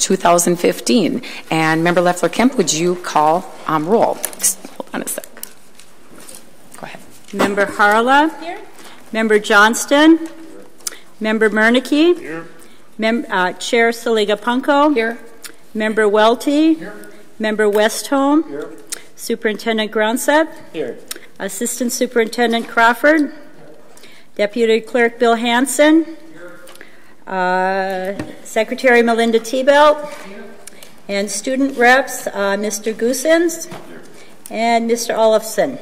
2015. And Member Loeffler Kemp, would you call um, roll? Hold on a sec. Go ahead. Member Harala. Here. Member Johnston. Member Miernicki. Here. Mem- uh, Chair Seliga Punyko. Here. Member Welty. Here. Member Westholm. Here. Superintendent Gronseth. Here. Assistant Superintendent Crawford. Deputy Clerk Bill Hanson. Uh, Secretary Melinda T-Belt. And student reps, uh, Mr. Goosens and Mr. Olafson.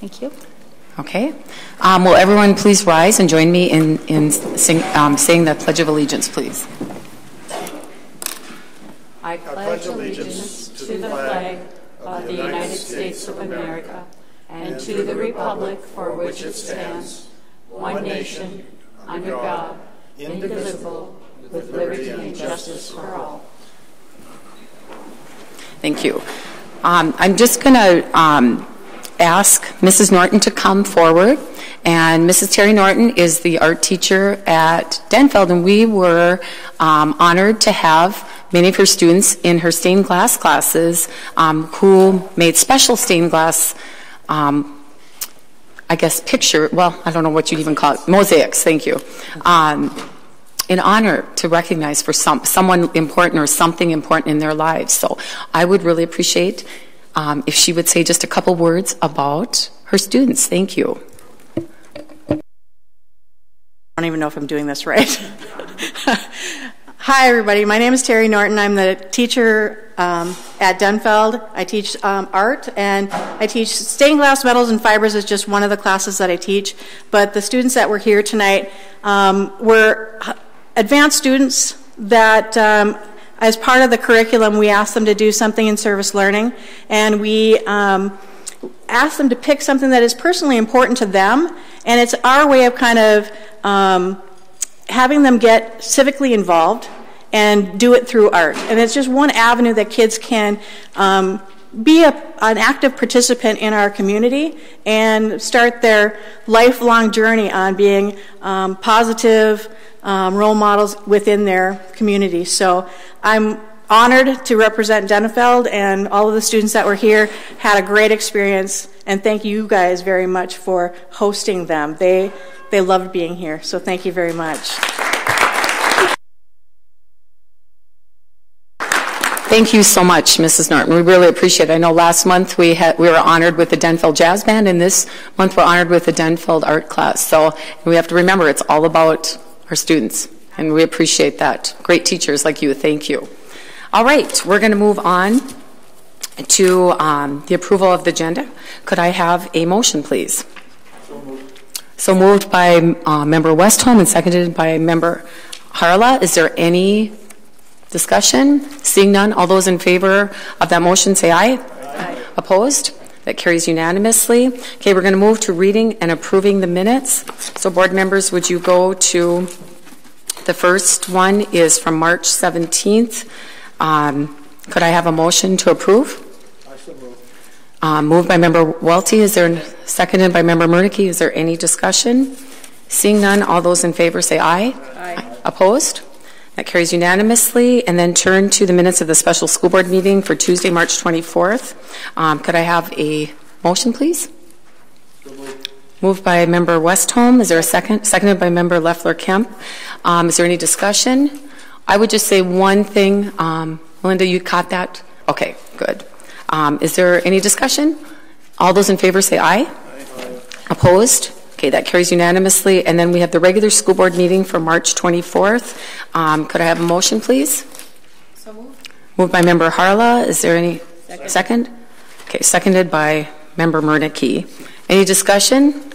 Thank you. Okay. Um, will everyone please rise and join me in, in sing, um, saying the Pledge of Allegiance, please? I pledge allegiance to the flag of the United States of America and to the republic for which it stands, one nation, under God, indivisible, with liberty and justice for all. Thank you. Um, I'm just going to um, ask Mrs. Norton to come forward. And Mrs. Terry Norton is the art teacher at Denfeld, and we were um, honored to have many of her students in her stained glass classes um, who made special stained glass um, I guess, picture, well, I don't know what you'd even call it, mosaics, thank you, um, in honor to recognize for some, someone important or something important in their lives. So I would really appreciate um, if she would say just a couple words about her students. Thank you. I don't even know if I'm doing this right. Hi, everybody. My name is Terry Norton. I'm the teacher um, at Denfeld. I teach um, art and I teach stained glass metals and fibers is just one of the classes that I teach. But the students that were here tonight um, were advanced students that um, as part of the curriculum, we asked them to do something in service learning, and we um, asked them to pick something that is personally important to them, and it's our way of kind of um, having them get civically involved and do it through art. And it's just one avenue that kids can um, be a, an active participant in our community and start their lifelong journey on being um, positive um, role models within their community. So I'm honored to represent Denfeld, and all of the students that were here had a great experience. And thank you guys very much for hosting them. They they loved being here. So thank you very much. Thank you so much, Mrs. Norton. We really appreciate it. I know last month we had we were honored with the Denfeld Jazz Band, and this month we're honored with the Denfeld Art Class. So we have to remember it's all about our students, and we appreciate that. Great teachers like you. Thank you. All right, we're going to move on to um, the approval of the agenda. Could I have a motion, please? So moved by uh, Member Westholm and seconded by Member Harala. Is there any discussion? Seeing none, all those in favor of that motion say aye. Aye. Opposed? That carries unanimously. Okay, we're going to move to reading and approving the minutes. So, board members, would you go to the first one is from March 17th. Um, could I have a motion to approve? Uh, moved by Member Welty. Is there seconded by Member Miernicki? Is there any discussion? Seeing none, all those in favor say aye. Aye. Opposed? That carries unanimously. And then turn to the minutes of the special school board meeting for Tuesday, March 24th. Um, could I have a motion, please? Moved by Member Westholm. Is there a second? Seconded by Member Loeffler Kemp. Um, is there any discussion? I would just say one thing. Um, Melinda, you caught that? Okay, good. Um, is there any discussion? All those in favor say aye. aye. Opposed? Okay, that carries unanimously. And then we have the regular school board meeting for March 24th. Um, could I have a motion, please? So moved. Moved by Member Harala. Is there any second? second? Okay, seconded by Member Miernicki. Any discussion?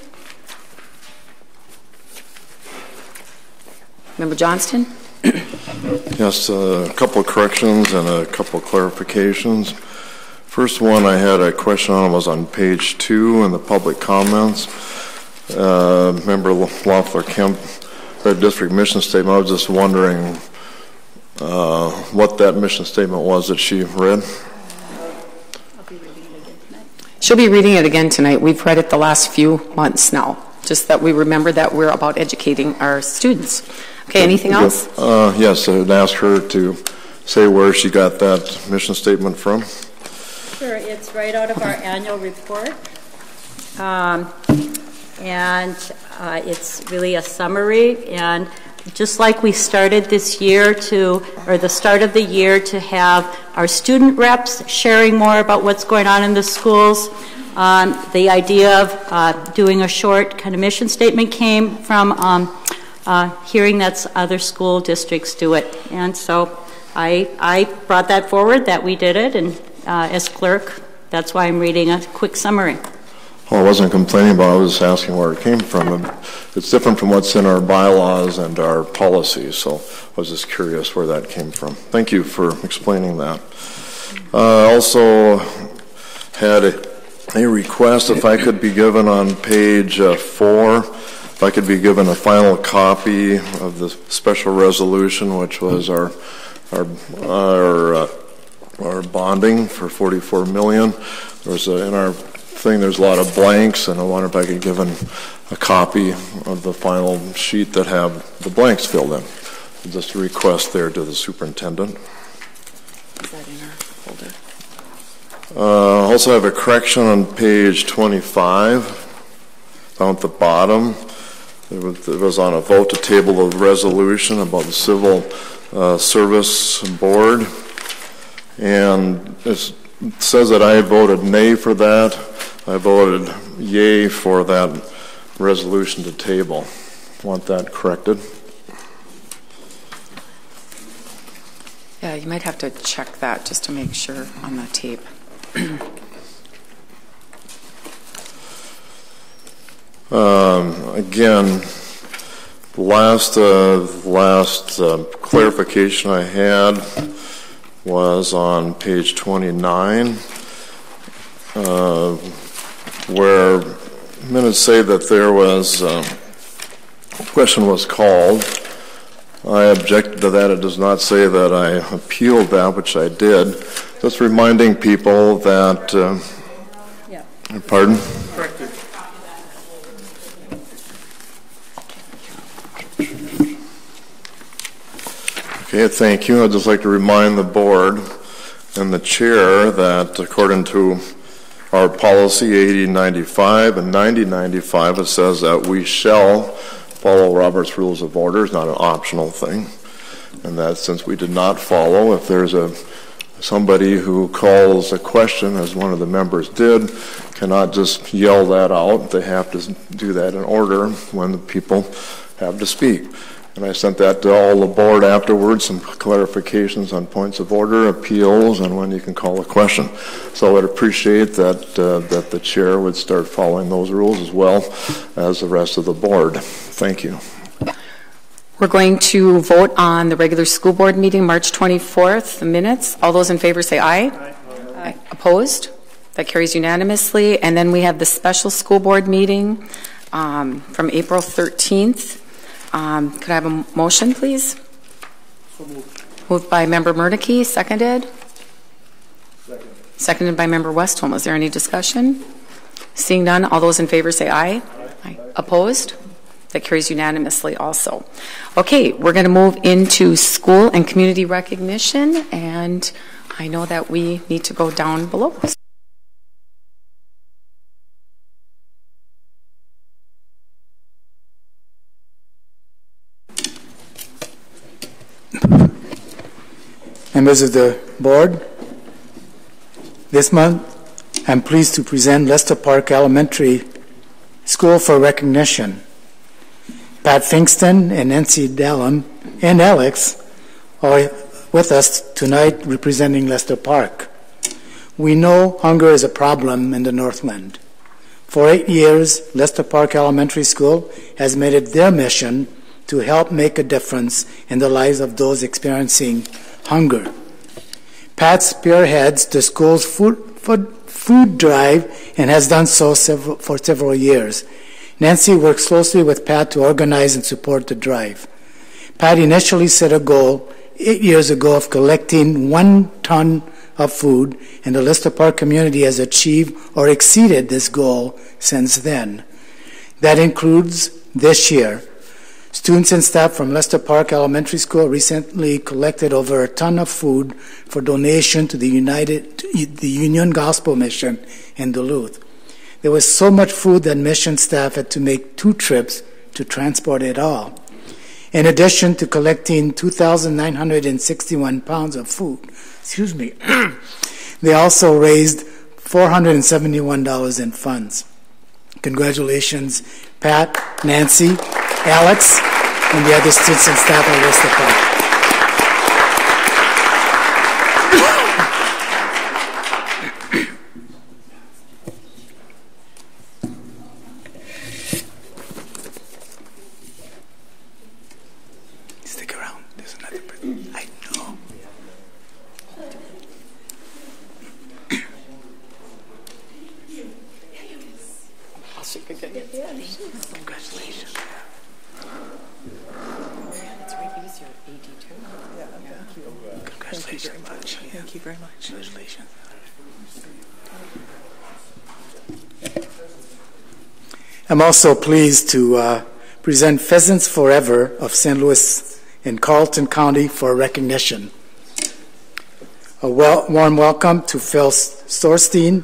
Member Johnston? yes, uh, a couple of corrections and a couple of clarifications. First one I had a question on was on page two in the public comments. Uh, Member Loeffler Kemp read district mission statement. I was just wondering uh, what that mission statement was that she read. She'll be reading it again tonight. We've read it the last few months now, just that we remember that we're about educating our students. Okay, anything else? Uh, yes, I'd ask her to say where she got that mission statement from. Sure, it's right out of our annual report. Um, and uh, it's really a summary. And just like we started this year to, or the start of the year, to have our student reps sharing more about what's going on in the schools, um, the idea of uh, doing a short kind of mission statement came from um, uh, hearing that other school districts do it. And so I, I brought that forward that we did it, and uh, as clerk, that's why I'm reading a quick summary. Well, I wasn't complaining about it, I was just asking where it came from. It's different from what's in our bylaws and our policies, so I was just curious where that came from. Thank you for explaining that. Uh, also had a, a, request if I could be given on page uh, four, if I could be given a final copy of the special resolution, which was our our our, uh, our bonding for 44 million. There was a, in our thing, there's a lot of blanks, and I wonder if I could give him a copy of the final sheet that have the blanks filled in. Just a request there to the superintendent. Is that in our folder? Uh, also have a correction on page 25, down at the bottom. It was, it was on a vote to table a resolution about the civil uh, service board, and it says that I voted nay for that. I voted yay for that resolution to table. Want that corrected? Yeah, you might have to check that just to make sure on the tape. um, again, last uh, last uh, clarification I had was on page 29, uh, where minutes say that there was um, a question was called. I objected to that. It does not say that I appealed that, which I did. Just reminding people that. Uh, yeah. Pardon? Corrected. Okay, thank you. I'd just like to remind the board and the chair that according to our policy 8095 and 9095, it says that we shall follow Robert's Rules of Order. It's not an optional thing. And that since we did not follow, if there's a somebody who calls a question, as one of the members did, cannot just yell that out. They have to do that in order when the people have to speak. And I sent that to all the board afterwards, some clarifications on points of order, appeals, and when you can call a question. So I'd appreciate that, uh, that the chair would start following those rules as well as the rest of the board. Thank you. We're going to vote on the regular school board meeting, March 24th, the minutes. All those in favor say aye. Aye. aye. Opposed? That carries unanimously. And then we have the special school board meeting um, from April 13th. Um, could I have a motion, please? So moved. moved. by Member Miernicki, seconded? Second. Seconded by Member Westholm. Is there any discussion? Seeing none, all those in favor say aye. Aye. aye. Opposed? That carries unanimously also. Okay, we're going to move into school and community recognition, and I know that we need to go down below. Members of the board, this month I'm pleased to present Lester Park Elementary School for recognition. Pat Fingston and Nancy Dallum and Alex are with us tonight representing Lester Park. We know hunger is a problem in the Northland. For eight years, Lester Park Elementary School has made it their mission to help make a difference in the lives of those experiencing hunger. Pat spearheads the school's food, food, food drive and has done so several, for several years. Nancy works closely with Pat to organize and support the drive. Pat initially set a goal eight years ago of collecting one ton of food, and the Lester Park community has achieved or exceeded this goal since then. That includes this year Students and staff from Lester Park Elementary School recently collected over a ton of food for donation to the United the Union Gospel Mission in Duluth. There was so much food that mission staff had to make two trips to transport it all. In addition to collecting 2,961 pounds of food, excuse me, they also raised $471 in funds. Congratulations, Pat, Nancy, Alex, and the other students and staff at Lester Park. Stick around. There's another person. I know. I'll shake again. Congratulations. It's right easier, AD too. Congratulations very much. Thank you very much. Congratulations. I'm also pleased to uh, present Pheasants Forever of St. Louis in Carlton County for recognition. A well, warm welcome to Phil Storstein,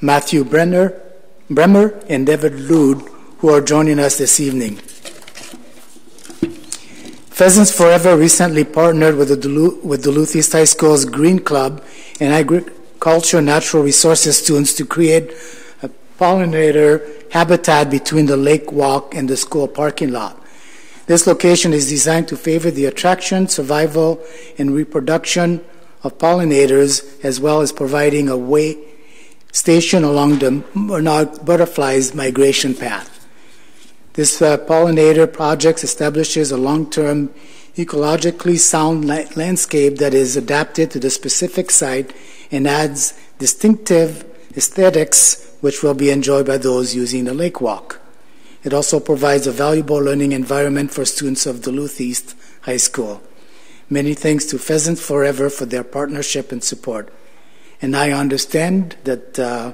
Matthew Brenner, Bremer, and David Lude, who are joining us this evening. Pheasants Forever recently partnered with, the Duluth, with Duluth East High School's Green Club and Agriculture Natural Resources students to create pollinator habitat between the lake walk and the school parking lot. This location is designed to favor the attraction, survival, and reproduction of pollinators, as well as providing a way station along the monarch butterfly's migration path. This uh, pollinator project establishes a long-term ecologically sound landscape that is adapted to the specific site and adds distinctive aesthetics which will be enjoyed by those using the lake walk. It also provides a valuable learning environment for students of Duluth East High School. Many thanks to Pheasant Forever for their partnership and support. And I understand that uh,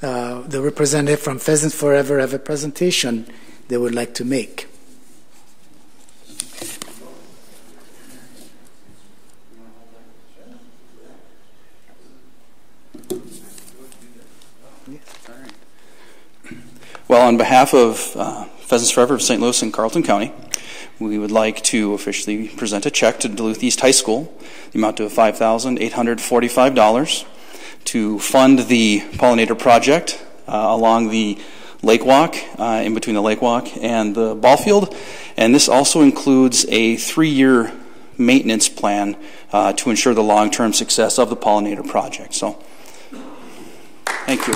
uh, the representative from Pheasant Forever have a presentation they would like to make. Well, on behalf of uh, Pheasants Forever of St. Louis and Carlton County, we would like to officially present a check to Duluth East High School, the amount of $5,845 to fund the pollinator project uh, along the lake walk, uh, in between the lake walk and the ball field. And this also includes a three-year maintenance plan uh, to ensure the long-term success of the pollinator project. So, thank you.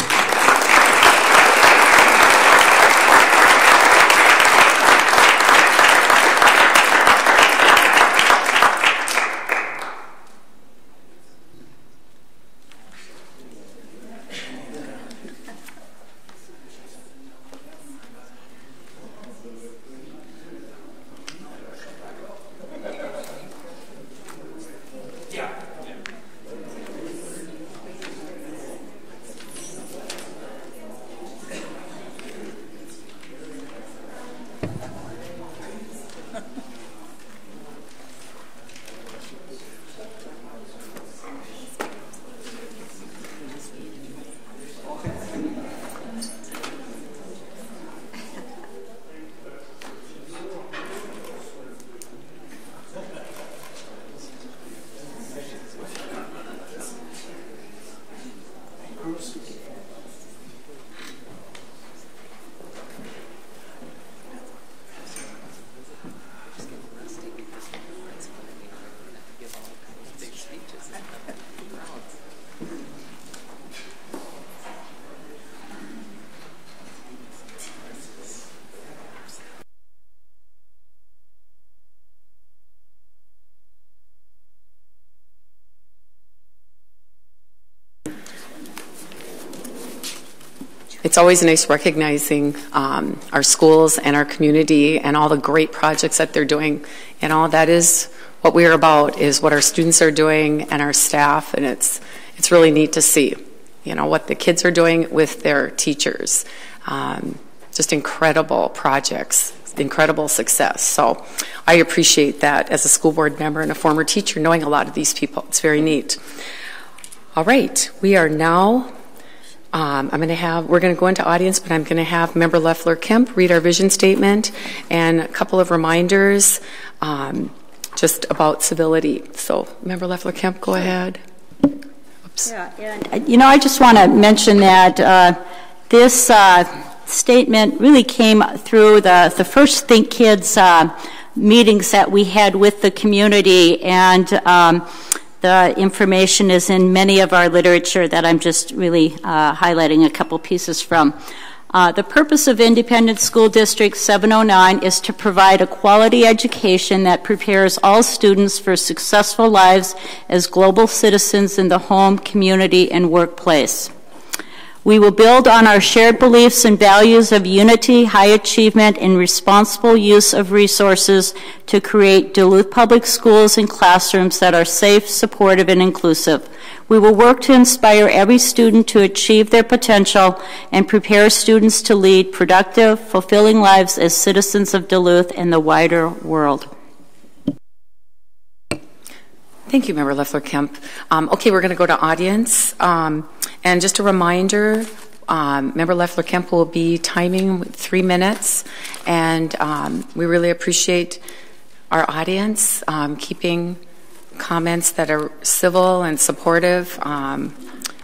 Always nice recognizing um, our schools and our community and all the great projects that they're doing. And all that is what we're about is what our students are doing and our staff, and it's it's really neat to see, you know, what the kids are doing with their teachers. Um, just incredible projects incredible success. So I appreciate that as a school board member and a former teacher, knowing a lot of these people. It's very neat. All right, we are now um, I'm going to have, we're going to go into audience, but I'm going to have Member Loeffler Kemp read our vision statement and a couple of reminders um, just about civility. So, Member Loeffler Kemp, go ahead. Oops. Yeah, and, you know, I just want to mention that uh, this uh, statement really came through the, the first Think Kids uh, meetings that we had with the community, and um, the information is in many of our literature that I'm just really uh, highlighting a couple pieces from. Uh, the purpose of Independent School District 709 is to provide a quality education that prepares all students for successful lives as global citizens in the home, community, and workplace. We will build on our shared beliefs and values of unity, high achievement, and responsible use of resources to create Duluth Public Schools and classrooms that are safe, supportive, and inclusive. We will work to inspire every student to achieve their potential and prepare students to lead productive, fulfilling lives as citizens of Duluth and the wider world. Thank you, Member Loeffler Kemp. Um, okay, we're going to go to audience. Um, and just a reminder, um, Member Loeffler Kemp will be timing three minutes, and um, we really appreciate our audience um, keeping comments that are civil and supportive. Um,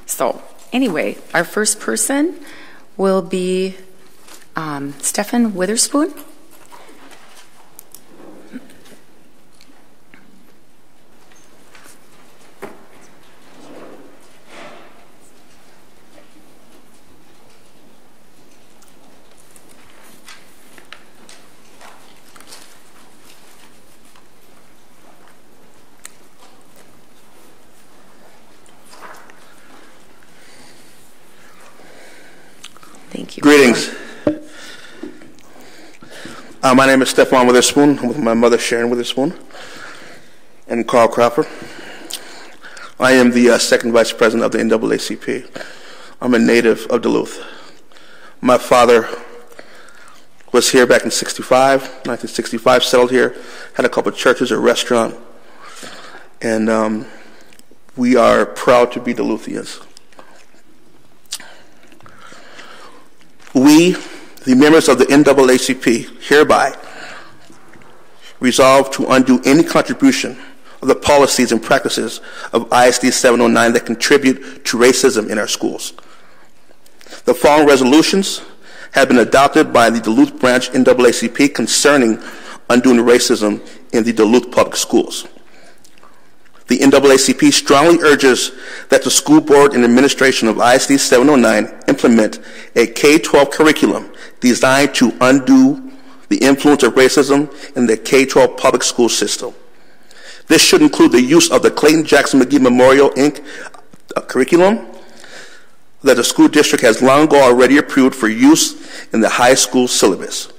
so, anyway, our first person will be Stefan Witherspoon. Thank you. Greetings. Uh, my name is Stefan Witherspoon. I'm with my mother, Sharon Witherspoon, and Carl Crawford. I am the uh, second vice president of the NAACP. I'm a native of Duluth. My father was here back in 65, 1965, settled here, had a couple of churches, a restaurant, and um, we are proud to be Duluthians. We, the members of the NAACP, hereby resolve to undo any contribution of the policies and practices of ISD 709 that contribute to racism in our schools. The following resolutions have been adopted by the Duluth branch NAACP concerning undoing racism in the Duluth public schools. The NAACP strongly urges that the school board and administration of ISD 709 implement a K-12 curriculum designed to undo the influence of racism in the K-12 public school system. This should include the use of the Clayton Jackson McGhie Memorial Inc. Uh, curriculum that the school district has long ago already approved for use in the high school syllabus.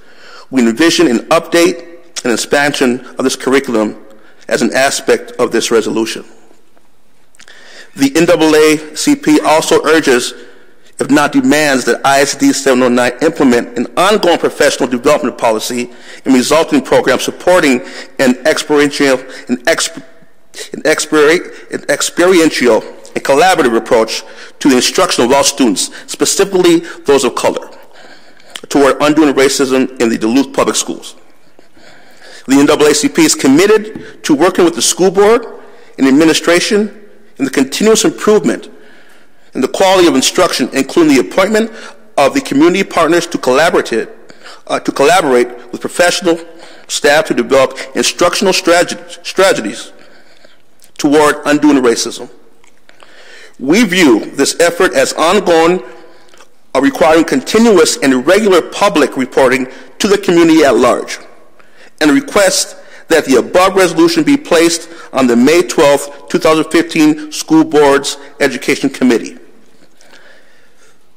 We envision an update and expansion of this curriculum as an aspect of this resolution. The NAACP also urges, if not demands, that ISD 709 implement an ongoing professional development policy and resulting program supporting an experiential, an, exp, an, an experiential and collaborative approach to the instruction of all students, specifically those of color, toward undoing racism in the Duluth public schools. The NAACP is committed to working with the school board and administration in the continuous improvement in the quality of instruction, including the appointment of the community partners to collaborate, uh, to collaborate with professional staff to develop instructional strategies toward undoing racism. We view this effort as ongoing, uh, requiring continuous and regular public reporting to the community at large and request that the above resolution be placed on the May 12, 2015 School Board's Education Committee.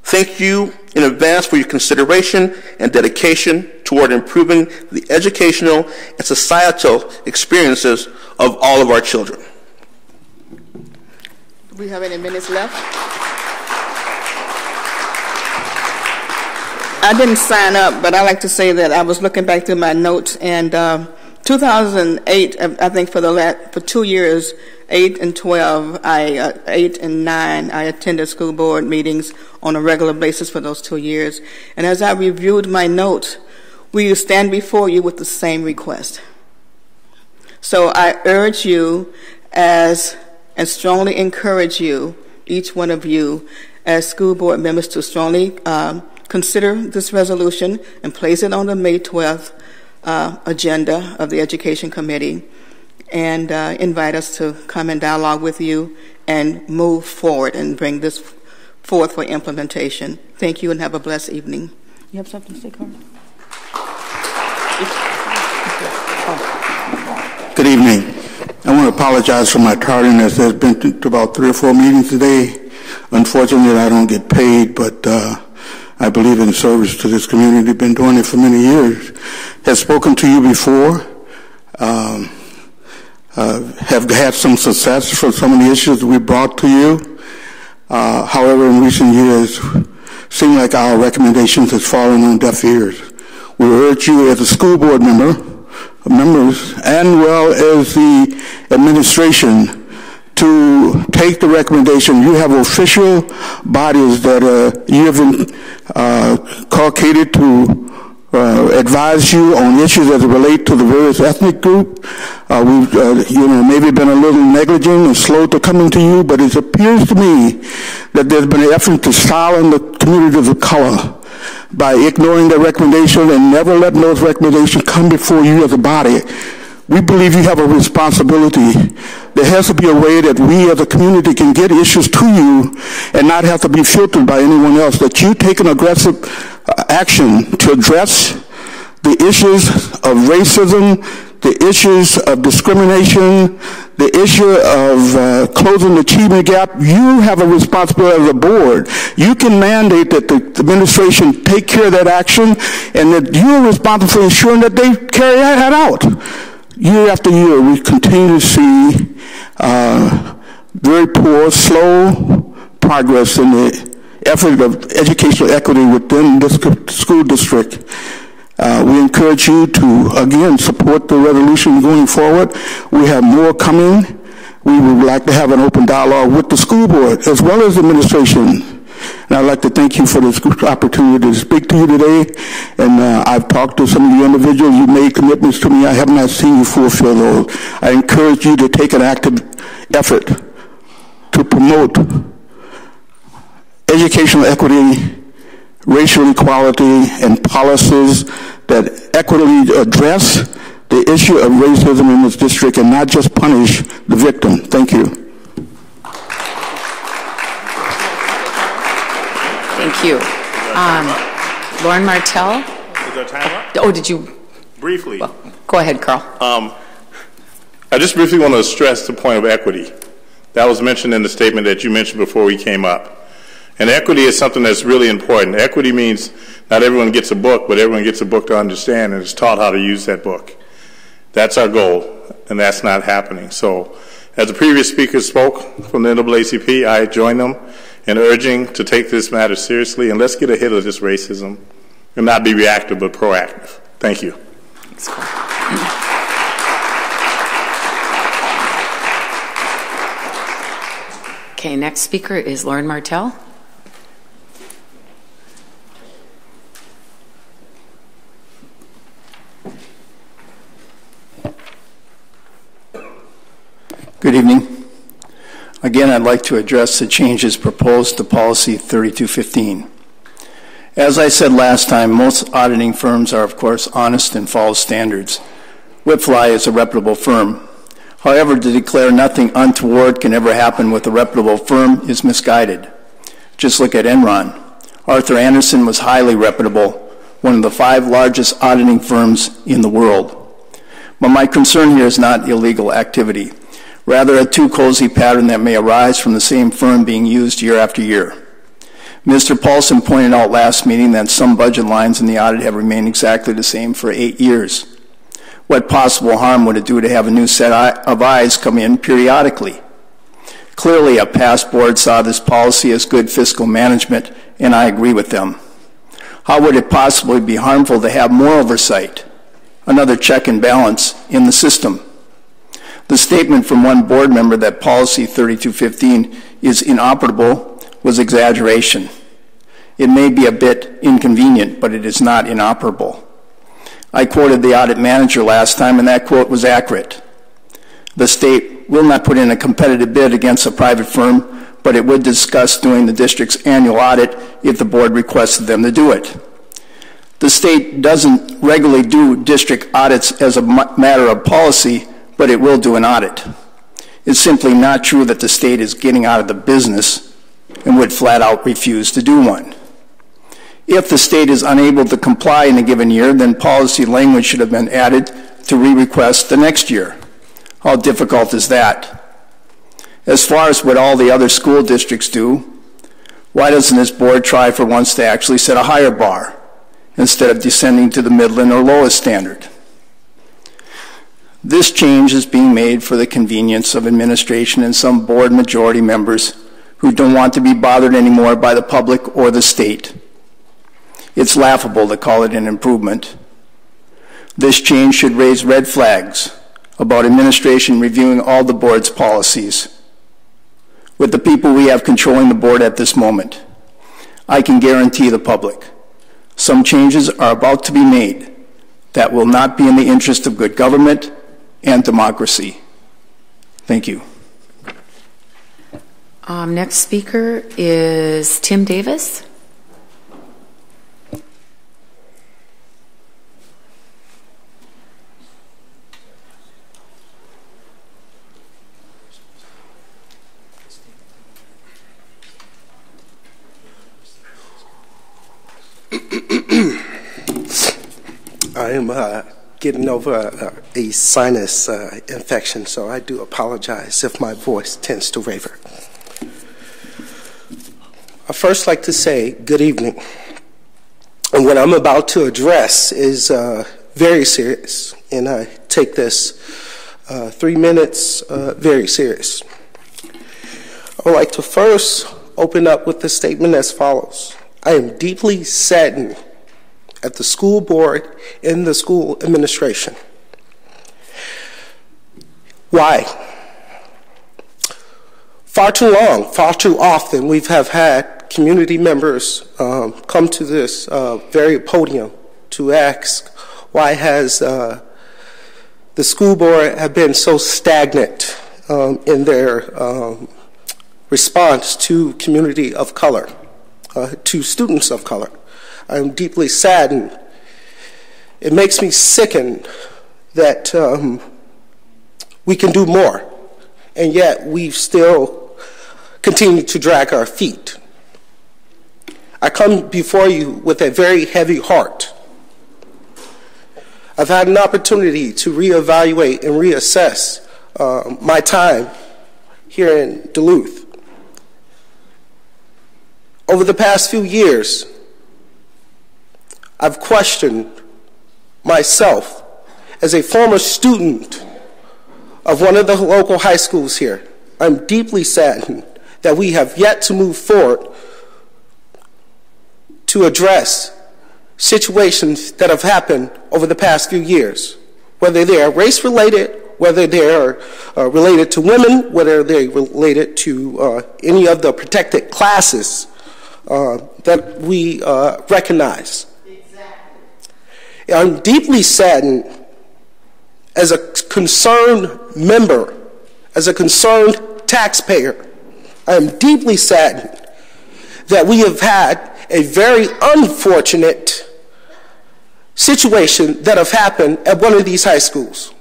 Thank you in advance for your consideration and dedication toward improving the educational and societal experiences of all of our children. Do We have any minutes left? I didn't sign up, but I like to say that I was looking back through my notes, and uh, 2008, I think for the last, for two years, eight and 12, I uh, eight and nine, I attended school board meetings on a regular basis for those two years. And as I reviewed my notes, we stand before you with the same request. So I urge you as and strongly encourage you, each one of you, as school board members, to strongly um, consider this resolution and place it on the May 12th uh, agenda of the Education Committee and uh, invite us to come in dialogue with you and move forward and bring this forth for implementation. Thank you and have a blessed evening. You have something to say, Carl? Good evening. I want to apologize for my tardiness. There's been to, to about three or four meetings today. Unfortunately, I don't get paid, but uh, I believe in service to this community. Been doing it for many years. Has spoken to you before. Um, have had some success for some of the issues we brought to you. Uh, however, in recent years, seem like our recommendations has fallen on deaf ears. We urge you as a school board member, members, and well as the administration to take the recommendation. You have official bodies that uh, you have uh, collocated to uh, advise you on issues it relate to the various ethnic group. Uh, we've, uh, you know, maybe been a little negligent and slow to coming to you, but it appears to me that there's been an effort to silence the communities of color by ignoring their recommendation and never letting those recommendations come before you as a body. We believe you have a responsibility. There has to be a way that we as a community can get issues to you and not have to be filtered by anyone else. That you take an aggressive action to address the issues of racism, the issues of discrimination, the issue of uh, closing the achievement gap, you have a responsibility as a board. You can mandate that the administration take care of that action and that you're responsible for ensuring that they carry that out. Year after year, we continue to see uh, very poor, slow progress in the effort of educational equity within this school district. Uh, we encourage you to, again, support the resolution going forward. We have more coming. We would like to have an open dialogue with the school board as well as administration. And I'd like to thank you for this opportunity to speak to you today. And uh, I've talked to some of you individuals. You made commitments to me. I have not seen you fulfill those. I encourage you to take an active effort to promote educational equity racial equality and policies that equitably address the issue of racism in this district and not just punish the victim. Thank you. Thank you. Um, Loren Martell? Is there time up? Oh, did you? Briefly. Well, go ahead, Carl. Um, I just briefly want to stress the point of equity. That was mentioned in the statement that you mentioned before we came up. And equity is something that's really important. Equity means not everyone gets a book, but everyone gets a book to understand and is taught how to use that book. That's our goal, and that's not happening. So, as the previous speaker spoke from the NAACP, I join them in urging to take this matter seriously and let's get ahead of this racism and not be reactive but proactive. Thank you. Okay, next speaker is Loren Martell. Good evening. Again, I'd like to address the changes proposed to Policy 3215. As I said last time, most auditing firms are, of course, honest and follow standards. Wipfli is a reputable firm. However, to declare nothing untoward can ever happen with a reputable firm is misguided. Just look at Enron. Arthur Andersen was highly reputable, one of the five largest auditing firms in the world. But my concern here is not illegal activity rather a too cozy pattern that may arise from the same firm being used year after year. Mr. Paulson pointed out last meeting that some budget lines in the audit have remained exactly the same for eight years. What possible harm would it do to have a new set of eyes come in periodically? Clearly, a past board saw this policy as good fiscal management, and I agree with them. How would it possibly be harmful to have more oversight, another check and balance in the system? The statement from one board member that policy 3215 is inoperable was exaggeration. It may be a bit inconvenient, but it is not inoperable. I quoted the audit manager last time, and that quote was accurate. The state will not put in a competitive bid against a private firm, but it would discuss doing the district's annual audit if the board requested them to do it. The state doesn't regularly do district audits as a matter of policy, but it will do an audit. It's simply not true that the state is getting out of the business and would flat out refuse to do one. If the state is unable to comply in a given year, then policy language should have been added to re-request the next year. How difficult is that? As far as what all the other school districts do, why doesn't this board try for once to actually set a higher bar instead of descending to the Midland or lowest standard? This change is being made for the convenience of administration and some board majority members who don't want to be bothered anymore by the public or the state. It's laughable to call it an improvement. This change should raise red flags about administration reviewing all the board's policies. With the people we have controlling the board at this moment, I can guarantee the public some changes are about to be made that will not be in the interest of good government and democracy. Thank you. Um, next speaker is Tim Davis. I am uh, getting over a, a sinus uh, infection, so I do apologize if my voice tends to waver. I first like to say good evening. And what I'm about to address is uh, very serious, and I take this uh, three minutes uh, very serious. I would like to first open up with the statement as follows I am deeply saddened at the school board in the school administration. Why? Far too long, far too often, we have had community members um, come to this uh, very podium to ask, why has uh, the school board have been so stagnant um, in their um, response to community of color, uh, to students of color? I'm deeply saddened. It makes me sicken that um, we can do more, and yet we've still continue to drag our feet. I come before you with a very heavy heart. I've had an opportunity to reevaluate and reassess uh, my time here in Duluth. Over the past few years, I've questioned myself as a former student of one of the local high schools here. I'm deeply saddened that we have yet to move forward to address situations that have happened over the past few years, whether they are race related, whether they are uh, related to women, whether they're related to uh, any of the protected classes uh, that we uh, recognize. I'm deeply saddened as a concerned member, as a concerned taxpayer. I am deeply saddened that we have had a very unfortunate situation that have happened at one of these high schools.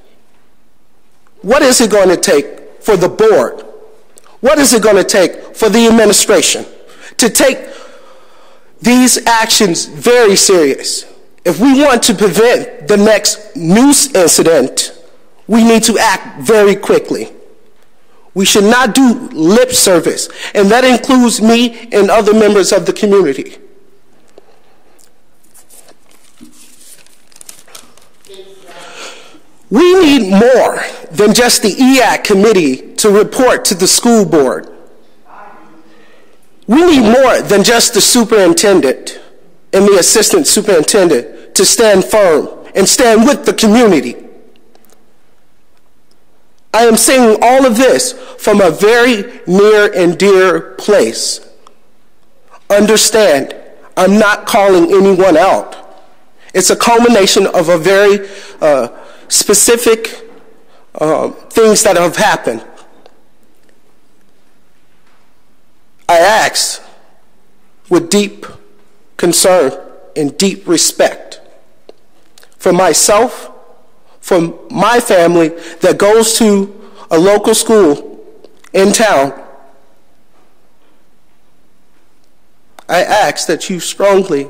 What is it going to take for the board? What is it going to take for the administration to take these actions very serious? If we want to prevent the next noose incident, we need to act very quickly. We should not do lip service, and that includes me and other members of the community. We need more than just the EAC committee to report to the school board. We need more than just the superintendent. And the assistant superintendent to stand firm and stand with the community. I am saying all of this from a very near and dear place. Understand, I'm not calling anyone out. It's a culmination of a very uh, specific uh, things that have happened. I ask with deep concern and deep respect for myself, for my family that goes to a local school in town. I ask that you strongly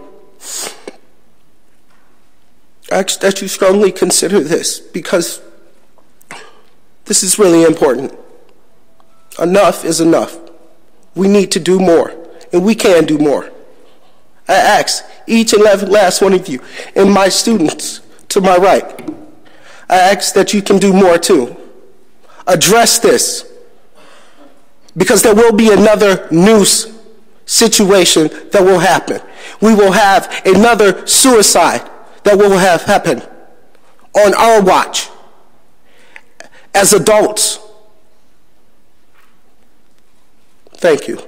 ask that you strongly consider this because this is really important. Enough is enough. We need to do more, and we can do more. I ask each and every last one of you and my students to my right, I ask that you can do more too. Address this because there will be another noose situation that will happen. We will have another suicide that will have happened on our watch as adults. Thank you.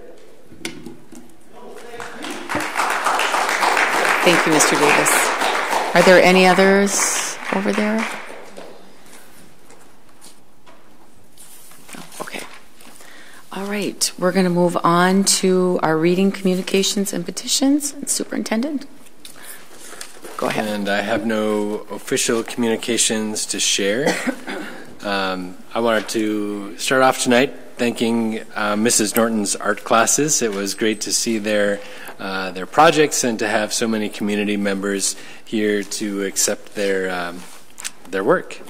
Thank you, Mr. Davis. Are there any others over there? Okay. All right, we're going to move on to our reading communications and petitions. Superintendent? Go ahead. And I have no official communications to share. Um, I wanted to start off tonight thanking uh, Mrs. Norton's art classes. It was great to see their uh, their projects and to have so many community members here to accept their um, their work.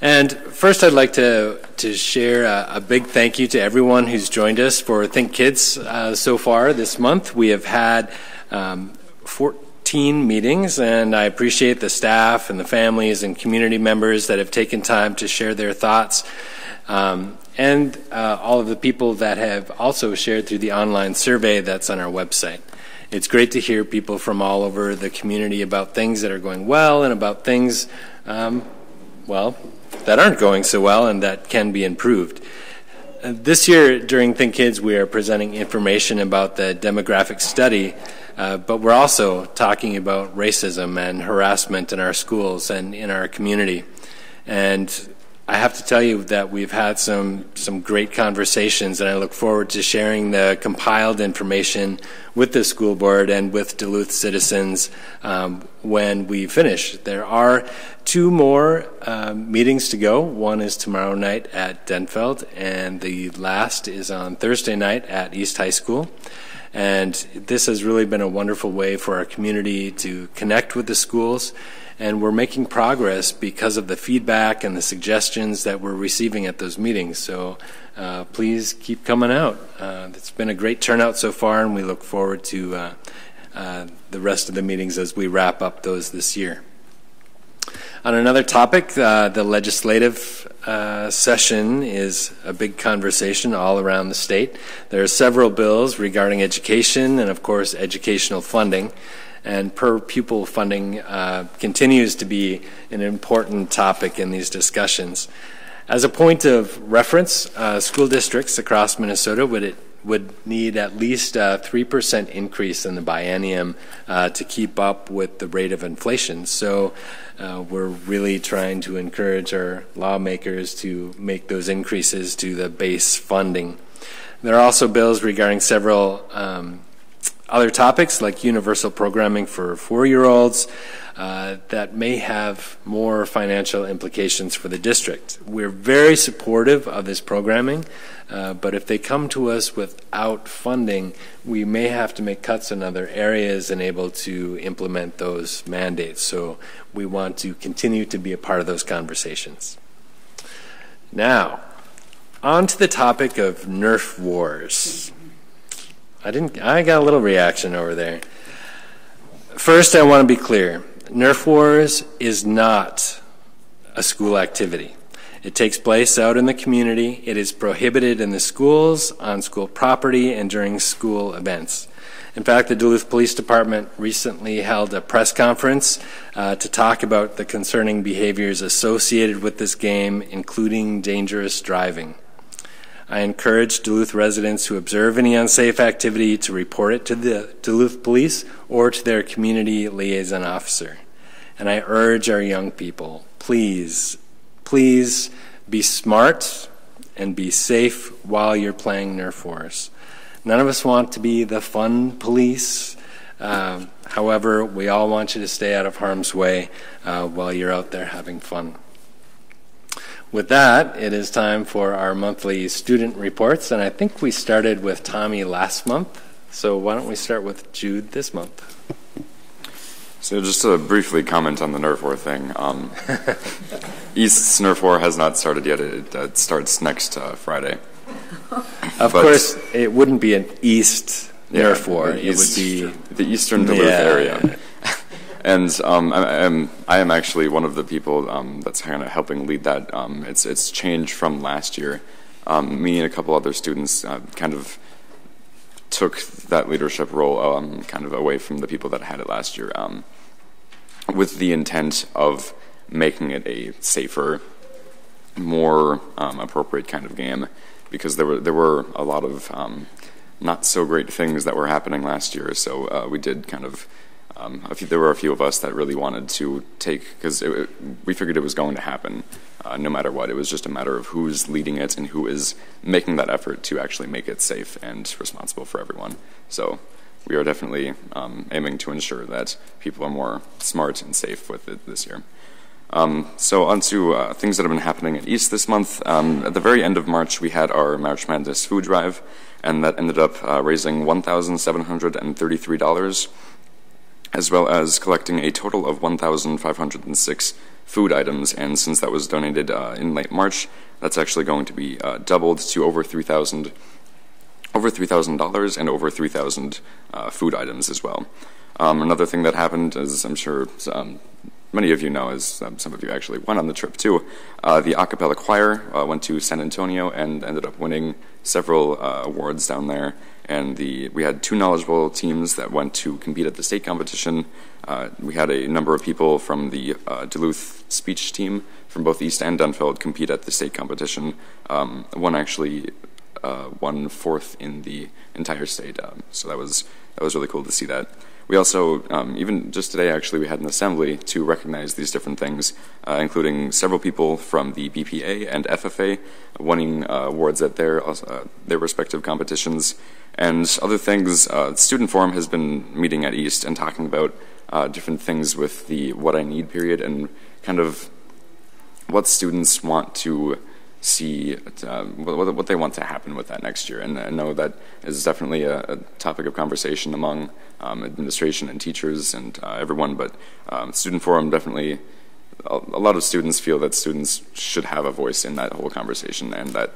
And first, I'd like to to share a, a, big thank you to everyone who's joined us for Think Kids uh, so far this month. We have had um, 14 meetings, and I appreciate the staff and the families and community members that have taken time to share their thoughts. Um, and uh, all of the people that have also shared through the online survey that's on our website. It's great to hear people from all over the community about things that are going well and about things, um, well, that aren't going so well and that can be improved. Uh, this year during Think Kids, we are presenting information about the demographic study, uh, but we're also talking about racism and harassment in our schools and in our community. And I have to tell you that we've had some some great conversations, and I look forward to sharing the compiled information with the school board and with Duluth citizens um, when we finish. There are two more uh, meetings to go. One is tomorrow night at Denfeld, and the last is on Thursday night at East High School. And this has really been a wonderful way for our community to connect with the schools and we're making progress because of the feedback and the suggestions that we're receiving at those meetings. So uh, please keep coming out. Uh, it's been a great turnout so far, and we look forward to uh, uh the rest of the meetings as we wrap up those this year. On another topic, uh, the legislative uh, session is a big conversation all around the state. There are several bills regarding education and, of course, educational funding and per pupil funding uh, continues to be an important topic in these discussions. As a point of reference, uh, school districts across Minnesota would it, would need at least a 3% increase in the biennium uh, to keep up with the rate of inflation. So uh, we're really trying to encourage our lawmakers to make those increases to the base funding. There are also bills regarding several um, other topics like universal programming for four year olds uh, that may have more financial implications for the district. We're very supportive of this programming, uh, but if they come to us without funding, we may have to make cuts in other areas and able to implement those mandates. So we want to continue to be a part of those conversations. Now, on to the topic of Nerf wars. I didn't. I got a little reaction over there. First, I want to be clear. Nerf Wars is not a school activity. It takes place out in the community. It is prohibited in the schools, on school property, and during school events. In fact, the Duluth Police Department recently held a press conference uh, to talk about the concerning behaviors associated with this game, including dangerous driving. I encourage Duluth residents who observe any unsafe activity to report it to the Duluth Police or to their community liaison officer. And I urge our young people, please, please be smart and be safe while you're playing Nerf Wars. None of us want to be the fun police. Uh, however, we all want you to stay out of harm's way uh, while you're out there having fun. With that, it is time for our monthly student reports, and I think we started with Tommy last month. So why don't we start with Jude this month? So just to briefly comment on the Nerf War thing, um, East's Nerf War has not started yet. It, it starts next uh, Friday. Of but, course, it wouldn't be an East yeah, Nerf War. It would be the Eastern Duluth yeah. area. And um, I, am I am actually one of the people um, that's kind of helping lead that. Um, it's it's changed from last year. Um, me and a couple other students uh, kind of took that leadership role um, kind of away from the people that had it last year, with the intent of making it a safer, more appropriate kind of game, because there were there were a lot of not so great things that were happening last year. So uh, we did kind of um, few, there were a few of us that really wanted to take because we figured it was going to happen uh, no matter what. It was just a matter of who's leading it and who is making that effort to actually make it safe and responsible for everyone. So we are definitely um, aiming to ensure that people are more smart and safe with it this year. Um, so on to uh, things that have been happening at East this month. Um, at the very end of March, we had our March Madness food drive, and that ended up uh, raising $1,733 as well as collecting a total of 1,506 food items. And since that was donated uh, in late March, that's actually going to be uh, doubled to over 3,000 over $3,000 and over 3,000 uh, food items as well. Um, another thing that happened, as I'm sure um, many of you know, as um, some of you actually went on the trip too, uh, the a cappella choir uh, went to San Antonio and ended up winning several uh, awards down there and the we had two knowledgeable teams that went to compete at the state competition. Uh, we had a number of people from the uh, Duluth speech team from both East and Denfeld compete at the state competition. Um, one actually uh, won fourth in the entire state, um, so that was that was really cool to see that. We also, um, even just today, actually, we had an assembly to recognize these different things, uh, including several people from the BPA and FFA winning uh, awards at their uh, their respective competitions. And other things, uh, Student Forum has been meeting at East and talking about uh, different things with the What I Need period and kind of what students want to see, uh, what, what, they want to happen with that next year. And I know that is definitely a, a topic of conversation among um, administration and teachers and uh, everyone, but um, Student Forum definitely, a, a lot of students feel that students should have a voice in that whole conversation and that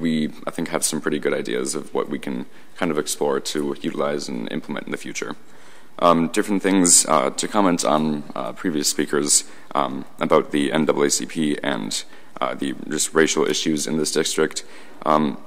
we, I think, have some pretty good ideas of what we can kind of explore to utilize and implement in the future. Um, different things uh, to comment on uh, previous speakers um, about the NAACP and the just racial issues in this district. Um,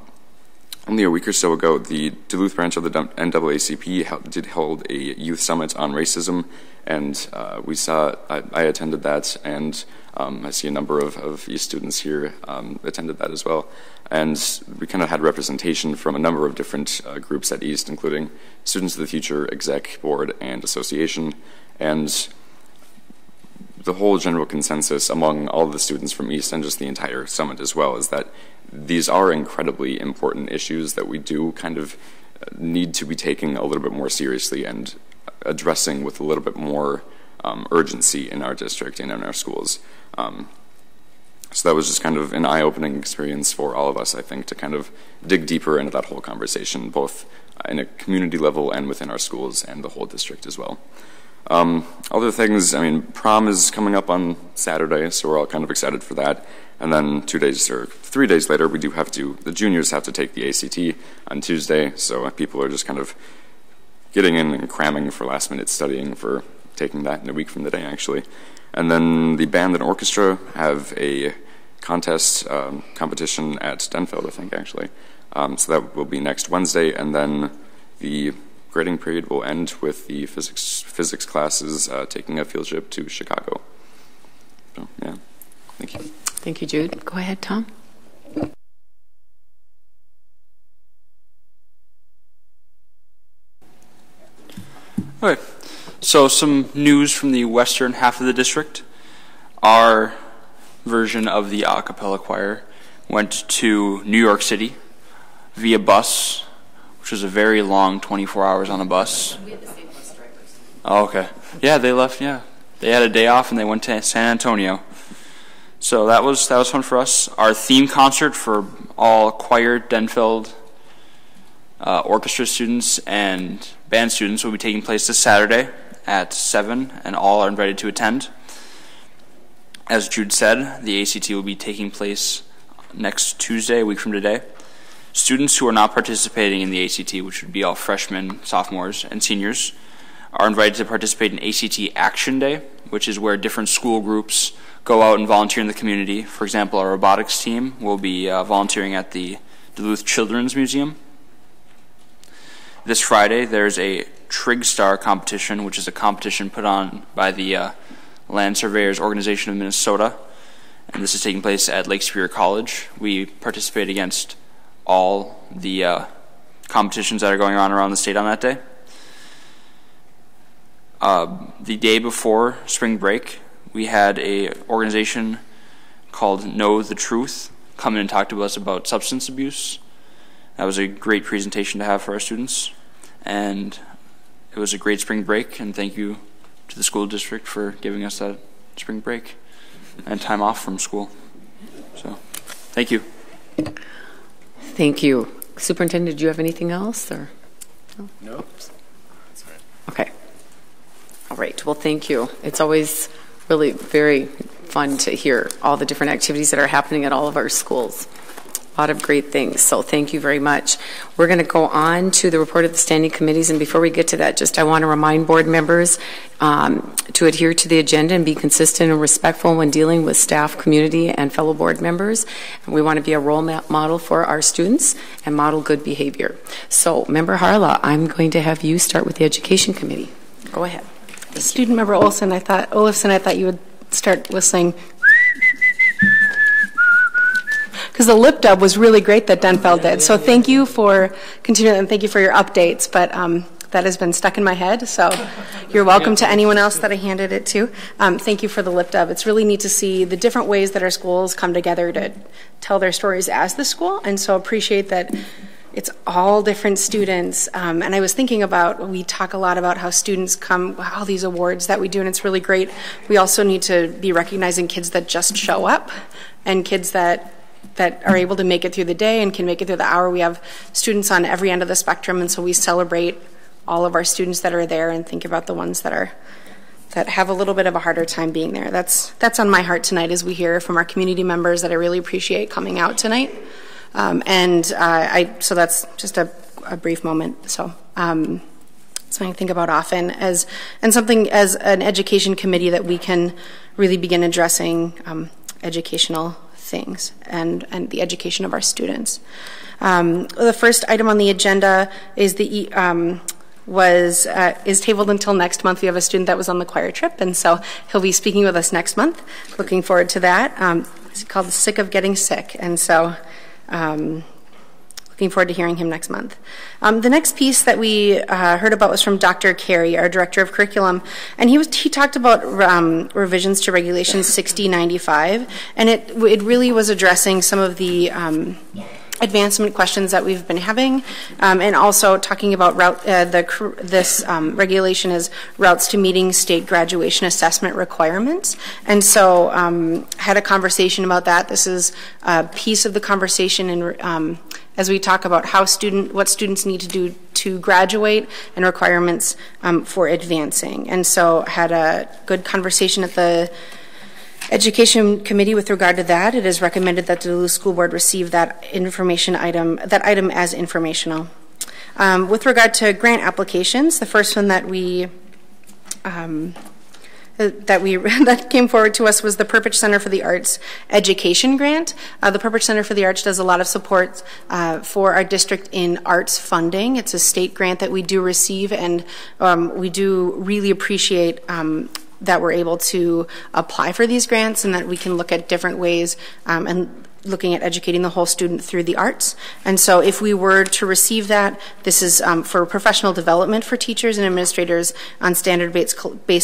only a week or so ago, the Duluth branch of the NAACP did hold a youth summit on racism, and uh, we saw. I, I, attended that, and um, I see a number of, of East students here um, attended that as well. And we kind of had representation from a number of different uh, groups at East, including Students of the Future, Exec, Board, and Association. And the whole general consensus among all the students from East and just the entire summit as well is that these are incredibly important issues that we do kind of need to be taking a little bit more seriously and addressing with a little bit more um, urgency in our district and in our schools. Um, so that was just kind of an eye-opening experience for all of us, I think, to kind of dig deeper into that whole conversation, both in a community level and within our schools and the whole district as well. Um, other things, I mean, prom is coming up on Saturday, so we're all kind of excited for that. And then two days or three days later, we do have to, the juniors have to take the ACT on Tuesday, so people are just kind of getting in and cramming for last minute studying for taking that in a week from the day, actually. And then the band and orchestra have a contest um, competition at Denfeld, I think, actually. Um, so that will be next Wednesday. And then the grading period will end with the physics physics classes uh, taking a field trip to Chicago. So, yeah, thank you. Thank you, Jude. Go ahead, Tom. Okay, so some news from the western half of the district. Our version of the a cappella choir went to New York City via bus, which was a very long 24 hours on a bus. We had the same bus drivers. Oh, okay. Yeah, they left. Yeah, they had a day off and they went to San Antonio. So that was that was fun for us. Our theme concert for all choir Denfeld uh, orchestra students and band students will be taking place this Saturday at seven, and all are invited to attend. As Jude said, the ACT will be taking place next Tuesday, a week from today. Students who are not participating in the ACT, which would be all freshmen, sophomores, and seniors, are invited to participate in ACT Action Day, which is where different school groups go out and volunteer in the community. For example, our robotics team will be uh, volunteering at the Duluth Children's Museum. This Friday, there's a Trig Star competition, which is a competition put on by the uh, Land Surveyors Organization of Minnesota, and this is taking place at Lake Superior College. We participate against all the uh, competitions that are going on around the state on that day. Uh, the day before spring break, we had a organization called Know the Truth come in and talk to us about substance abuse. That was a great presentation to have for our students, and it was a great spring break. And thank you to the school district for giving us that spring break and time off from school. So, thank you. Thank you. Superintendent, do you have anything else? Or no? no. Okay. All right. Well, thank you. It's always really very fun to hear all the different activities that are happening at all of our schools. A lot of great things. So thank you very much. We're going to go on to the report of the standing committees. And before we get to that, just I want to remind board members um, to adhere to the agenda and be consistent and respectful when dealing with staff, community, and fellow board members. And we want to be a role model for our students and model good behavior. So, Member Harala, I'm going to have you start with the education committee. Go ahead. Student member Olson, I thought Olafson, I thought you would start whistling because the lip dub was really great that Denfeld did. So thank you for continuing and thank you for your updates. But um, that has been stuck in my head. So you're welcome to anyone else that I handed it to. Um, thank you for the lip dub. It's really neat to see the different ways that our schools come together to tell their stories as the school. And so appreciate that it's all different students. Um, and I was thinking about, we talk a lot about how students come, all these awards that we do, and it's really great. We also need to be recognizing kids that just show up and kids that that are able to make it through the day and can make it through the hour. We have students on every end of the spectrum, and so we celebrate all of our students that are there and think about the ones that are that have a little bit of a harder time being there. That's that's on my heart tonight as we hear from our community members that I really appreciate coming out tonight. Um, and uh, I so that's just a, a brief moment. So. Um, something I think about often as and something as an education committee that we can really begin addressing um, educational things and, and the education of our students. Um, the first item on the agenda is the um, was uh, is tabled until next month. We have a student that was on the choir trip, and so he'll be speaking with us next month. Looking forward to that. Um, it's called "Sick of Getting Sick," and so um, looking forward to hearing him next month. Um, the next piece that we uh, heard about was from Dr. Carey, our director of curriculum, and he was he talked about um, revisions to Regulation 6095, and it it really was addressing some of the um, advancement questions that we've been having, um, and also talking about route, uh, the this um, regulation is routes to meeting state graduation assessment requirements, and so um, had a conversation about that. This is a piece of the conversation and um, as we talk about how student what students need to do to graduate and requirements um, for advancing. And so had a good conversation at the Education Committee with regard to that. It is recommended that the Duluth School Board receive that information item that item as informational. Um, with regard to grant applications, the first one that we um, that we that came forward to us was the Perpich Center for the Arts Education Grant. Uh, the Perpich Center for the Arts does a lot of support uh, for our district in arts funding. It's a state grant that we do receive, and um, we do really appreciate. Um, that we're able to apply for these grants and that we can look at different ways um, and looking at educating the whole student through the arts. And so if we were to receive that, this is um, for professional development for teachers and administrators on standard-based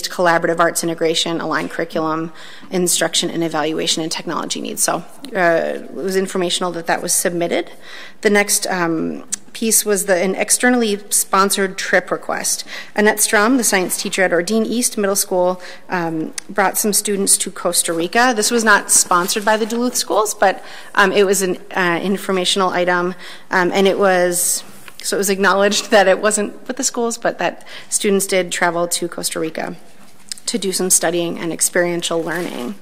collaborative arts integration, aligned curriculum, instruction and evaluation and technology needs. So uh, it was informational that that was submitted. The next um, piece was the, an externally sponsored trip request. Annette Strom, the science teacher at Ordean East Middle School, um, brought some students to Costa Rica. This was not sponsored by the Duluth schools, but um, it was an uh, informational item, um, and it was so it was acknowledged that it wasn't with the schools, but that students did travel to Costa Rica to do some studying and experiential learning.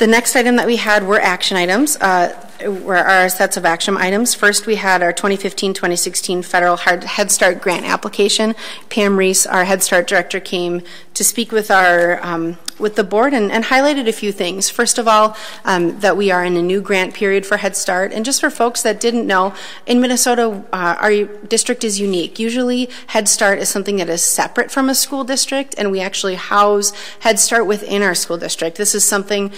The next item that we had were action items. Uh, were our sets of action items. First, we had our 2015-2016 federal Head Start grant application. Pam Reese, our Head Start director, came to speak with our um, with the board and, and, highlighted a few things. First of all, um, that we are in a new grant period for Head Start, and just for folks that didn't know, in Minnesota, uh, our district is unique. Usually, Head Start is something that is separate from a school district, and we actually house Head Start within our school district. This is something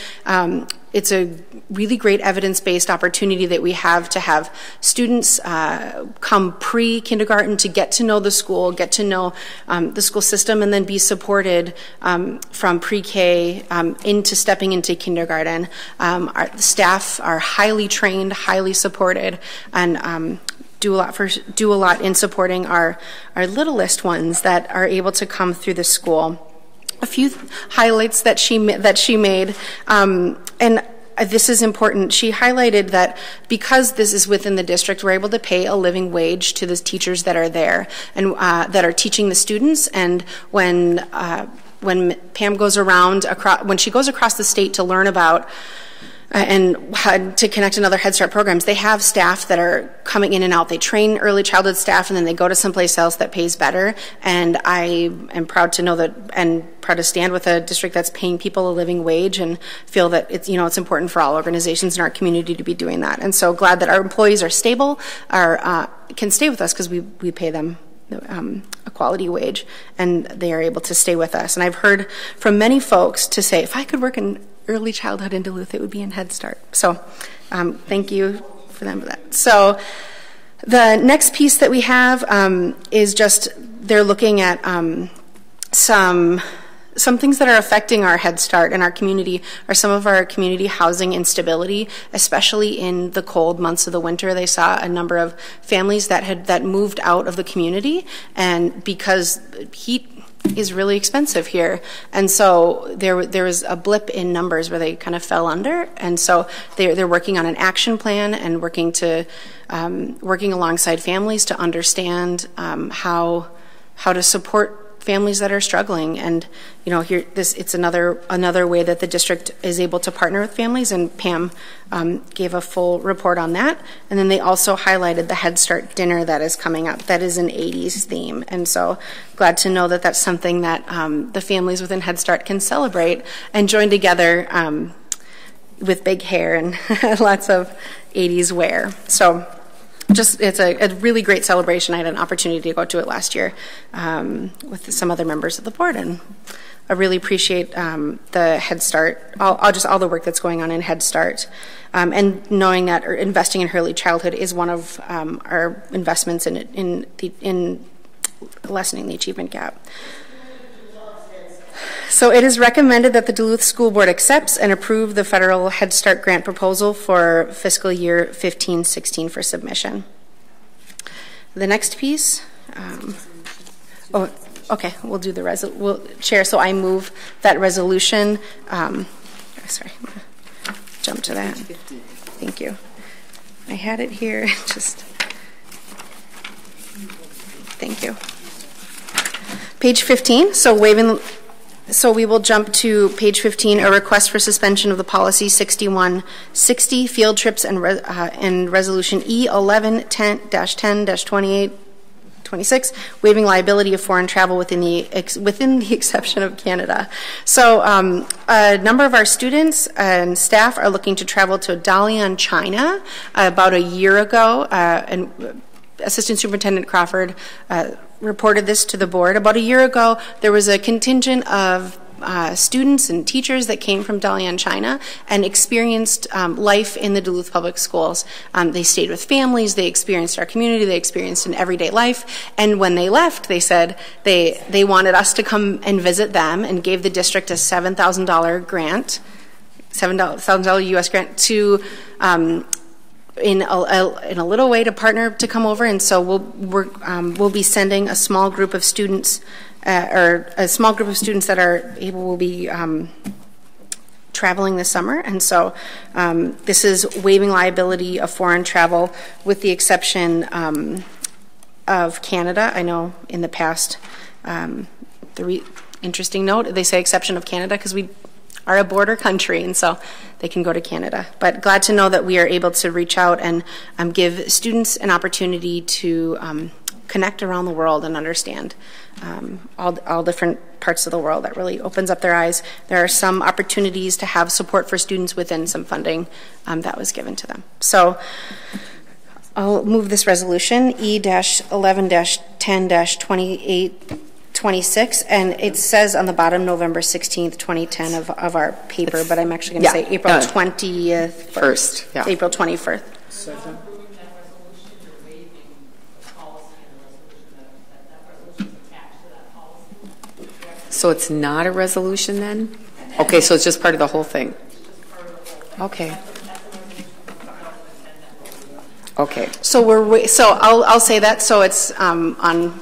it's a really great evidence-based opportunity that we have to have students uh, come pre-kindergarten to get to know the school, get to know um, the school system, and then be supported um, from pre-K um, into stepping into kindergarten. Um, our staff are highly trained, highly supported, and um, do a lot for do a lot in supporting our our littlest ones that are able to come through the school a few highlights that she that she made, um, and this is important. She highlighted that because this is within the district, we're able to pay a living wage to the teachers that are there and uh, that are teaching the students. And when uh, when Pam goes around across, when she goes across the state to learn about uh, and had to connect another Head Start programs, they have staff that are coming in and out. They train early childhood staff and then they go to someplace else that pays better. And I am proud to know that and proud to stand with a district that's paying people a living wage and feel that it's, you know, it's important for all organizations in our community to be doing that. And so glad that our employees are stable, are, uh, can stay with us because we, we pay them um, a quality wage and they are able to stay with us. And I've heard from many folks to say, if I could work in early childhood in Duluth, it would be in Head Start. So um, thank you for them for that. So the next piece that we have um, is just they're looking at um, some some things that are affecting our Head Start and our community are some of our community housing instability, especially in the cold months of the winter. They saw a number of families that had that moved out of the community, and because heat is really expensive here. And so there, there was a blip in numbers where they kind of fell under. And so they're, they're working on an action plan and working to, um, working alongside families to understand um, how, how to support families that are struggling. And you know, here this it's another another way that the district is able to partner with families. And Pam um, gave a full report on that. And then they also highlighted the Head Start dinner that is coming up. That is an 80s theme. And so glad to know that that's something that um, the families within Head Start can celebrate and join together. Um, with big hair and lots of 80s wear. So just it's a, a, really great celebration. I had an opportunity to go to it last year um, with some other members of the board, and I really appreciate um, the Head Start, all, all, just all the work that's going on in Head Start, um, and knowing that investing in early childhood is one of um, our investments in in the, in lessening the achievement gap. So it is recommended that the Duluth School Board accepts and approve the federal Head Start grant proposal for fiscal year 15-16 for submission. The next piece, um, oh, okay, we'll do the resol. We'll, Chair. So I move that resolution. Um, sorry, jump to that. Thank you. I had it here. Just thank you. Page 15. So waiving so we will jump to page 15, a request for suspension of the policy 6160, field trips and, re, uh, and resolution E11-10-10-28 26, waiving liability of foreign travel within the, ex- within the exception of Canada. So um, a number of our students and staff are looking to travel to Dalian, China. Uh, about a year ago, uh, and Assistant Superintendent Crawford uh, reported this to the board. About a year ago, there was a contingent of uh, students and teachers that came from Dalian, China, and experienced um, life in the Duluth Public Schools. Um, they stayed with families, they experienced our community, they experienced an everyday life, and when they left, they said they they wanted us to come and visit them, and gave the district a seven thousand dollar grant, seven thousand dollar U.S. grant to. Um, in a, a, in a little way to partner to come over, and so we'll we're, um, we'll be sending a small group of students uh, or a small group of students that are able will be um, traveling this summer. And so um, this is waiving liability of foreign travel with the exception um, of Canada. I know in the past, um, the re- interesting note, they say exception of Canada because we are a border country, and so they can go to Canada. But glad to know that we are able to reach out and um, give students an opportunity to um, connect around the world and understand um, all, all different parts of the world. That really opens up their eyes. There are some opportunities to have support for students within some funding um, that was given to them. So I'll move this resolution E 11 10 28 26, and it says on the bottom November 16th, 2010 of, of our paper, but I'm actually going to yeah, say April uh, 20th First, yeah. April 21st. Second. So it's not a resolution then? Okay, so it's just part of the whole thing? Okay. Okay. So we're, so I'll, I'll say that, so it's um, on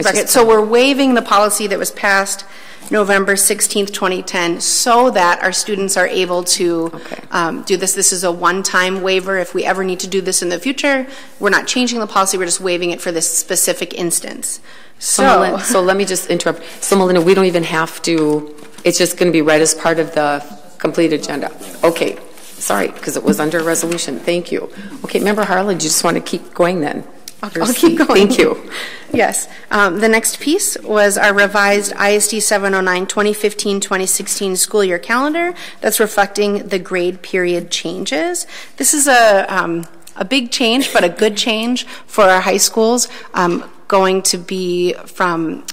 Just- So we're waiving the policy that was passed November 16th, 2010, so that our students are able to um, do this. This is a one-time waiver. If we ever need to do this in the future, we're not changing the policy, we're just waiving it for this specific instance. So, So, Melinda, so let me just interrupt. So Melinda, we don't even have to, it's just going to be read as part of the complete agenda. Okay, sorry, because it was under resolution. Thank you. Okay, Member Harala, you just want to keep going then? I'll I'll keep going. Thank you. Yes. Um, The next piece was our revised ISD 709 2015-2016 school year calendar that's reflecting the grade period changes. This is a, um, a big change, but a good change for our high schools, um, going to be from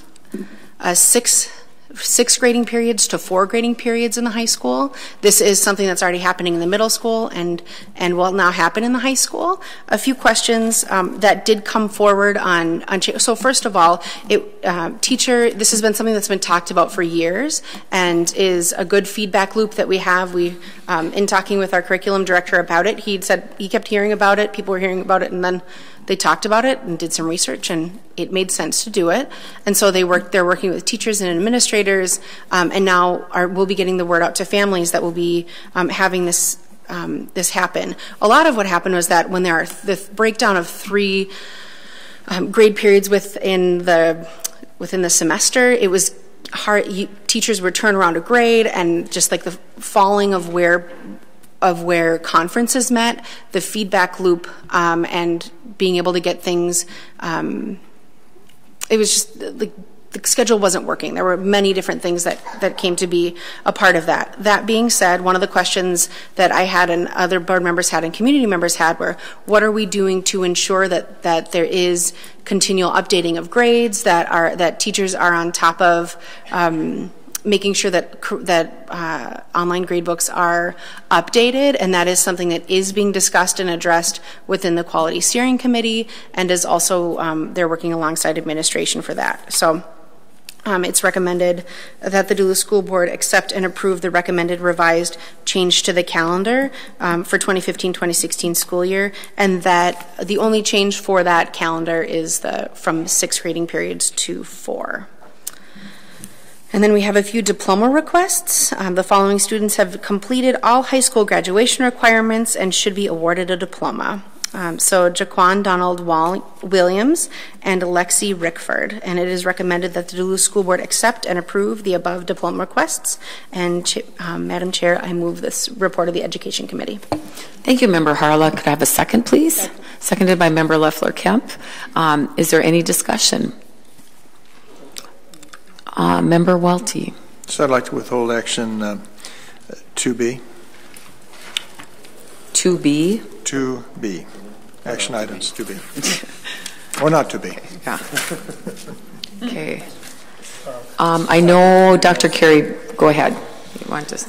a six six grading periods to four grading periods in the high school. This is something that's already happening in the middle school and and will now happen in the high school. A few questions um, that did come forward on on so first of all, it uh, teacher. This has been something that's been talked about for years and is a good feedback loop that we have. We um, in talking with our curriculum director about it, he said he kept hearing about it. People were hearing about it, and then they talked about it and did some research and it made sense to do it. And so they worked they're working with teachers and administrators um, and now are, we'll be getting the word out to families that will be um, having this um, this happen. A lot of what happened was that when there are the breakdown of three um, grade periods within the within the semester it was hard you, teachers would turn around a grade and just like the falling of where of where conferences met, the feedback loop, um, and being able to get things. Um, it was just like the schedule wasn't working. There were many different things that, that came to be a part of that. That being said, one of the questions that I had and other board members had and community members had were, what are we doing to ensure that, that there is continual updating of grades, that are that teachers are on top of um, making sure that that uh, online gradebooks are updated, and that is something that is being discussed and addressed within the quality steering committee, and is also um, they're working alongside administration for that. So. Um, it's recommended that the Duluth School Board accept and approve the recommended revised change to the calendar um, for 2015-2016 school year, and that the only change for that calendar is the from six grading periods to four. And then we have a few diploma requests. Um, the following students have completed all high school graduation requirements and should be awarded a diploma. Um, so Jaquan Donald Wall- Williams and Alexi Rickford. And it is recommended that the Duluth School Board accept and approve the above diploma requests. And um, Madam Chair, I move this report of the Education Committee. Thank you, Member Harala. Could I have a second, please? seconded by Member Loeffler Kemp. Um, Is there any discussion? Uh, Member Welty. So I'd like to withhold action uh, 2B. 2B? 2B. Action items 2B. Or not 2B. Yeah. Okay. Um, I know, Dr. Carey, go ahead. You want to?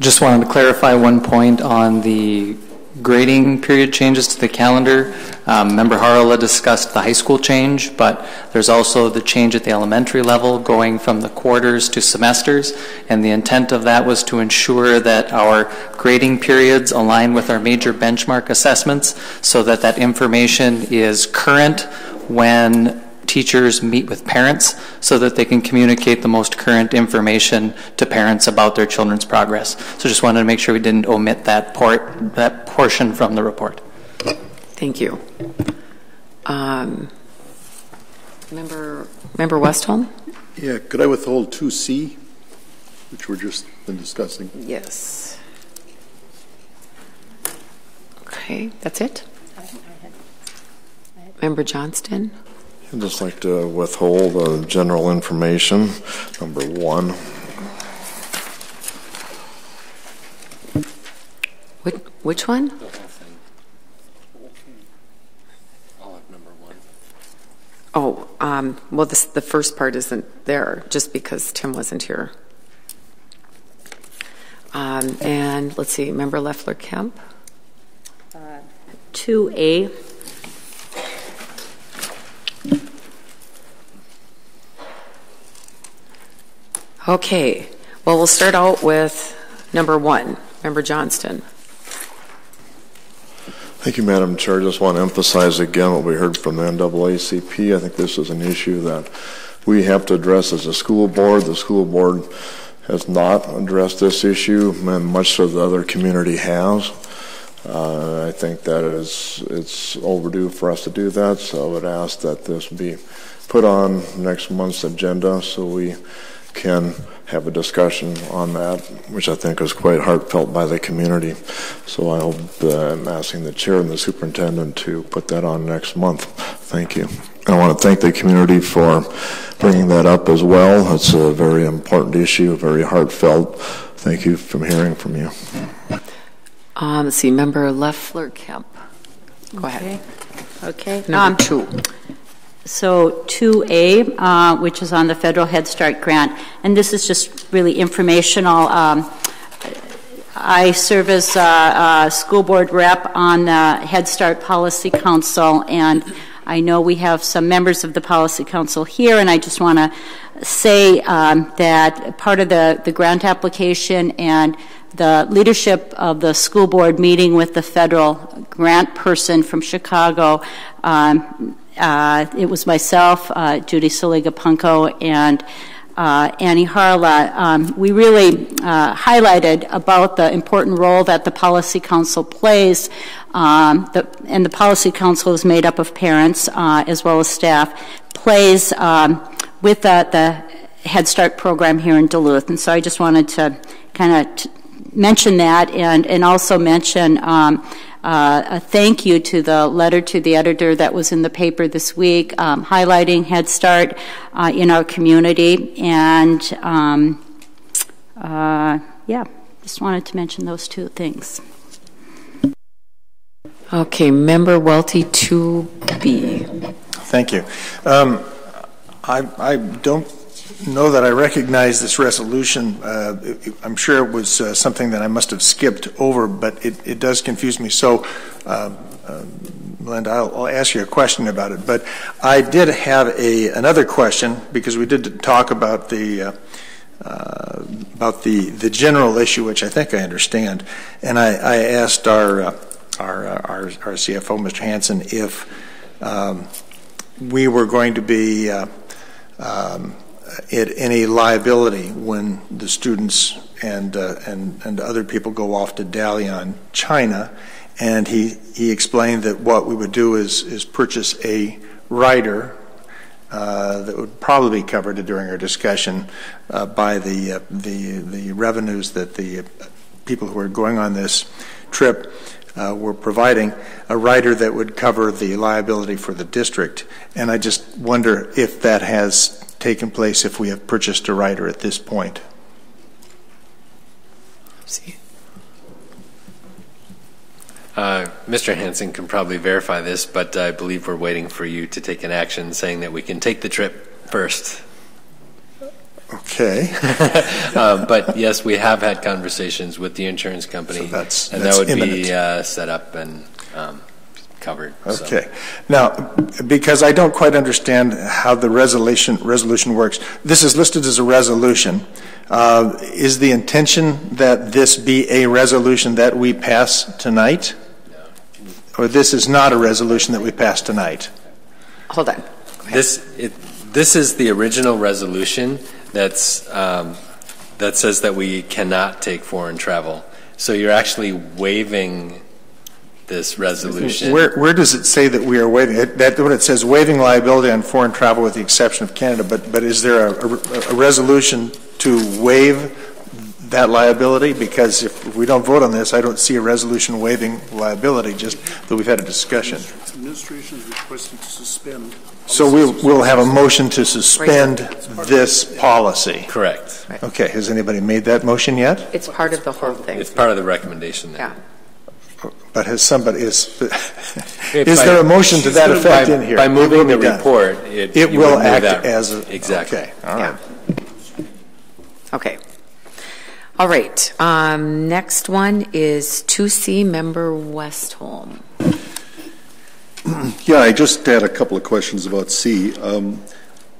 Just wanted to clarify one point on the grading period changes to the calendar. Um, Member Harala discussed the high school change, but there's also the change at the elementary level going from the quarters to semesters. And the intent of that was to ensure that our grading periods align with our major benchmark assessments so that that information is current when teachers meet with parents so that they can communicate the most current information to parents about their children's progress. So just wanted to make sure we didn't omit that port, that portion from the report. Thank you. Um, member, Member Westholm? Yeah, could I withhold 2C, which we're just been discussing? Yes. Okay, that's it? Member Johnston? I'd just like to withhold the general information, number one. Which, which one? Oh, um, well, this, the first part isn't there just because Tim wasn't here. Um, and let's see, Member Loeffler Kemp? Uh, 2A. Okay, well, we'll start out with number one, Member Johnston. Thank you, Madam Chair. I Just want to emphasize again what we heard from the NAACP. I think this is an issue that we have to address as a school board. The school board has not addressed this issue, and much of the other community has. Uh, I think that it is it's overdue for us to do that, so I would ask that this be put on next month's agenda so we can have a discussion on that, which I think is quite heartfelt by the community. So I hope uh, I'm asking the chair and the superintendent to put that on next month. Thank you. I want to thank the community for bringing that up as well. It's a very important issue, very heartfelt. Thank you from hearing from you. Um, let's see, Member Loeffler Kemp. Go ahead. Okay. Number Um, two. So 2A, uh, which is on the federal Head Start grant, and this is just really informational. Um, I serve as a, a school board rep on the Head Start Policy Council, and I know we have some members of the Policy Council here, and I just want to say um, that part of the, the grant application and the leadership of the school board meeting with the federal grant person from Chicago um, uh, it was myself, uh, Judy Seliga Punyko, and uh, Annie Harala. Um, we really uh, highlighted about the important role that the Policy Council plays. Um, the, and the Policy Council is made up of parents uh, as well as staff, plays um, with the, the Head Start program here in Duluth. And so I just wanted to kind of mention that and, and also mention um, uh, a thank you to the letter to the editor that was in the paper this week, um, highlighting Head Start uh, in our community. And um, uh, yeah, just wanted to mention those two things. Okay, Member Welty 2B. Thank you. Um, I, I don't know that I recognize this resolution. Uh, I'm sure it was uh, something that I must have skipped over, but it, it does confuse me. So, um, uh, Melinda, I'll, I'll ask you a question about it. But I did have a another question because we did talk about the uh, uh, about the the general issue, which I think I understand, and I, I asked our uh, our, uh, our our CFO, Mr. Hanson, if um, we were going to be uh, um, at any liability when the students and uh, and and other people go off to Dalian, China, and he he explained that what we would do is is purchase a rider. Uh, that would probably be covered during our discussion uh, by the uh, the the revenues that the people who are going on this trip uh, we're providing a rider that would cover the liability for the district. And I just wonder if that has taken place, if we have purchased a rider at this point. See. Uh, Mr. Hanson can probably verify this, but I believe we're waiting for you to take an action saying that we can take the trip first. Okay. uh, but yes, we have had conversations with the insurance company, So that's- and that's that would imminent. be uh, set up and um, covered. so. Okay. Now, because I don't quite understand how the resolution, resolution works, this is listed as a resolution. Uh, Is the intention that this be a resolution that we pass tonight? Or this is not a resolution that we pass tonight? Hold on. This it, this is the original resolution that's um, that says that we cannot take foreign travel. So you're actually waiving this resolution. Where, where does it say that we are waiving, it- that, when it says waiving liability on foreign travel with the exception of Canada, but, but is there a, a- a resolution to waive that liability? Because if we don't vote on this, I don't see a resolution waiving liability, just that we've had a discussion. Administration is requesting to suspend. So we'll, we'll have a motion to suspend this policy. Correct. Okay, has anybody made that motion yet? It's part of the whole thing. It's part of the recommendation. Then. Yeah. But has somebody, is, is there a motion to that by- effect in here? By It moving will the be done. report, it, It you will would move act that- as a. exactly. Okay, all right. Okay. All right. Um, next one is 2C member Westholm. Yeah, I just had a couple of questions about C. Um,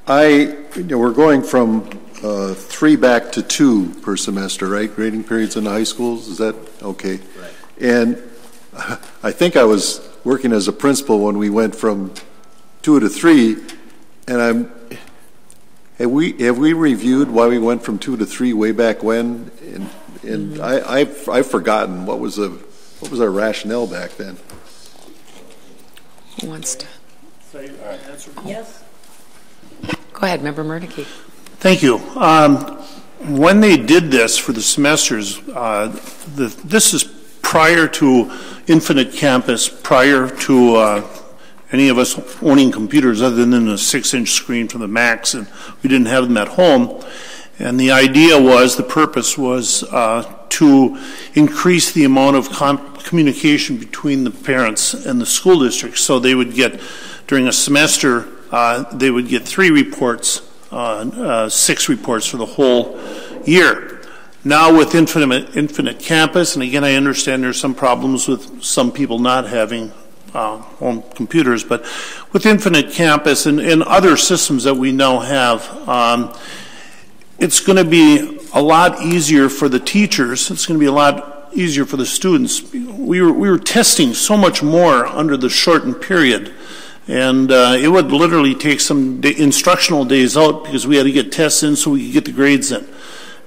I, you know, we're going from uh, three back to two per semester, right? Grading periods in the high schools, is that, okay? Right. And I think I was working as a principal when we went from two to three, and I'm, have we, have we reviewed why we went from two to three way back when? And, and I, I've, I've forgotten, what was the, what was our rationale back then? Who wants to? Yes. Go ahead, member Miernicki. Thank you. Um, when they did this for the semesters, uh, the, this is prior to Infinite Campus, prior to uh, any of us owning computers other than a six-inch screen from the Macs, and we didn't have them at home. And the idea was, the purpose was uh, to increase the amount of com- communication between the parents and the school district. So they would get, during a semester, uh, they would get three reports, uh, uh, six reports for the whole year. Now with Infinite, Infinite Campus, and again, I understand there's some problems with some people not having uh, home computers, but with Infinite Campus and, and other systems that we now have, um, it's going to be a lot easier for the teachers. It's going to be a lot easier for the students. We were, we were testing so much more under the shortened period. And uh, it would literally take some day, instructional days out because we had to get tests in so we could get the grades in.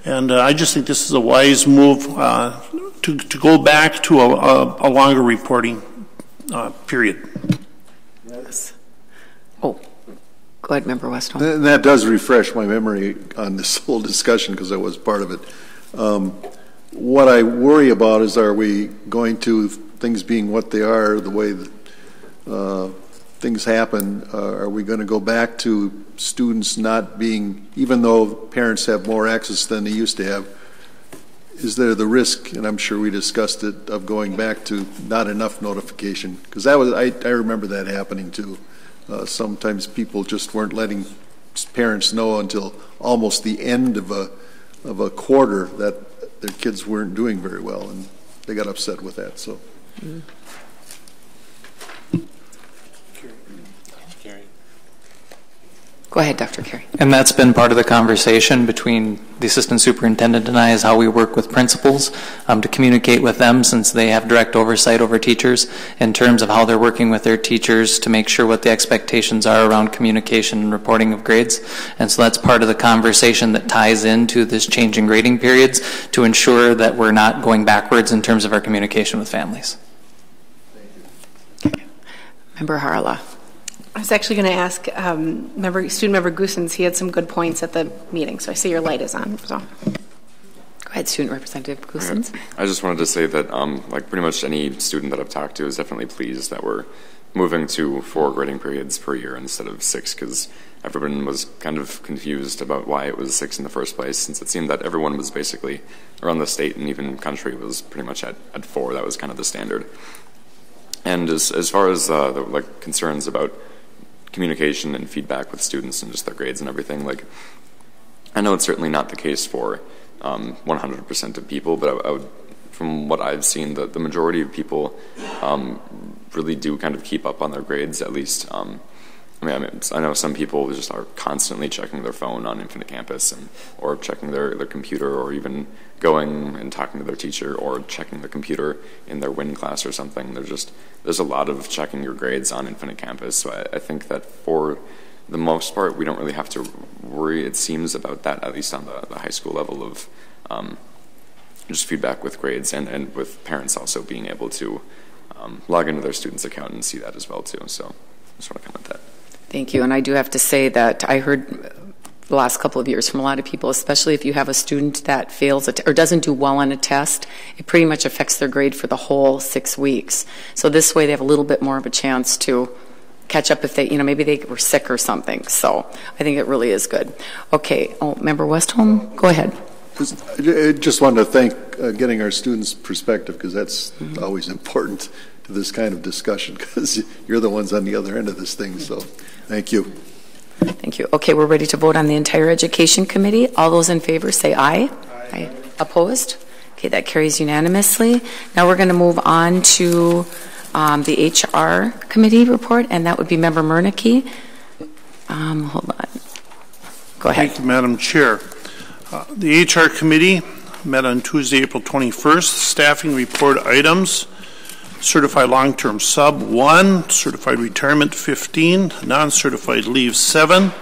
And uh, I just think this is a wise move uh, to, to go back to a, a, a longer reporting uh, period. Yes. Oh, go ahead, member Westholm. And that does refresh my memory on this whole discussion because I was part of it. Um, what I worry about is are we going to, things being what they are, the way that uh, things happen, uh, are we going to go back to students not being, even though parents have more access than they used to have, is there the risk, and I'm sure we discussed it, of going back to not enough notification? Because that was, I, I remember that happening too. Uh, sometimes people just weren't letting parents know until almost the end of a of a quarter that their kids weren't doing very well, and they got upset with that. So. Go ahead, Dr. Carey. And that's been part of the conversation between the assistant superintendent and I is how we work with principals um, to communicate with them since they have direct oversight over teachers in terms of how they're working with their teachers to make sure what the expectations are around communication and reporting of grades. And so that's part of the conversation that ties into this change in grading periods to ensure that we're not going backwards in terms of our communication with families. Thank you, Member Harala. I was actually going to ask um, member, student member Goosens. He had some good points at the meeting, so I see your light is on. So, Go ahead, Student Representative Goossens. I just wanted to say that, um, like, pretty much any student that I've talked to is definitely pleased that we're moving to four grading periods per year instead of six, because everyone was kind of confused about why it was six in the first place, since it seemed that everyone was basically around the state and even country was pretty much at, at four. That was kind of the standard. And as as far as uh, the like concerns about communication and feedback with students and just their grades and everything, like I know it's certainly not the case for um, 100% of people, but I, I would, from what I've seen, the, the majority of people um, really do kind of keep up on their grades, at least. Um, I mean, I mean, I know some people just are constantly checking their phone on Infinite Campus, and, or checking their, their computer, or even going and talking to their teacher, or checking the computer in their WIN class or something. There's just there's a lot of checking your grades on Infinite Campus. So I, I think that for the most part, we don't really have to worry. It seems about that, at least on the, the high school level of um, just feedback with grades, and and with parents also being able to um, log into their student's account and see that as well too. So I just want to comment that. Thank you. And I do have to say that I heard the last couple of years from a lot of people, especially if you have a student that fails or doesn't do well on a test, it pretty much affects their grade for the whole six weeks. So this way they have a little bit more of a chance to catch up if they, you know, maybe they were sick or something. So I think it really is good. Okay. Oh, member Westholm, go ahead. I just wanted to thank uh, getting our students' perspective because that's mm-hmm. always important to this kind of discussion because you're the ones on the other end of this thing. So thank you. Thank you. Okay, we're ready to vote on the entire Education Committee. All those in favor say aye. Aye. aye. Opposed? Okay, that carries unanimously. Now we're going to move on to um, the HR Committee report, and that would be Member Miernicki. Um, hold on. Go ahead. Thank you, Madam Chair. Uh, the HR Committee met on Tuesday, April 21st. Staffing report items certified long-term sub 1, certified retirement 15, non-certified leave 7,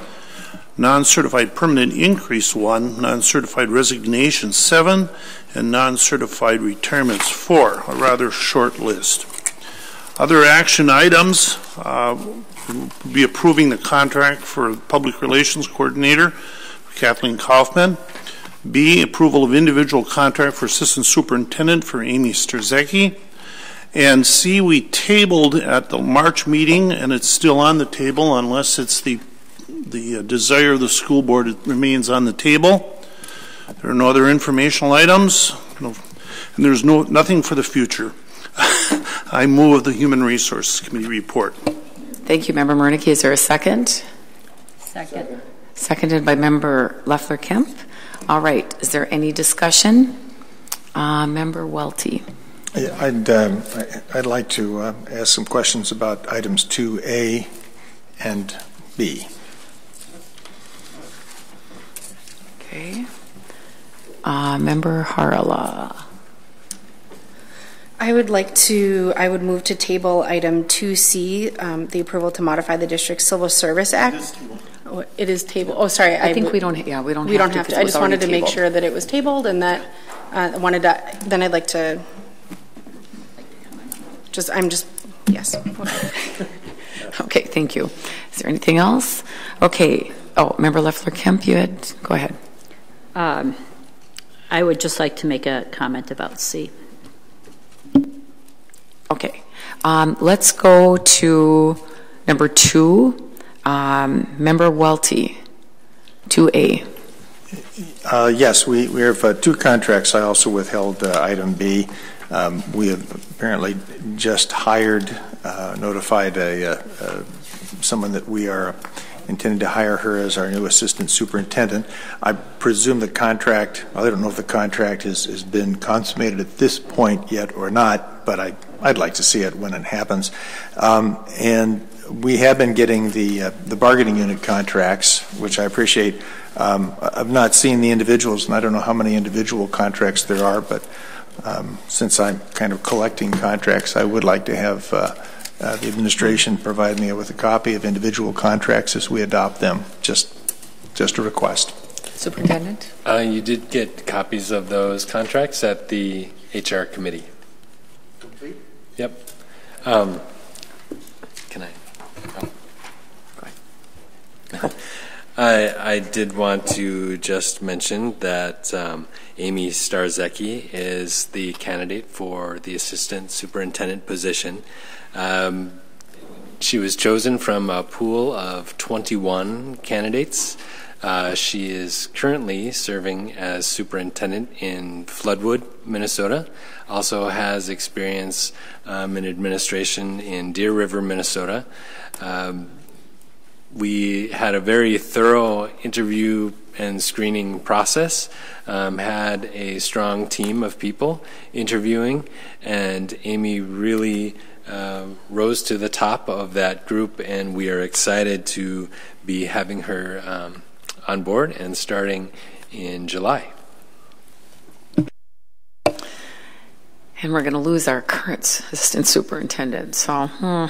non-certified permanent increase 1, non-certified resignation 7, and non-certified retirements 4, a rather short list. Other action items uh, be approving the contract for public relations coordinator Kathleen Kaufman. B, approval of individual contract for assistant superintendent for Amy Starzecki. And C, we tabled at the March meeting, and it's still on the table unless it's the, the uh, desire of the school board, it remains on the table. There are no other informational items, no, and there's no, nothing for the future. I move the Human Resources Committee report. Thank you, Member Miernicki. Is there a second? Second. Seconded by Member Loeffler Kemp. All right. Is there any discussion? Uh, Member Welty. I'd, um, I'd like to uh, ask some questions about items 2A and B. Okay. Uh, Member Harala. I would like to, I would move to table item 2C, um, the approval to modify the District Civil Service Act. Oh, It is table, oh, sorry. I think we don't, yeah, we don't We have don't to. have 'cause to. I just wanted already to make sure that it was tabled and that, uh, wanted to, then I'd like to, just, I'm just, yes. Okay, thank you. Is there anything else? Okay. Oh, Member Loeffler Kemp, you had, go ahead. Um, I would just like to make a comment about C. Okay. Um, let's go to number two, um, Member Welty, 2A. Uh, yes, we, we have uh, two contracts. I also withheld uh, item B. Um, we have apparently just hired, uh, notified a, uh, uh, someone that we are intending to hire her as our new assistant superintendent. I presume the contract, well, I don't know if the contract has, has been consummated at this point yet or not, but I, I'd like to see it when it happens. Um, and we have been getting the, uh, the bargaining unit contracts, which I appreciate. Um, I've not seen the individuals, and I don't know how many individual contracts there are, but um, since I'm kind of collecting contracts, I would like to have uh, uh, the administration provide me with a copy of individual contracts as we adopt them. Just, just a request. Superintendent? Uh, you did get copies of those contracts at the HR committee. Yep. Um, can I? Oh. I, I did want to just mention that um, Amy Starzecki is the candidate for the assistant superintendent position. Um, she was chosen from a pool of 21 candidates. Uh, she is currently serving as superintendent in Floodwood, Minnesota. Also has experience um, in administration in Deer River, Minnesota. Um, we had a very thorough interview and screening process, um, had a strong team of people interviewing, and Amy really uh, rose to the top of that group, and we are excited to be having her um, on board and starting in July. And we're going to lose our current assistant superintendent, so. Hmm.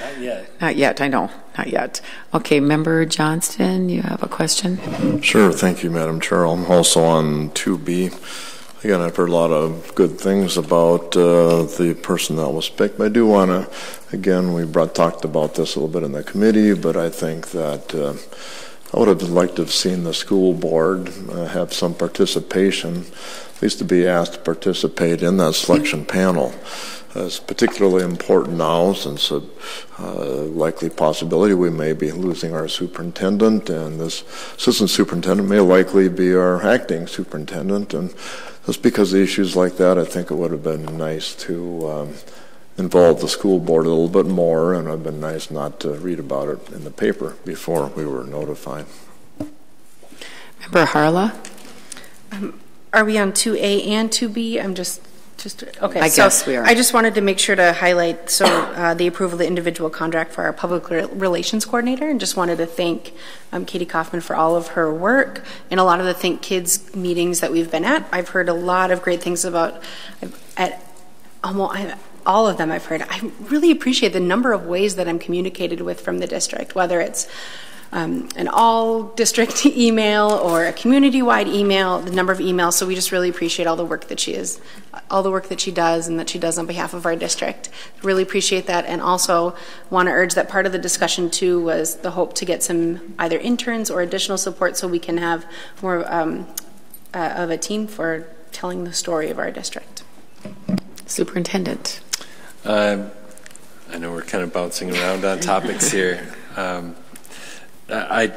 Not yet. Not yet, I know, not yet. Okay, Member Johnston, you have a question? Sure, thank you, Madam Chair. I'm also on 2B. Again, I've heard a lot of good things about uh, the person that was picked. But I do want to, again, we brought, talked about this a little bit in the committee, but I think that uh, I would have liked to have seen the school board uh, have some participation, at least to be asked to participate in that selection panel. It's particularly important now since a uh, likely possibility we may be losing our superintendent, and this assistant superintendent may likely be our acting superintendent. And just because of issues like that, I think it would have been nice to um, involve the school board a little bit more, and it would have been nice not to read about it in the paper before we were notified. Member Harala? Um, are we on 2A and 2B? I'm just just, okay. I so guess we are. I just wanted to make sure to highlight, so uh, the approval of the individual contract for our public relations coordinator, and just wanted to thank um, Katie Kaufman for all of her work and a lot of the Think Kids meetings that we've been at. I've heard a lot of great things about, at almost, all of them I've heard. I really appreciate the number of ways that I'm communicated with from the district, whether it's um, an all district email or a community wide email, the number of emails. So we just really appreciate all the work that she is, all the work that she does and that she does on behalf of our district. Really appreciate that. And also want to urge that part of the discussion too was the hope to get some either interns or additional support so we can have more um, uh, of a team for telling the story of our district. Superintendent. Uh, I know we're kind of bouncing around on topics here. Um, I,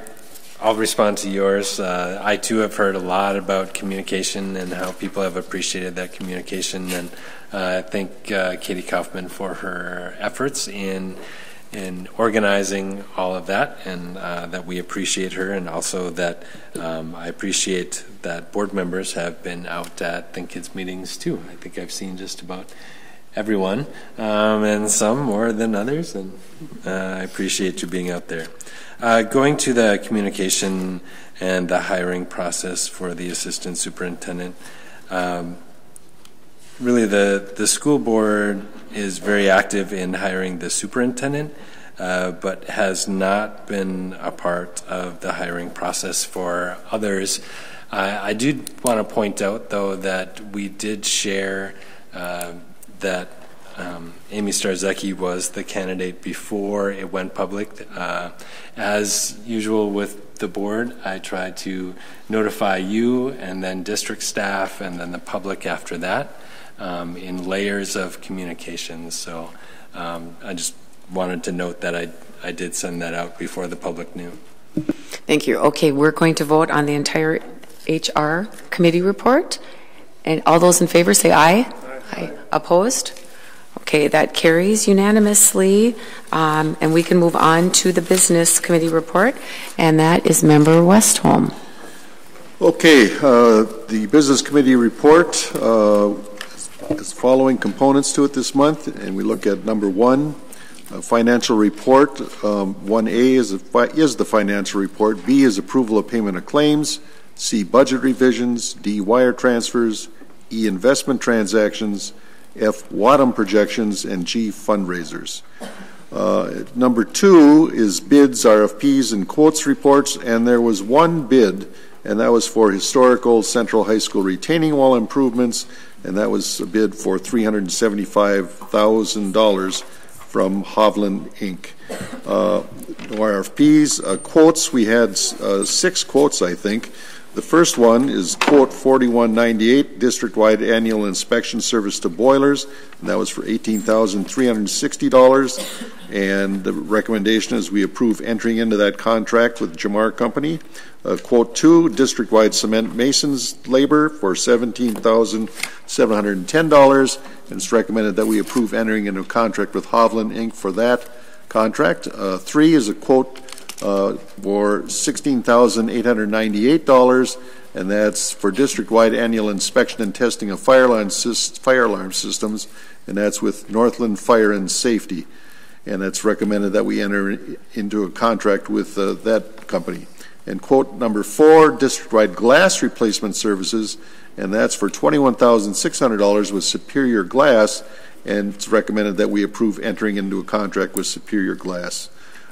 I'll respond to yours. Uh, I too have heard a lot about communication and how people have appreciated that communication, and uh, I thank uh, Katie Kaufman for her efforts in in organizing all of that, and uh, that we appreciate her, and also that um, I appreciate that board members have been out at Think Kids meetings too. I think I've seen just about everyone, um, and some more than others, and uh, I appreciate you being out there. Uh, going to the communication and the hiring process for the assistant superintendent, um, really the, the school board is very active in hiring the superintendent, uh, but has not been a part of the hiring process for others. I do want to point out, though, that we did share uh, that um, Amy Starzecki was the candidate before it went public. Uh, as usual with the board, I try to notify you and then district staff and then the public after that um, in layers of communications. So um, I just wanted to note that I, I did send that out before the public knew. Thank you. Okay, we're going to vote on the entire HR committee report. And all those in favor say aye. Aye. aye. Opposed? Okay, that carries unanimously, um, and we can move on to the Business Committee report, and that is Member Westholm. Okay, uh, the Business Committee report uh, has following components to it this month, and we look at number one, financial report. Um, 1A is, is the financial report, B is approval of payment of claims, C budget revisions, D wire transfers, E investment transactions, F, Wadham projections, and G, fundraisers. Uh, number two is bids, RFPs, and quotes reports, and there was one bid, and that was for historical Central High School retaining wall improvements, and that was a bid for $375,000 from Hovland Inc. Uh, RFPs. Uh, quotes, we had uh, six quotes, I think. The first one is quote 4198, district-wide annual inspection service to boilers, and that was for $18,360. And the recommendation is we approve entering into that contract with Jamar Company. Uh, quote two, district-wide cement masons labor for $17,710. And it's recommended that we approve entering into a contract with Hovland Inc. for that contract. Uh, three is a quote uh, for $16,898, and that's for district-wide annual inspection and testing of fire alarm, fire alarm systems, and that's with Northland Fire and Safety. And it's recommended that we enter into a contract with uh, that company. And quote number four, district-wide glass replacement services, and that's for $21,600 with Superior Glass, and it's recommended that we approve entering into a contract with Superior Glass.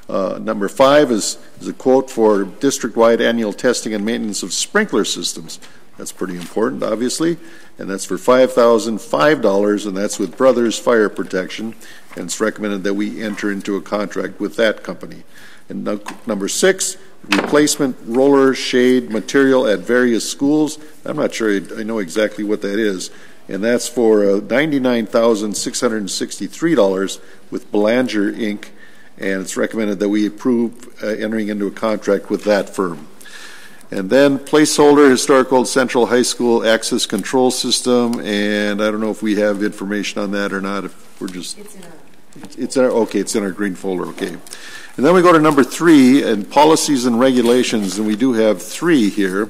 Uh, number five is, is a quote for district-wide annual testing and maintenance of sprinkler systems. That's pretty important, obviously, and that's for $5,005, and that's with Brothers Fire Protection, and it's recommended that we enter into a contract with that company. And no, number six, replacement roller shade material at various schools. I'm not sure I, I know exactly what that is, and that's for uh, $99,663 with Belanger Inc., and it's recommended that we approve uh, entering into a contract with that firm. And then placeholder historic old Central High School access control system, and I don't know if we have information on that or not. If we're just it's in our, it's in our okay, it's in our green folder. Okay, and then we go to number three and policies and regulations, and we do have three here.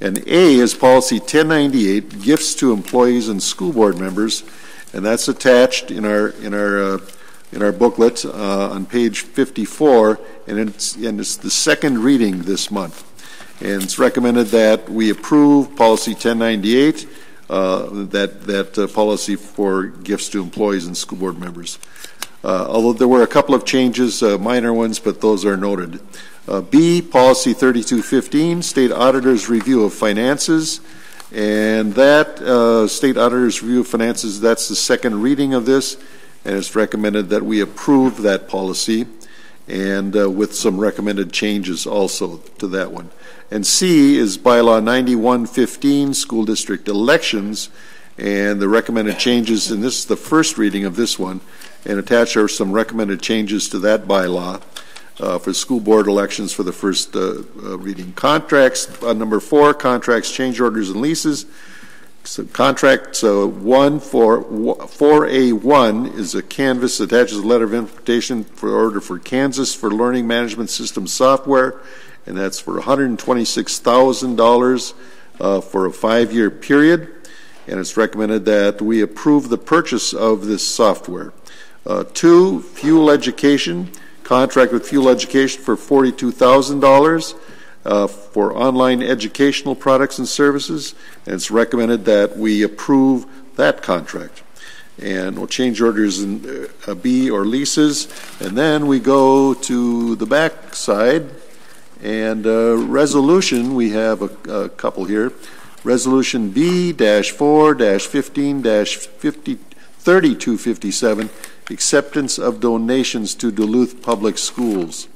And A is policy 1098, gifts to employees and school board members, and that's attached in our in our uh, in our booklet uh, on page 54, and it's, and it's the second reading this month. And it's recommended that we approve policy 1098, uh, that, that uh, policy for gifts to employees and school board members. Uh, although there were a couple of changes, uh, minor ones, but those are noted. Uh, B, policy 3215, state auditor's review of finances. And that state auditor's review of finances, that's the second reading of this and it's recommended that we approve that policy and uh, with some recommended changes also to that one. And C is bylaw 9115, school district elections, and the recommended changes, and this is the first reading of this one, and attached are some recommended changes to that bylaw uh, for school board elections for the first uh, uh reading. Contracts, uh, number four, contracts, change orders, and leases. So contract so one for 4A1 is a Canvas attaches a letter of invitation for order for Canvas for learning management system software, and that's for $126,000 uh, for a five-year period. And it's recommended that we approve the purchase of this software. Uh, two, fuel education contract with fuel education for $42,000 uh, for online educational products and services, and it's recommended that we approve that contract. And we'll change orders in uh, B or leases, and then we go to the back side, and uh, resolution, we have a, a couple here. Resolution B-4-15-50-3257, acceptance of donations to Duluth Public Schools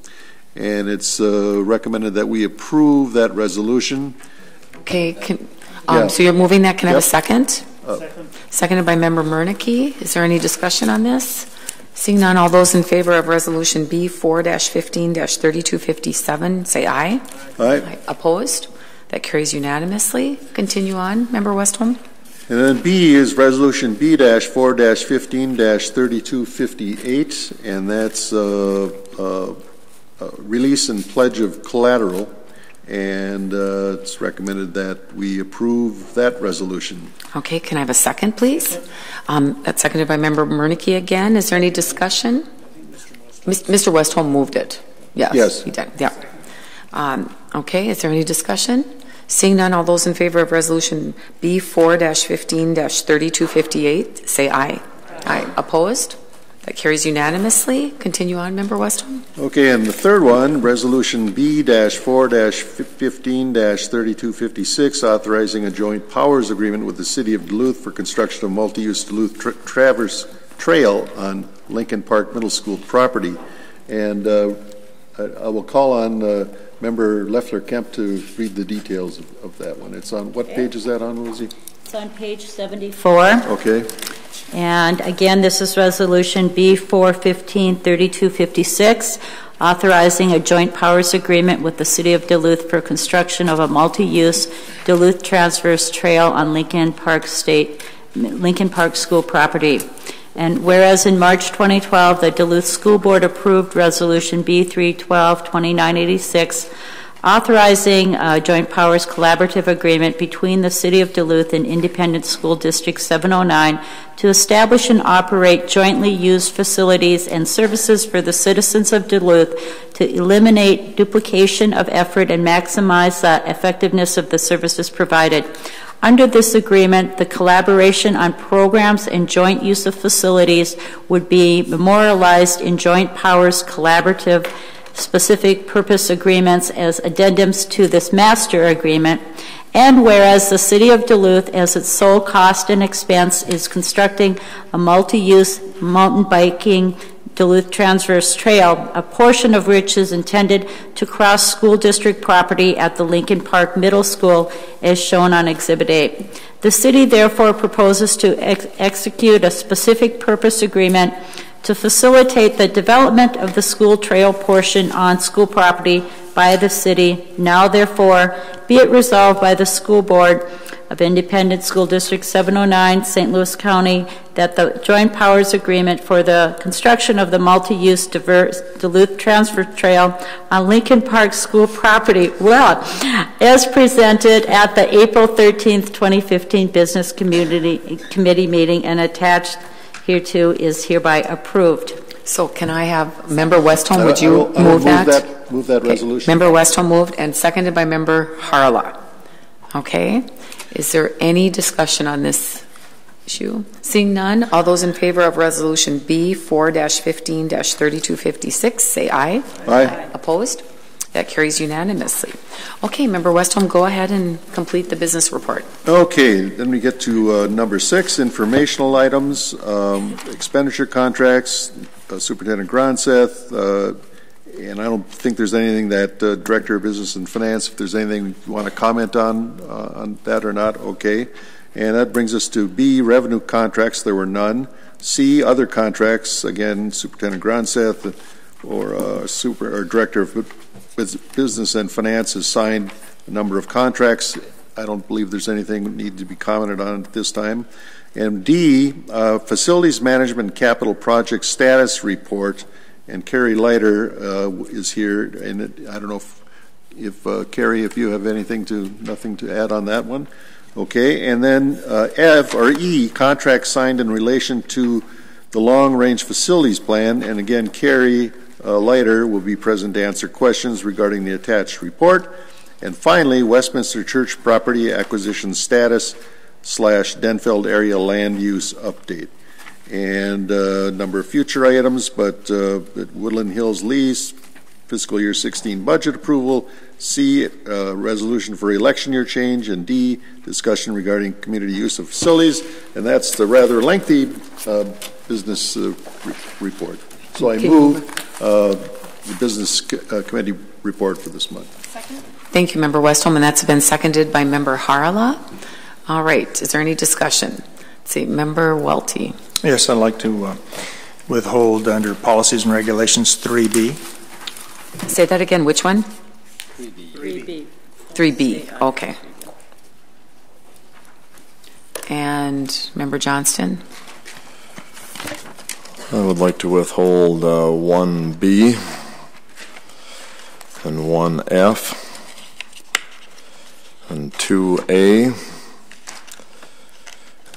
and it's uh, recommended that we approve that resolution. Okay, can, um, Yeah. so you're moving that, can I have a second? Uh, Seconded by Member Miernicki. Is there any discussion on this? Seeing none, all those in favor of Resolution B 4-15-3257, say aye. Aye. Opposed? That carries unanimously. Continue on, Member Westholm. And then B is Resolution B-4-15-3258, and that's uh, uh, release and pledge of collateral, and uh, it's recommended that we approve that resolution. Okay, can I have a second, please? Um, that's seconded by Member Miernicki again. Is there any discussion? Mr. Westholm moved it. Yes. Yes. He did. Yeah. Um, okay, is there any discussion? Seeing none, all those in favor of Resolution B4-15-3258, say aye. Aye. Opposed? That carries unanimously. Continue on, Member Westholm. Okay, and the third one, Resolution B-4-15-3256, authorizing a joint powers agreement with the City of Duluth for construction of multi-use Duluth tra- Traverse Trail on Lincoln Park Middle School property. And uh, I, I will call on uh, Member Loeffler Kemp to read the details of, of that one. It's on, what page is that on, Lizzie? It's on page 74. Okay. And again, this is Resolution B4153256, authorizing a joint powers agreement with the City of Duluth for construction of a multi-use Duluth Transverse Trail on Lincoln Park State, Lincoln Park School property. And whereas in March 2012, the Duluth School Board approved Resolution B312-2986, authorizing a joint powers collaborative agreement between the City of Duluth and Independent School District 709 to establish and operate jointly used facilities and services for the citizens of Duluth to eliminate duplication of effort and maximize the effectiveness of the services provided. Under this agreement, the collaboration on programs and joint use of facilities would be memorialized in Joint Powers Collaborative Specific Purpose Agreements as addendums to this master agreement. And whereas the City of Duluth, as its sole cost and expense, is constructing a multi use mountain biking Duluth Transverse Trail, a portion of which is intended to cross school district property at the Lincoln Park Middle School, as shown on Exhibit 8. The city therefore proposes to ex- execute a specific purpose agreement to facilitate the development of the school trail portion on school property by the city. Now, therefore, be it resolved by the school board of Independent School District 709, St. Louis County, that the joint powers agreement for the construction of the multi-use diverse Duluth Transfer Trail on Lincoln Park School property, well, as presented at the April 13th, 2015 Business Community Committee meeting and attached hereto is hereby approved. So can I have Member Westholm, would I you will- I will move that? Move that Okay. resolution. Member Westholm moved and seconded by Member Harala. Okay. Is there any discussion on this issue? Seeing none, all those in favor of Resolution B 4-15-3256, say aye. Aye. Opposed? That carries unanimously. Okay, Member Westholm, go ahead and complete the business report. Okay, then we get to uh, number six, informational items, um, expenditure contracts, uh, Superintendent Gronseth, uh, and I don't think there's anything that uh, Director of Business and Finance, if there's anything you want to comment on, uh, on that or not, okay. And that brings us to B, revenue contracts, there were none. C, other contracts, again, Superintendent Gronseth or uh, Super, or Director of Business and Finance has signed a number of contracts. I don't believe there's anything that need to be commented on at this time. And D, uh, Facilities Management Capital Project Status Report, and Carrie Leider uh, is here, and it- I don't know if, if uh, Carrie, if you have anything to, nothing to add on that one? Okay, and then uh, F, or E, contract signed in relation to the Long Range Facilities Plan, and again, Carrie uh, Leider will be present to answer questions regarding the attached report. And finally, Westminster Church property acquisition status slash Denfeld area land use update. And a number of future items, but uh, Woodland Hills lease, fiscal year 16 budget approval, C, uh, resolution for election year change, and D, discussion regarding community use of facilities. And that's the rather lengthy uh, business uh, re- report. So I Okay. move uh, the business co- uh, committee report for this month. Second? Thank you, Member Westholm, and that's been seconded by Member Harala. All right, is there any discussion? Let's see, Member Welty. Yes, I'd like to uh, withhold under policies and regulations 3B. Say that again, which one? 3B. 3B, okay. And Member Johnston? I would like to withhold uh, 1B and 1F and 2A.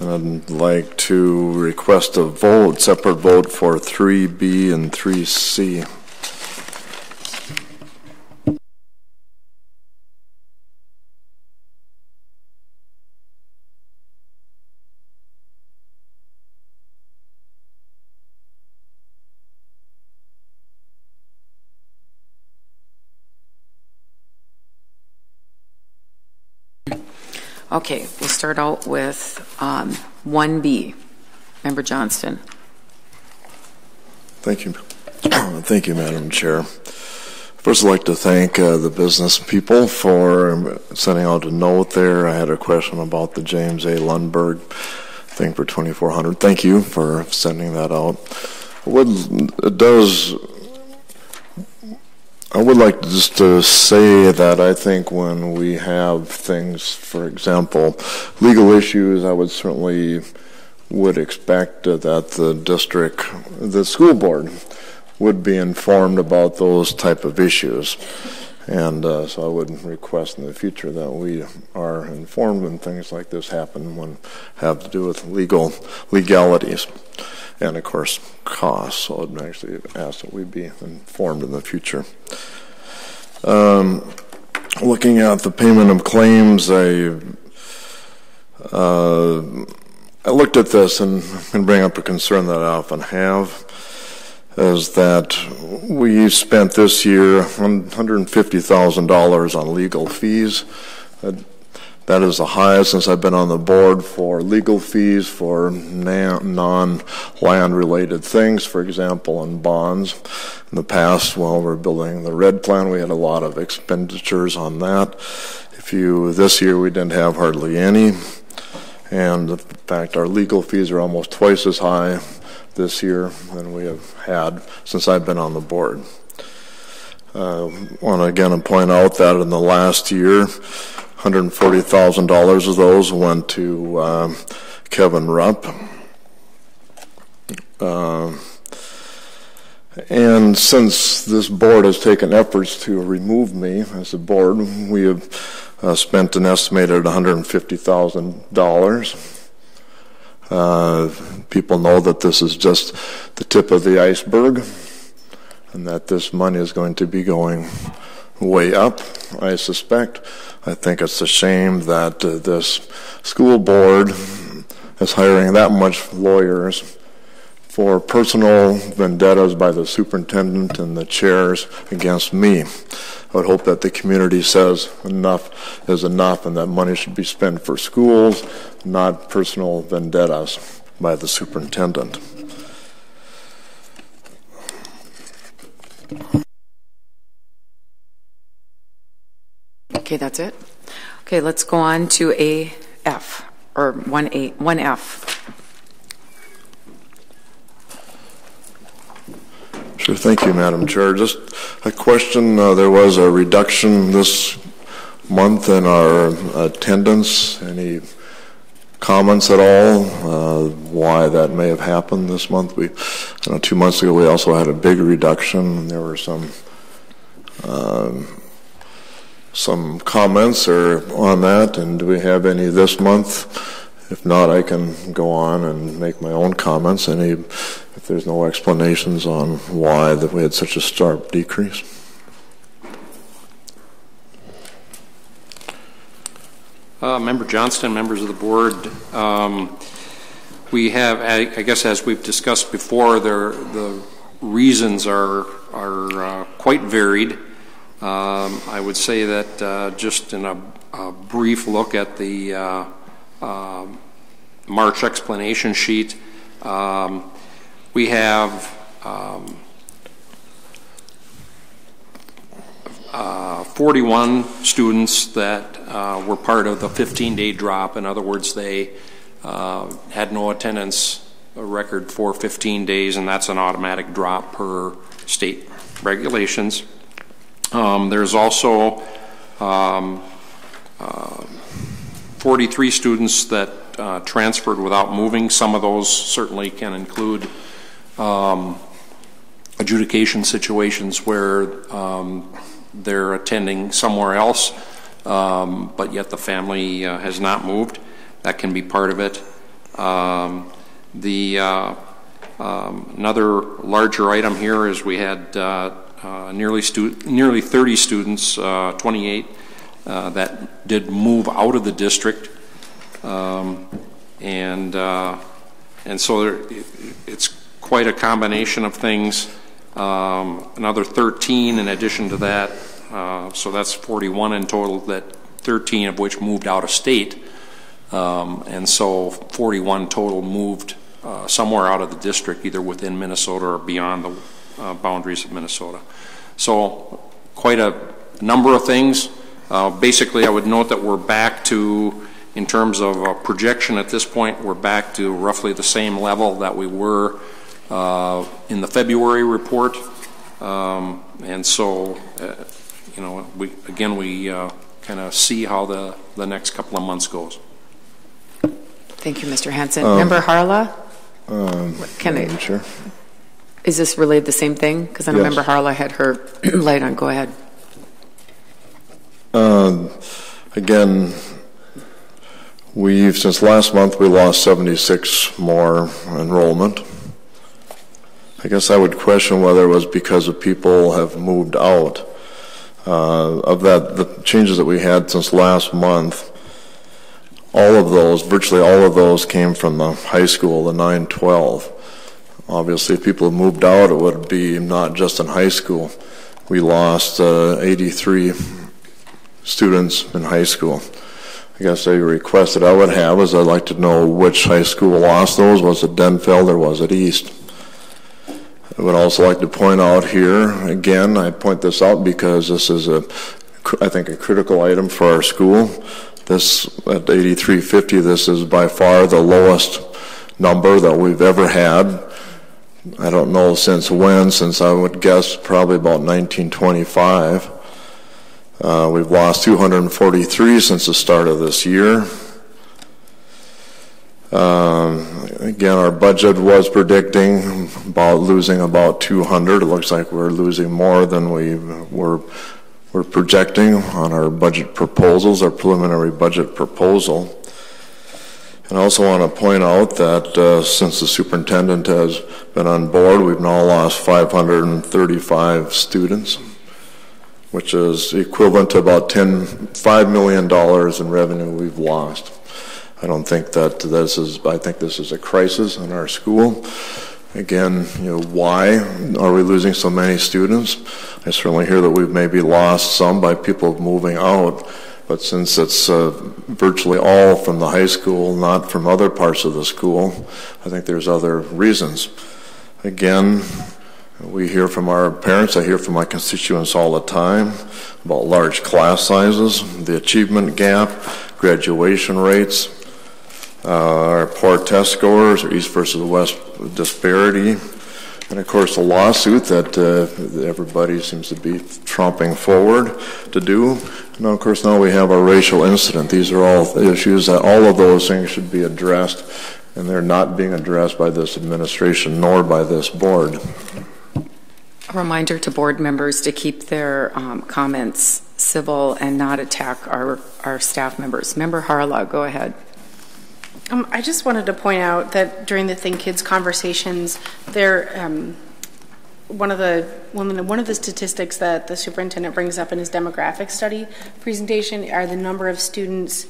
And I'd like to request a vote, separate vote for 3B and 3C. Okay, we'll start out with um, 1B. Member Johnston. Thank you. Thank you, Madam Chair. First, I'd like to thank uh, the business people for sending out a note there. I had a question about the James A. Lundberg thing for 2400. Thank you for sending that out. What it does, I would like just to say that I think when we have things, for example, legal issues, I would certainly would expect that the district, the school board, would be informed about those type of issues. And uh, so I would request in the future that we are informed when things like this happen, when have to do with legal legalities, and of course costs. So I'd actually ask that we be informed in the future. Um, looking at the payment of claims, I uh, I looked at this and can bring up a concern that I often have is that we spent this year $150,000 on legal fees. That is the highest since I've been on the board for legal fees for non-land related things, for example, on bonds. In the past, while we're building the red plan, we had a lot of expenditures on that. If you, this year we didn't have hardly any. And in fact, our legal fees are almost twice as high this year than we have had since I've been on the board. I uh, want to again point out that in the last year, $140,000 of those went to uh, Kevin Rupp. Uh, and since this board has taken efforts to remove me as a board, we have uh, spent an estimated $150,000 uh, people know that this is just the tip of the iceberg and that this money is going to be going way up, I suspect. I think it's a shame that uh, this school board is hiring that much lawyers for personal vendettas by the superintendent and the chairs against me. I would hope that the community says enough is enough and that money should be spent for schools, not personal vendettas by the superintendent. Okay, that's it. Okay, let's go on to AF, or 1A, 1F. Sure, thank you, Madam Chair. Just a question. Uh, there was a reduction this month in our attendance. Any comments at all uh, why that may have happened this month? We, I know, two months ago, we also had a big reduction. There were some uh, some comments or on that, and do we have any this month? If not, I can go on and make my own comments. Any if there's no explanations on why that we had such a sharp decrease. Uh, Member Johnston, members of the board, um, we have, I, I, guess, as we've discussed before, there, the reasons are are uh, quite varied. Um, I would say that uh, just in a, a, brief look at the uh, um, March explanation sheet, um, we have um, uh, 41 students that uh, were part of the 15-day drop. In other words, they uh, had no attendance record for 15 days, and that's an automatic drop per state regulations. Um, there's also um, uh, 43 students that uh, transferred without moving. Some of those certainly can include um, adjudication situations where um, they're attending somewhere else, um, but yet the family uh, has not moved. That can be part of it. Um, the uh, another larger item here is we had uh nearly nearly 30 students, uh, 28, uh, that did move out of the district, um, and and so there, it, it's quite a combination of things. Um, another 13 in addition to that, uh, so that's 41 in total, that 13 of which moved out of state. Um, and so 41 total moved uh, somewhere out of the district, either within Minnesota or beyond the uh, boundaries of Minnesota. So quite a number of things. Uh, basically, I would note that we're back to, in terms of a projection at this point, we're back to roughly the same level that we were uh, in the February report. Um, and so, uh, you know, we, again, we uh, kind of see how the, the next couple of months goes. Thank you, Mr. Hanson. Um, Member Harala, Um, Can I- Madam Chair. Is this related the same thing? Because I know Yes. Member Harala had her light on. Go ahead. Um, Again, we've, since last month, we lost 76 more enrollment. I guess I would question whether it was because of people have moved out. Uh, Of that, the changes that we had since last month, all of those, virtually all of those came from the high school, the 912. Obviously, if people moved out, it would be not just in high school. We lost uh, 83 students in high school. I guess a request that I would have is I'd like to know which high school lost those. Was it Denfeld or was it East? I would also like to point out here, again, I point this out because this is a, I think, a critical item for our school. This, at 8350, this is by far the lowest number that we've ever had. I don't know since when, since I would guess probably about 1925. Uh, we've lost 243 since the start of this year. Um, again, our budget was predicting about losing about 200. It looks like we're losing more than we were, were projecting on our budget proposals, our preliminary budget proposal. And I also want to point out that uh, since the superintendent has been on board, we've now lost 535 students, which is equivalent to about 10, $5 million in revenue we've lost. I don't think that this is, I think this is a crisis in our school. Again, you know, why are we losing so many students? I certainly hear that we've maybe lost some by people moving out, but since it's uh, virtually all from the high school, not from other parts of the school, I think there's other reasons. Again, we hear from our parents, I hear from my constituents all the time about large class sizes, the achievement gap, graduation rates, uh, our poor test scores, our East versus the West disparity, and of course the lawsuit that uh, everybody seems to be tromping forward to do. And of course now we have our racial incident. These are all issues that all of those things should be addressed, and they're not being addressed by this administration nor by this board. A reminder to board members to keep their um, comments civil and not attack our, our staff members. Member Harala, go ahead. Um, I just wanted to point out that during the Think Kids conversations, there, um, one of the one, one of the statistics that the superintendent brings up in his demographic study presentation are the number of students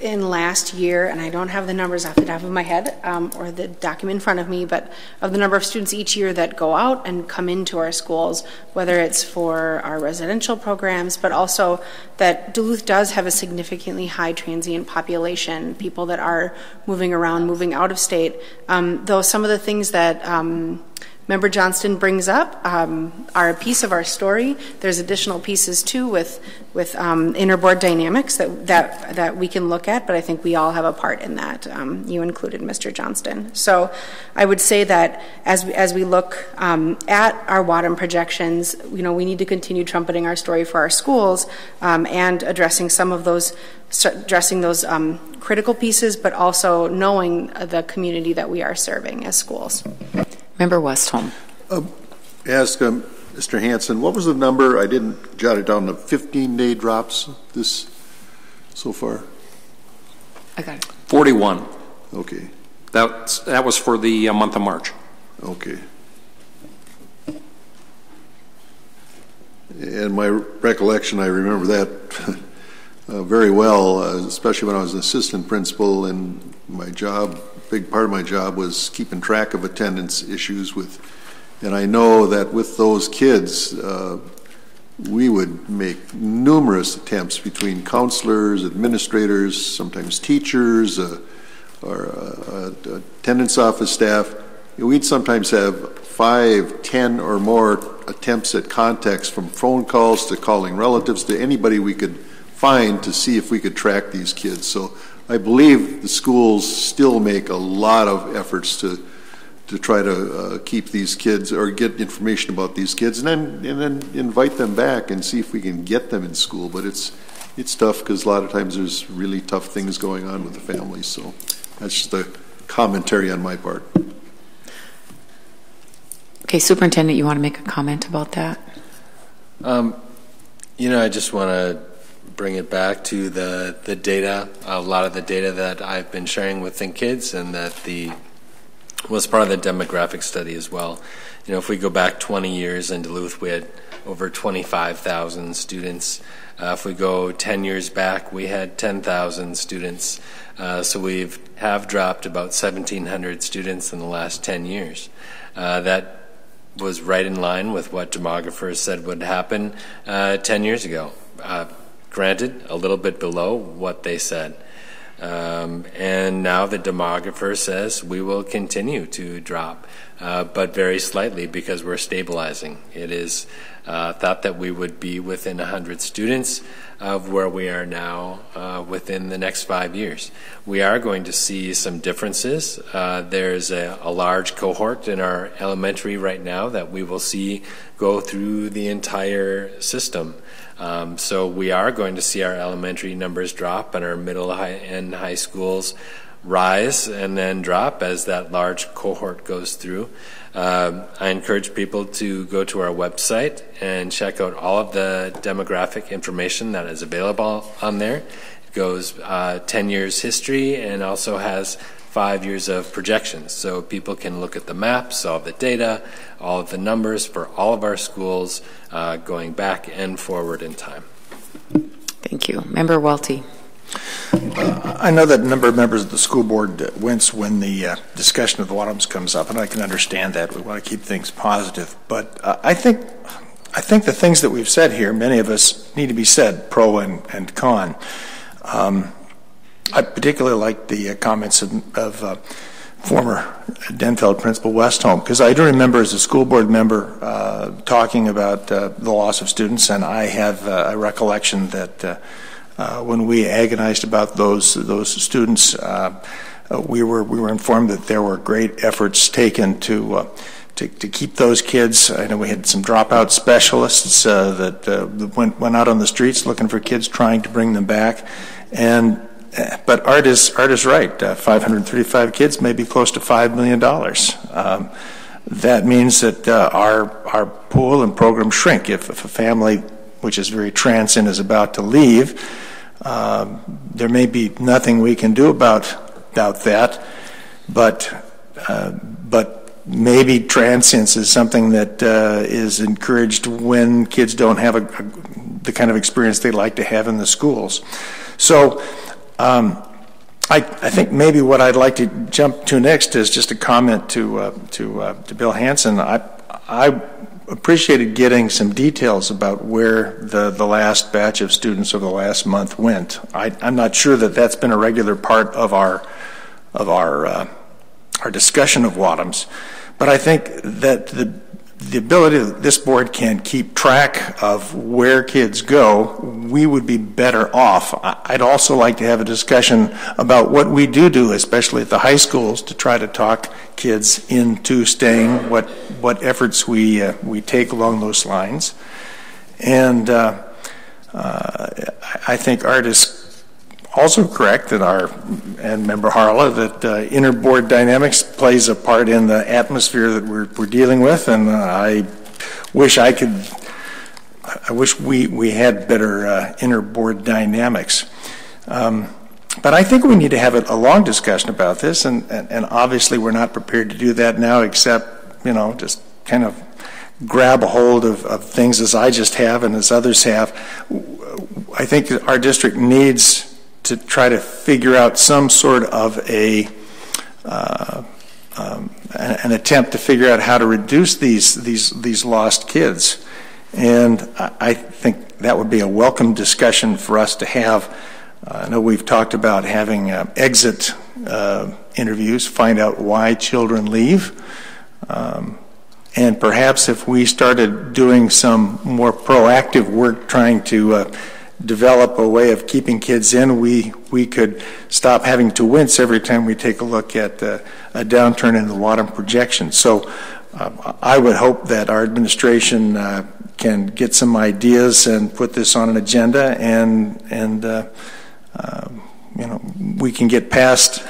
in last year, and I don't have the numbers off the top of my head um, or the document in front of me, but of the number of students each year that go out and come into our schools, whether it's for our residential programs, but also that Duluth does have a significantly high transient population, people that are moving around, moving out of state. Um, though some of the things that um, Member Johnston brings up um, are a piece of our story. There's additional pieces too with with um, interboard dynamics that that that we can look at, but I think we all have a part in that. Um, you included, Mr. Johnston. So I would say that as we, as we look um, at our WADM projections, you know, we need to continue trumpeting our story for our schools um, and addressing some of those addressing those um, critical pieces, but also knowing the community that we are serving as schools. Member Westholm. Uh, ask um, Mr. Hanson, what was the number? I didn't jot it down. The 15-day drops this so far. I got it. 41. Okay. That's, that was for the uh, month of March. Okay. In my recollection, I remember that uh, very well, uh, especially when I was an assistant principal and my job, big part of my job was keeping track of attendance issues with, and I know that with those kids, uh, we would make numerous attempts between counselors, administrators, sometimes teachers, uh, or uh, uh, attendance office staff. We'd sometimes have five, ten, or more attempts at contacts from phone calls to calling relatives to anybody we could find to see if we could track these kids. So I believe the schools still make a lot of efforts to to try to uh, keep these kids or get information about these kids, and then and then invite them back and see if we can get them in school. But it's it's tough because a lot of times there's really tough things going on with the families. So that's just a commentary on my part. Okay, Superintendent, you want to make a comment about that? Um, you know, I just want to bring it back to the, the data, a lot of the data that I've been sharing with Think Kids and that the was part of the demographic study as well. You know, if we go back 20 years in Duluth, we had over 25,000 students. Uh, if we go 10 years back, we had 10,000 students. Uh, so we've have dropped about 1,700 students in the last 10 years. Uh, that was right in line with what demographers said would happen uh, 10 years ago. Granted, a little bit below what they said. Um, and now the demographer says we will continue to drop, uh, but very slightly because we're stabilizing. It is uh, thought that we would be within 100 students of where we are now uh, within the next five years. We are going to see some differences. Uh, there's a, a, large cohort in our elementary right now that we will see go through the entire system. Um, so we are going to see our elementary numbers drop and our middle high, and high schools rise and then drop as that large cohort goes through. Uh, I encourage people to go to our website and check out all of the demographic information that is available on there. It goes uh, 10 years history and also has five years of projections. So people can look at the maps, all of the data, all of the numbers for all of our schools uh, going back and forward in time. Thank you. Member Welty. Uh, I know that a number of members of the school board wince when the uh, discussion of the WADMs comes up, and I can understand that. We want to keep things positive. But uh, I think I think the things that we've said here, many of us need to be said, pro and, and con. Um, I particularly like the uh, comments of, of uh, former Denfeld principal Westholm, because I do remember as a school board member uh, talking about uh, the loss of students, and I have uh, a recollection that uh, when we agonized about those those students, we were we were informed that there were great efforts taken to. To, to, keep those kids. I know we had some dropout specialists uh, that uh, went, went out on the streets looking for kids, trying to bring them back. And but Art is, Art is right. Uh, 535 kids may be close to $5 million. Um, that means that uh, our, our pool and program shrink. If, if, a family, which is very transient, is about to leave, um, there may be nothing we can do about, about that, but, uh, but maybe transience is something that uh, is encouraged when kids don't have a, a, the kind of experience they like to have in the schools. So um, I, I, think maybe what I'd like to jump to next is just a comment to uh, to, uh, to Bill Hanson. I I appreciated getting some details about where the, the last batch of students over the last month went. I, am not sure that that's been a regular part of our of our uh, our discussion of WADMs, but I think that the the ability that this board can keep track of where kids go, we would be better off. I'd also like to have a discussion about what we do do, especially at the high schools, to try to talk kids into staying, what, what efforts we, uh, we take along those lines. And uh, uh, I think Art is also correct that our, and Member Harala, that uh, interboard dynamics plays a part in the atmosphere that we're, we're dealing with, and uh, I wish I could, I wish we, we had better uh, interboard dynamics. Um, but I think we need to have a, a long discussion about this, and, and, and obviously we're not prepared to do that now, except, you know, just kind of grab a hold of, of things as I just have and as others have. I think our district needs to try to figure out some sort of a uh, um, an attempt to figure out how to reduce these these these lost kids, and I think that would be a welcome discussion for us to have. Uh, I know we've talked about having uh, exit uh, interviews, find out why children leave. Um, And perhaps if we started doing some more proactive work trying to uh, develop a way of keeping kids in, we, we could stop having to wince every time we take a look at uh, a downturn in the WADM projection. So uh, I would hope that our administration uh, can get some ideas and put this on an agenda and, and uh, uh, you know, we can get past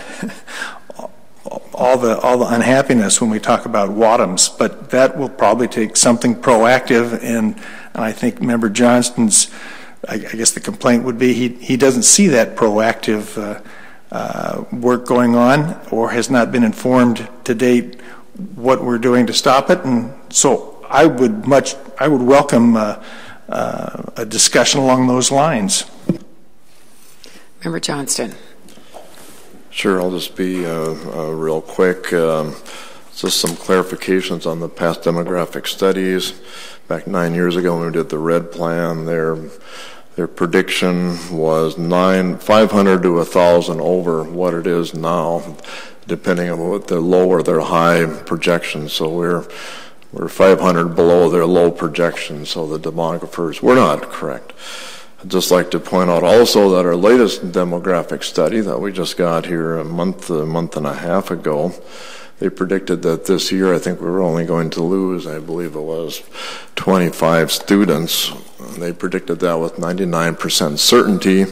all the all the unhappiness when we talk about WADMs, but that will probably take something proactive. And, and I think Member Johnston's, I, I, guess the complaint would be he he doesn't see that proactive uh, uh, work going on, or has not been informed to date what we're doing to stop it. And so I would much I would welcome uh, uh a discussion along those lines. Member Johnston. Sure, I'll just be uh, uh, real quick. Um, just some clarifications on the past demographic studies. Back nine years ago when we did the RED plan, their their prediction was nine, 500 to 1,000 over what it is now, depending on what their low or their high projections. So we're we're 500 below their low projections. So the demographers were not correct. I'd just like to point out also that our latest demographic study that we just got here a month, a month and a half ago, they predicted that this year I think we were only going to lose, I believe it was 25 students. They predicted that with 99% certainty,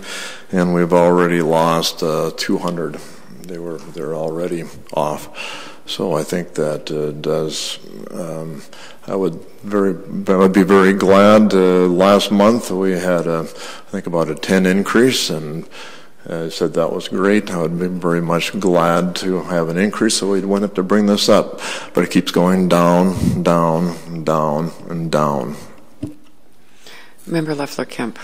and we've already lost uh, 200. They were they're already off. So I think that uh, does. Um, I would very, I would be very glad. Uh, last month we had, a, I think, about a 10 increase, and I said that was great. I would be very much glad to have an increase, so we wouldn't have to bring this up. But it keeps going down, down, down, and down. Member Loeffler Kemp.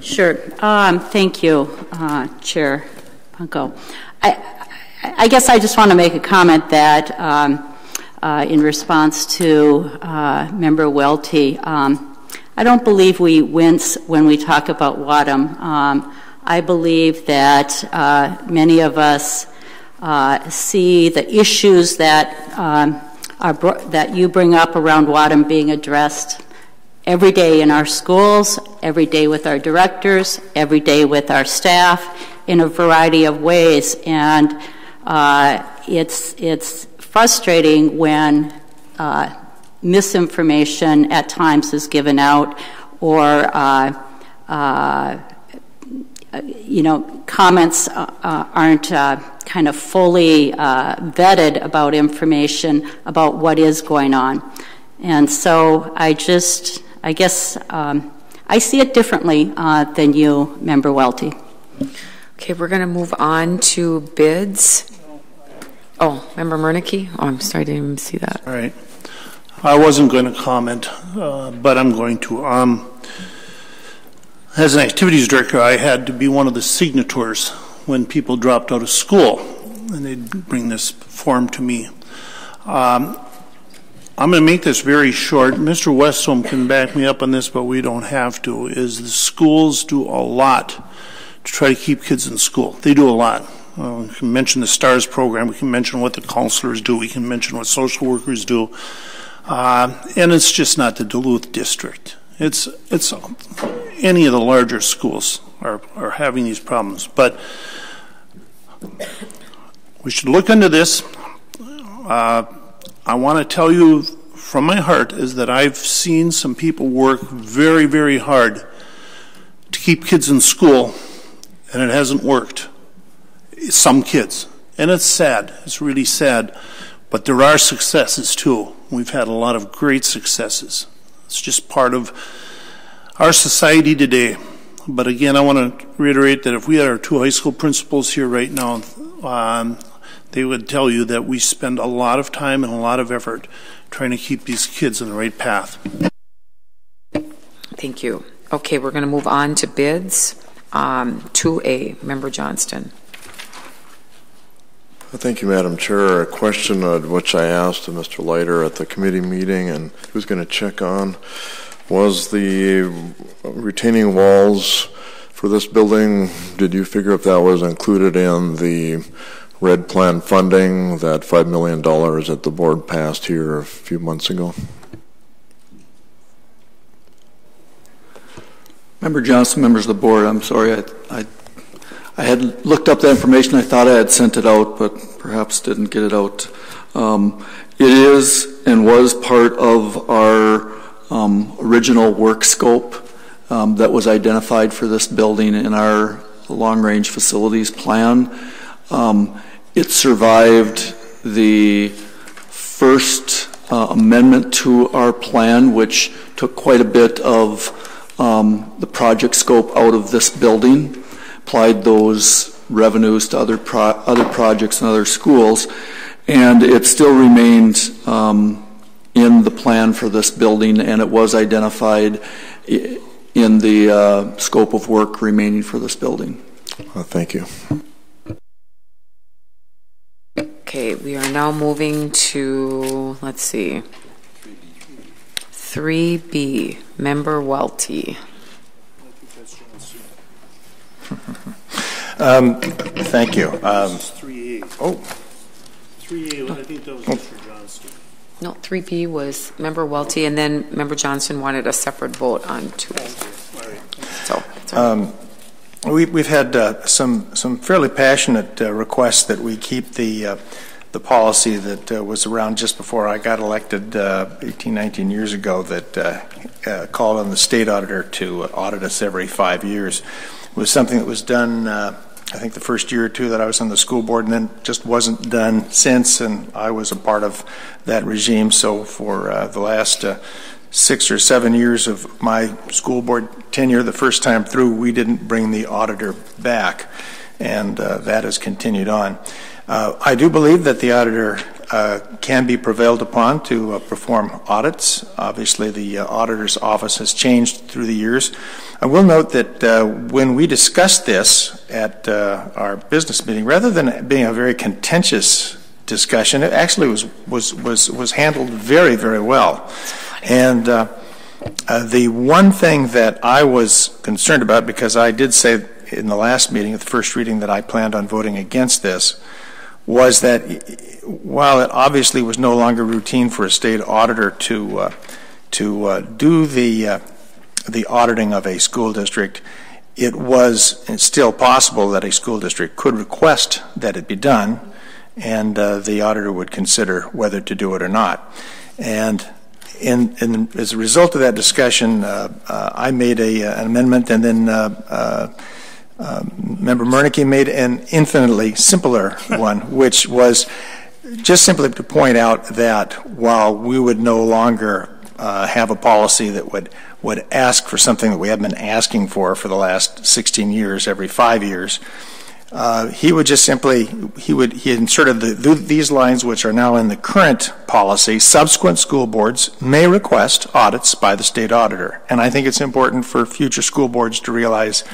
Sure. Um, thank you, uh, Chair Punyko. I, I guess I just want to make a comment that um, uh, in response to uh, Member Welty, um, I don't believe we wince when we talk about WADM. Um, I believe that uh, many of us uh, see the issues that um, are that you bring up around WADM being addressed every day in our schools, every day with our directors, every day with our staff in a variety of ways. And uh, it's, it's frustrating when uh, misinformation at times is given out or uh, uh you know comments uh, uh, aren't kind of fully vetted about information about what is going on and so i just i guess um, i see it differently than you member welty okay we're going to move on to bids Oh, Member Miernicki? Oh, I'm sorry, I didn't even see that. All right. I wasn't going to comment, uh, but I'm going to. Um, as an activities director, I had to be one of the signatories when people dropped out of school, and they'd bring this form to me. Um, I'm going to make this very short. Mr. Westholm can back me up on this, but we don't have to. Is the schools do a lot to try to keep kids in school. They do a lot. Uh, we can mention the STARS program. We can mention what the counselors do. We can mention what social workers do. Uh, and it's just not the Duluth district. It's it's any of the larger schools are are having these problems. But we should look into this. Uh, I want to tell you from my heart is that I've seen some people work very very hard to keep kids in school, and it hasn't worked some kids. And it's sad. It's really sad. But there are successes too. We've had a lot of great successes. It's just part of our society today. But again, I want to reiterate that if we had our two high school principals here right now, um, they would tell you that we spend a lot of time and a lot of effort trying to keep these kids on the right path. Thank you. Okay, we're going to move on to bids. Um, 2A, Member Johnston. Thank you, Madam Chair. A question uh, which I asked of Mr. Leider at the committee meeting and who's going to check on was the retaining walls for this building. Did you figure if that was included in the red plan funding, that $5 million that the board passed here a few months ago? Member Johnson, members of the board, I'm sorry, I, I, I, had looked up that information. I thought I had sent it out, but perhaps didn't get it out. Um, it is and was part of our um, original work scope um, that was identified for this building in our long-range facilities plan. Um, it survived the first uh, amendment to our plan, which took quite a bit of um, the project scope out of this building, applied those revenues to other pro- other projects and other schools, and it still remained um, in the plan for this building, and it was identified in the uh, scope of work remaining for this building. Uh, thank you. Okay, we are now moving to, let's see, 3B, Member Welty. Um, Thank you. Um, Oh, 3A, I think that was Mr. Johnston. No, 3B was Member Welty, and then Member Johnson wanted a separate vote on two. So, um, we- we've had uh, some some fairly passionate uh, requests that we keep the uh, the policy that uh, was around just before I got elected uh, 18, 19 years ago that uh, uh, called on the state auditor to audit us every five years. Was something that was done, uh, I think, the first year or two that I was on the school board, and then just wasn't done since, and I was a part of that regime. So for uh, the last uh, six or seven years of my school board tenure, the first time through, we didn't bring the auditor back, and uh, that has continued on. Uh, I do believe that the auditor uh, can be prevailed upon to uh, perform audits. Obviously, the uh, auditor's office has changed through the years. I will note that uh, when we discussed this at uh, our business meeting, rather than being a very contentious discussion, it actually was was was was handled very very well. And the one thing that I was concerned about, because I did say in the last meeting, at the first reading, that I planned on voting against this was that while it obviously was no longer routine for a state auditor to uh, to uh, do the uh, the auditing of a school district, it was still possible that a school district could request that it be done, and the auditor would consider whether to do it or not. And in, in, as a result of that discussion, I made a, an amendment, and then um, Member Miernicki made an infinitely simpler one, which was just simply to point out that while we would no longer uh, have a policy that would would ask for something that we have been asking for for the last 16 years, every five years, uh, he would just simply he would he inserted the, these lines, which are now in the current policy. Subsequent school boards may request audits by the state auditor, and I think it's important for future school boards to realize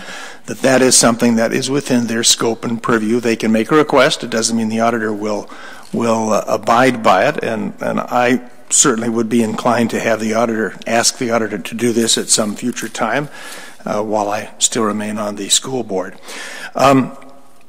that that is something that is within their scope and purview. They can make a request. It doesn't mean the auditor will will uh, abide by it, and and I certainly would be inclined to have the auditor ask the auditor to do this at some future time, uh, while I still remain on the school board. Um,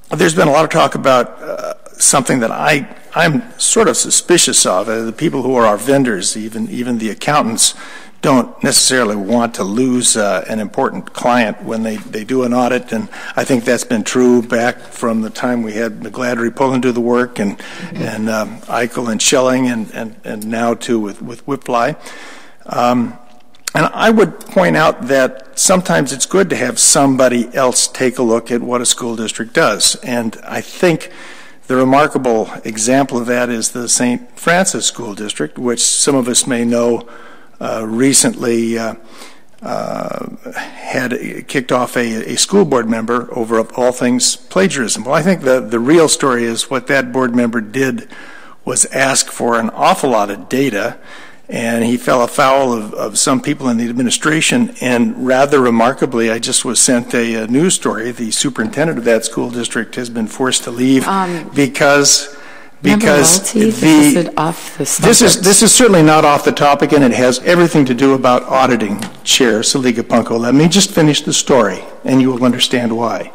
there's been a lot of talk about uh, something that I I'm sort of suspicious of. Uh, the people who are our vendors, even even the accountants, don't necessarily want to lose uh, an important client when they, they do an audit, and I think that's been true back from the time we had McGladrey Pullen do the work, and mm-hmm. and um, Eikill and Schilling, and, and and now too with with Wipfli. Um, and I would point out that sometimes it's good to have somebody else take a look at what a school district does. And I think the remarkable example of that is the St. Francis School District, which some of us may know recently uh, uh, had kicked off a, a, school board member over all things plagiarism. Well, I think the, the real story is what that board member did was ask for an awful lot of data and he fell afoul of, of some people in the administration. And rather remarkably, I just was sent a, a news story. The superintendent of that school district has been forced to leave um, because because the, this, is off the this is this is certainly not off the topic, and it has everything to do about auditing. Chair Seliga Punyko, let me just finish the story, and you will understand why.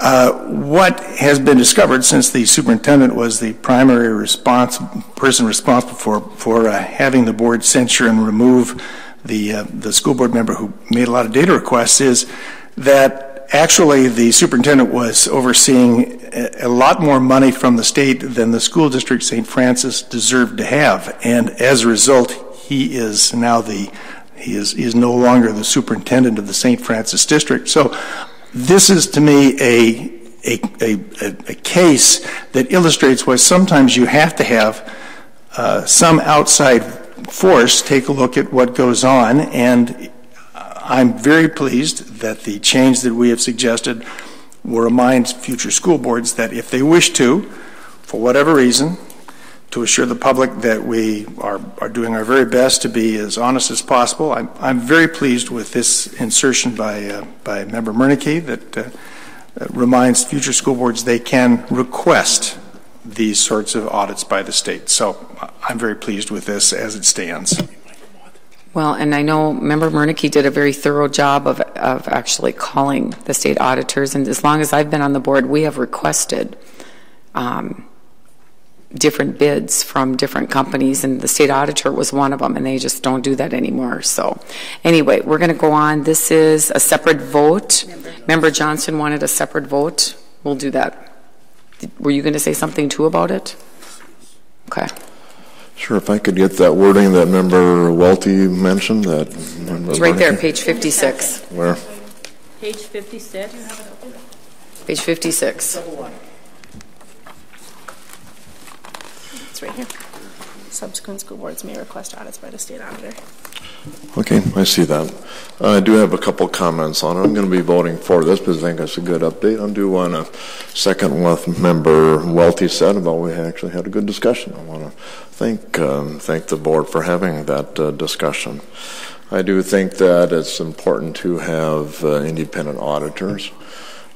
Uh, what has been discovered since the superintendent was the primary response, person responsible for, for uh, having the board censure and remove the, uh, the school board member who made a lot of data requests is that actually the superintendent was overseeing a, lot more money from the state than the school district St. Francis deserved to have. And as a result, he is now the he is, he is no longer the superintendent of the St. Francis district. So this is to me a, a, a, a case that illustrates why sometimes you have to have uh, some outside force take a look at what goes on. And I'm very pleased that the change that we have suggested will remind future school boards that if they wish to, for whatever reason, to assure the public that we are, are doing our very best to be as honest as possible. I'm, I'm very pleased with this insertion by, uh, by Member Miernicki that uh, reminds future school boards they can request these sorts of audits by the state. So I'm very pleased with this as it stands. Well, and I know Member Miernicki did a very thorough job of, of actually calling the state auditors, and as long as I've been on the board, we have requested um, different bids from different companies, and the state auditor was one of them, and they just don't do that anymore. So, anyway, we're going to go on. This is a separate vote. Member, Member Johnson wanted a separate vote. We'll do that. Were you going to say something too about it? Okay. Sure, if I could get that wording that Member Welty mentioned, that. It's right there, page 56. Where? Page 56. Page 56. It's right here. Subsequent school boards may request audits by the state auditor. Okay, I see that. Uh, I do have a couple comments on it. I'm going to be voting for this because I think it's a good update. I do want to second what Member Welty said about we actually had a good discussion. I want to thank um, thank the board for having that uh, discussion. I do think that it's important to have uh, independent auditors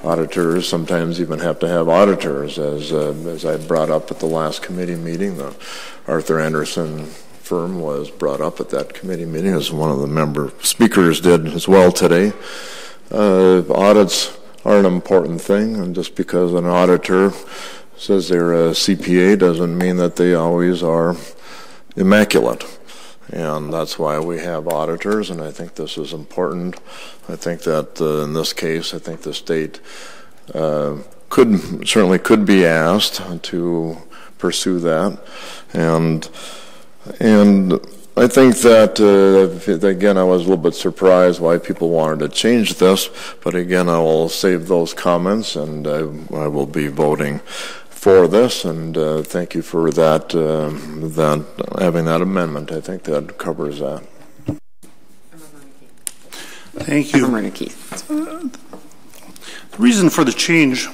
auditors sometimes even have to have auditors, as uh, as I brought up at the last committee meeting. The Arthur Andersen firm was brought up at that committee meeting, as one of the member speakers did as well today. Uh, audits are an important thing, and just because an auditor says they're a CPA doesn't mean that they always are immaculate. And that's why we have auditors, and I think this is important. I think that uh, in this case, I think the state uh, could certainly could be asked to pursue that, and and I think that uh, again, I was a little bit surprised why people wanted to change this, but again, I will save those comments, and I, I will be voting for this, and uh, thank you for that, uh, that having that amendment. I think that covers that. Thank you. the reason for the change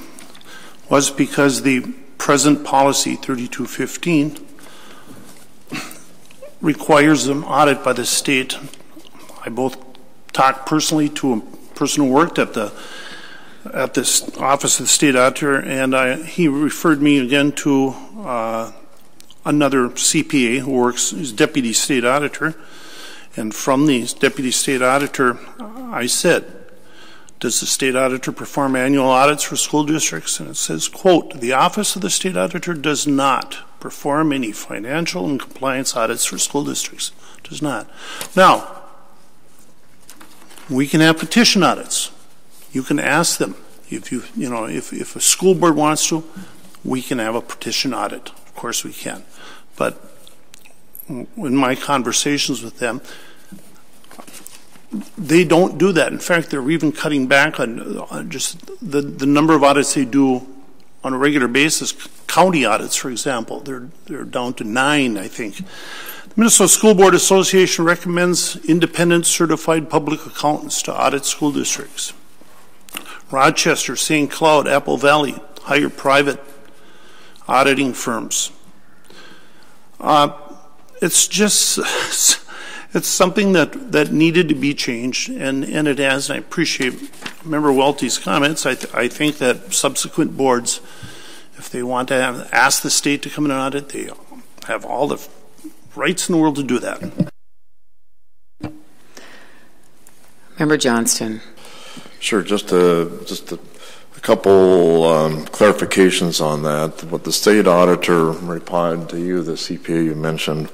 was because the present policy 3215 requires an audit by the state. I both talked personally to a person who worked at the at this office of the state auditor, and I, he referred me again to uh, another CPA who works as deputy state auditor. And from the deputy state auditor, I said, does the state auditor perform annual audits for school districts? And it says, quote, the office of the state auditor does not perform any financial and compliance audits for school districts. Does not. Now, we can have petition audits. You can ask them if you you know if, if a school board wants to, we can have a petition audit. Of course we can. But in my conversations with them, they don't do that. In fact, they're even cutting back on, on just the, the number of audits they do on a regular basis. County audits, for example, they're, they're down to nine, I think. The Minnesota School Board Association recommends independent certified public accountants to audit school districts. Rochester, St. Cloud, Apple Valley hire private auditing firms. Uh, it's just it's something that, that needed to be changed, and, and it has. And I appreciate Member Welty's comments. I, th- I think that subsequent boards, if they want to have, ask the state to come in and audit, they have all the rights in the world to do that. Member Johnston. Sure. Just to just to A couple um, clarifications on that. What the state auditor replied to you, the CPA you mentioned,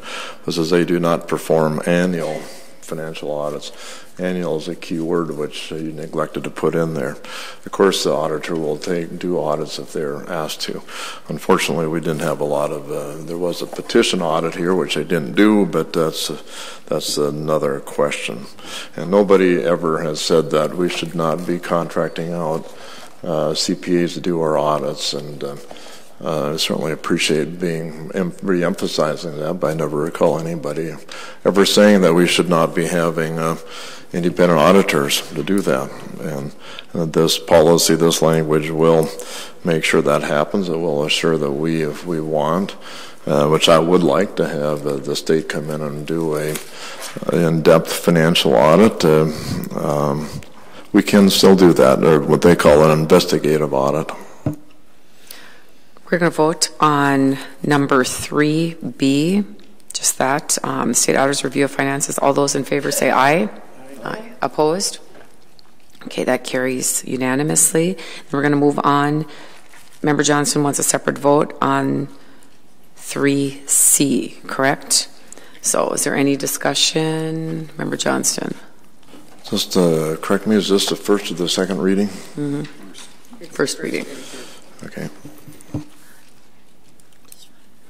was that they do not perform annual financial audits. Annual is a key word which you neglected to put in there. Of course, the auditor will take do audits if they're asked to. Unfortunately, we didn't have a lot of. Uh, there was a petition audit here, which they didn't do, but that's that's another question. And nobody ever has said that we should not be contracting out CPAs to do our audits, and uh, uh, I certainly appreciate being em- re-emphasizing that. But I never recall anybody ever saying that we should not be having uh, independent auditors to do that. And, this policy, this language, will make sure that happens. It will assure that we, if we want, uh, which I would like to have uh, the state come in and do a in-depth financial audit. Uh, um, we can still do that, or what they call an investigative audit. We're going to vote on number 3B, just that, um, State Auditor's Review of Finances. All those in favor say aye. Aye. Opposed? Okay, that carries unanimously. And we're going to move on. Member Johnson wants a separate vote on 3C, correct? So is there any discussion? Member Johnston? Just uh, correct me, is this the first or the second reading? Mm-hmm. First reading. Okay.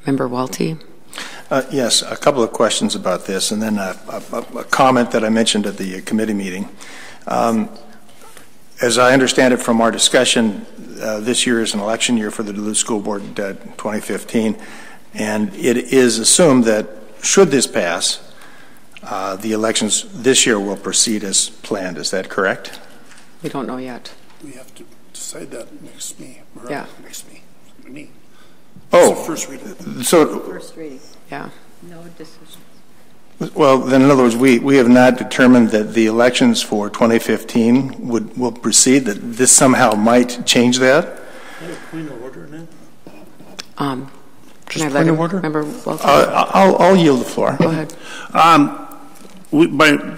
Member Welty? Uh, yes, a couple of questions about this, and then a, a, a comment that I mentioned at the committee meeting. Um, as I understand it from our discussion, uh, this year is an election year for the Duluth School Board uh, 2015, and it is assumed that should this pass, uh, the elections this year will proceed as planned. Is that correct? We don't know yet. We have to decide that next me. Yeah. Next me. Me. Oh, first reading. so First reading. Yeah. No decision. Well, then, in other words, we, we have not determined that the elections for 2015 would, will proceed, that this somehow might change that? Point of order now? Um, can Just I let point him, of order? Member Welty? Uh, I'll, I'll yield the floor. Go ahead. Um, we, by,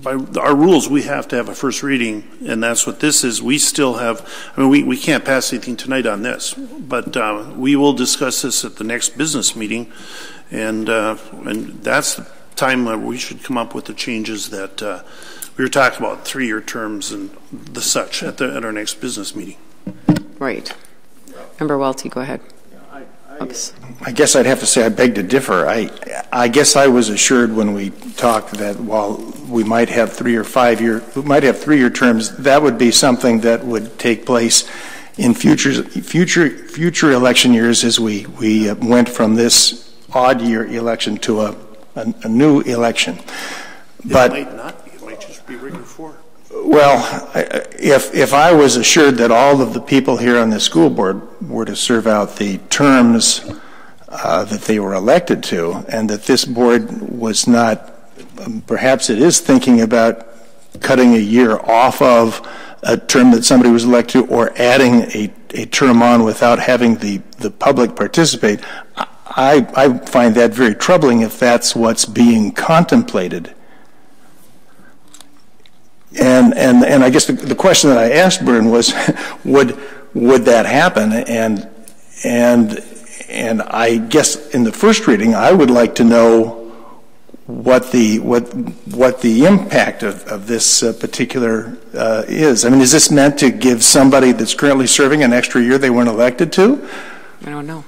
by our rules, we have to have a first reading, and that's what this is. We still have, I mean, we, we can't pass anything tonight on this, but uh, we will discuss this at the next business meeting, and, uh, and that's the time where we should come up with the changes that uh, we were talking about, three-year terms and the such, at, the, at our next business meeting. Right. Member Welty, go ahead. Oops. I guess I'd have to say I beg to differ. I, I guess I was assured when we talked that while we might have three or five year, we might have three year terms, that would be something that would take place in future, future, future election years as we, we uh, went from this odd year election to a, a, a new election. But might not be, it might just be regular four. Well, if, if I was assured that all of the people here on the school board were to serve out the terms uh, that they were elected to, and that this board was not, um, perhaps it is thinking about cutting a year off of a term that somebody was elected to, or adding a, a term on without having the, the public participate, I, I find that very troubling if that's what's being contemplated. And, and, and I guess the, the question that I asked Byrne was, would, would that happen? And, and, and I guess in the first reading, I would like to know what the, what, what the impact of, of this uh, particular uh, is. I mean, is this meant to give somebody that's currently serving an extra year they weren't elected to? I don't know.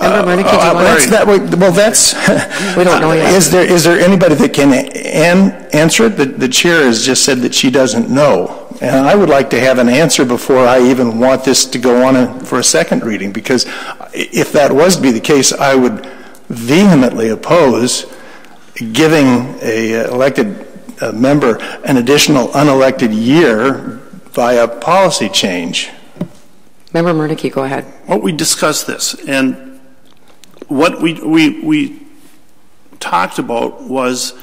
Member Miernicki, did you Uh, want that's, that, way- well, that's. We don't know yet. Is there, is there anybody that can an, answer it? The, the chair has just said that she doesn't know. And I would like to have an answer before I even want this to go on a- for a second reading, because if that was to be the case, I would vehemently oppose giving a uh, elected uh, member an additional unelected year via policy change. Member Miernicki, go ahead. Well, we discussed this, and what we, we, we talked about was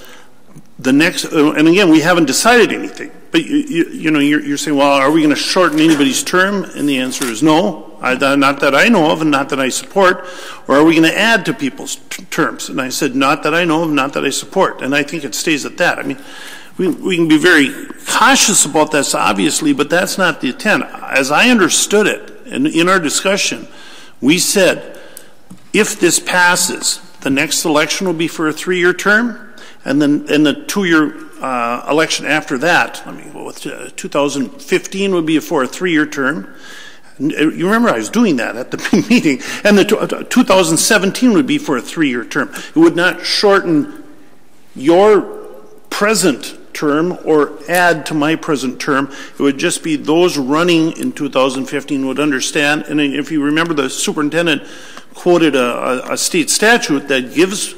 the next, and again, we haven't decided anything, but you, you, you know, you're, you're saying, well, are we going to shorten anybody's term? And the answer is no, I, not that I know of and not that I support. Or are we going to add to people's terms? And I said, not that I know of, not that I support. And I think it stays at that. I mean, we, we can be very cautious about this, obviously, but that's not the intent. As I understood it, in, in our discussion, we said if this passes, the next election will be for a three-year term, and then and the two-year uh, election after that, I mean, well, uh, 2015 would be for a three-year term. Uh, you remember I was doing that at the meeting, and the uh, 2017 would be for a three-year term. It would not shorten your present term or add to my present term. It would just be those running in 2015 would understand. And if you remember, the superintendent quoted a, a state statute that gives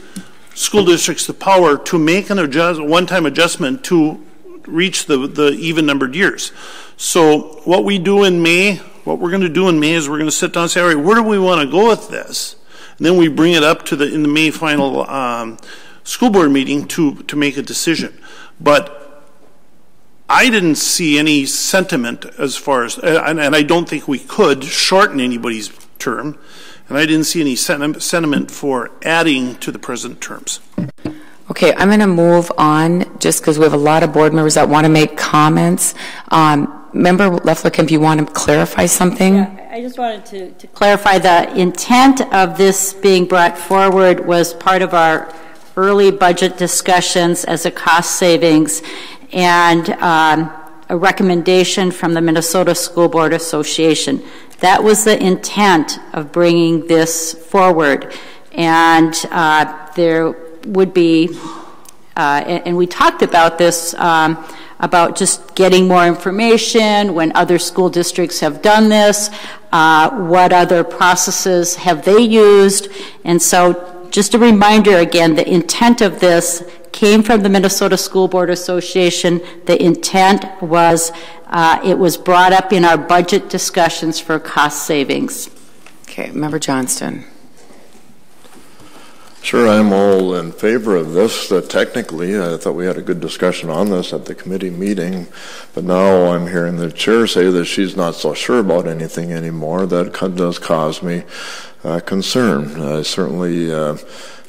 school districts the power to make an adjust, one-time adjustment to reach the, the even numbered years. So what we do in May, what we're going to do in May is we're going to sit down and say, all right, where do we want to go with this? And then we bring it up to the in the May final um, school board meeting to to make a decision. But I didn't see any sentiment as far as, and, and I don't think we could shorten anybody's term. And I didn't see any sentiment for adding to the present terms. Okay, I'm going to move on just because we have a lot of board members that want to make comments. Um, Member Loeffler, if you want to clarify something? Yeah, I just wanted to, to clarify the intent of this being brought forward was part of our early budget discussions as a cost savings and um, a recommendation from the Minnesota School Board Association. That was the intent of bringing this forward. And uh, there would be, uh, and, and, we talked about this, um, about just getting more information when other school districts have done this, uh, what other processes have they used. And so just a reminder again, the intent of this came from the Minnesota School Board Association. The intent was uh, it was brought up in our budget discussions for cost savings. Okay, Member Johnston. Sure, I'm all in favor of this. Uh, technically, I thought we had a good discussion on this at the committee meeting, but now I'm hearing the chair say that she's not so sure about anything anymore. That does cause me uh, concern. I certainly uh,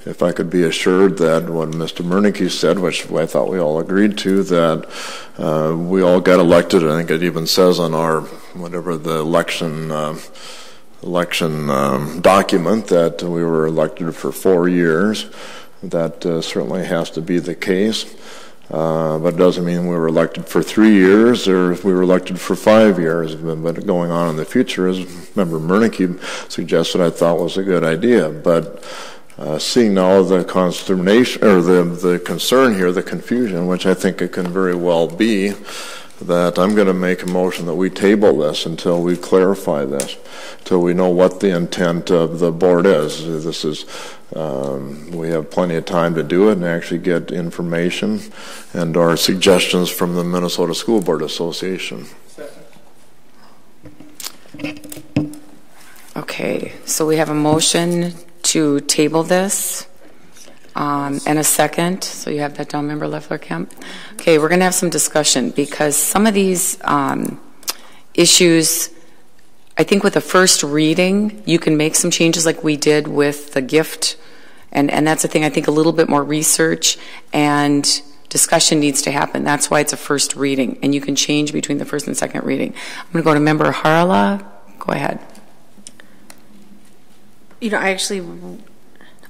if I could be assured that what Mr. Miernicki said, which I thought we all agreed to, that uh, we all got elected. I think it even says on our whatever the election uh, election um, document that we were elected for four years. That uh, certainly has to be the case. Uh, but it doesn't mean we were elected for three years or if we were elected for five years. But going on in the future, as Member Miernicki suggested, I thought was a good idea. But uh, seeing now the consternation or the, the concern here, the confusion, which I think it can very well be, that I'm going to make a motion that we table this until we clarify this, until we know what the intent of the board is. This is um, we have plenty of time to do it and actually get information and our suggestions from the Minnesota School Board Association. Okay, so we have a motion to table this um, and a second. So you have that down, Member Loeffler Kemp. Okay, we're going to have some discussion because some of these um, issues, I think with the first reading, you can make some changes like we did with the gift. And, and that's the thing, I think a little bit more research and discussion needs to happen. That's why it's a first reading. And you can change between the first and second reading. I'm going to go to Member Harala. Go ahead you know, I actually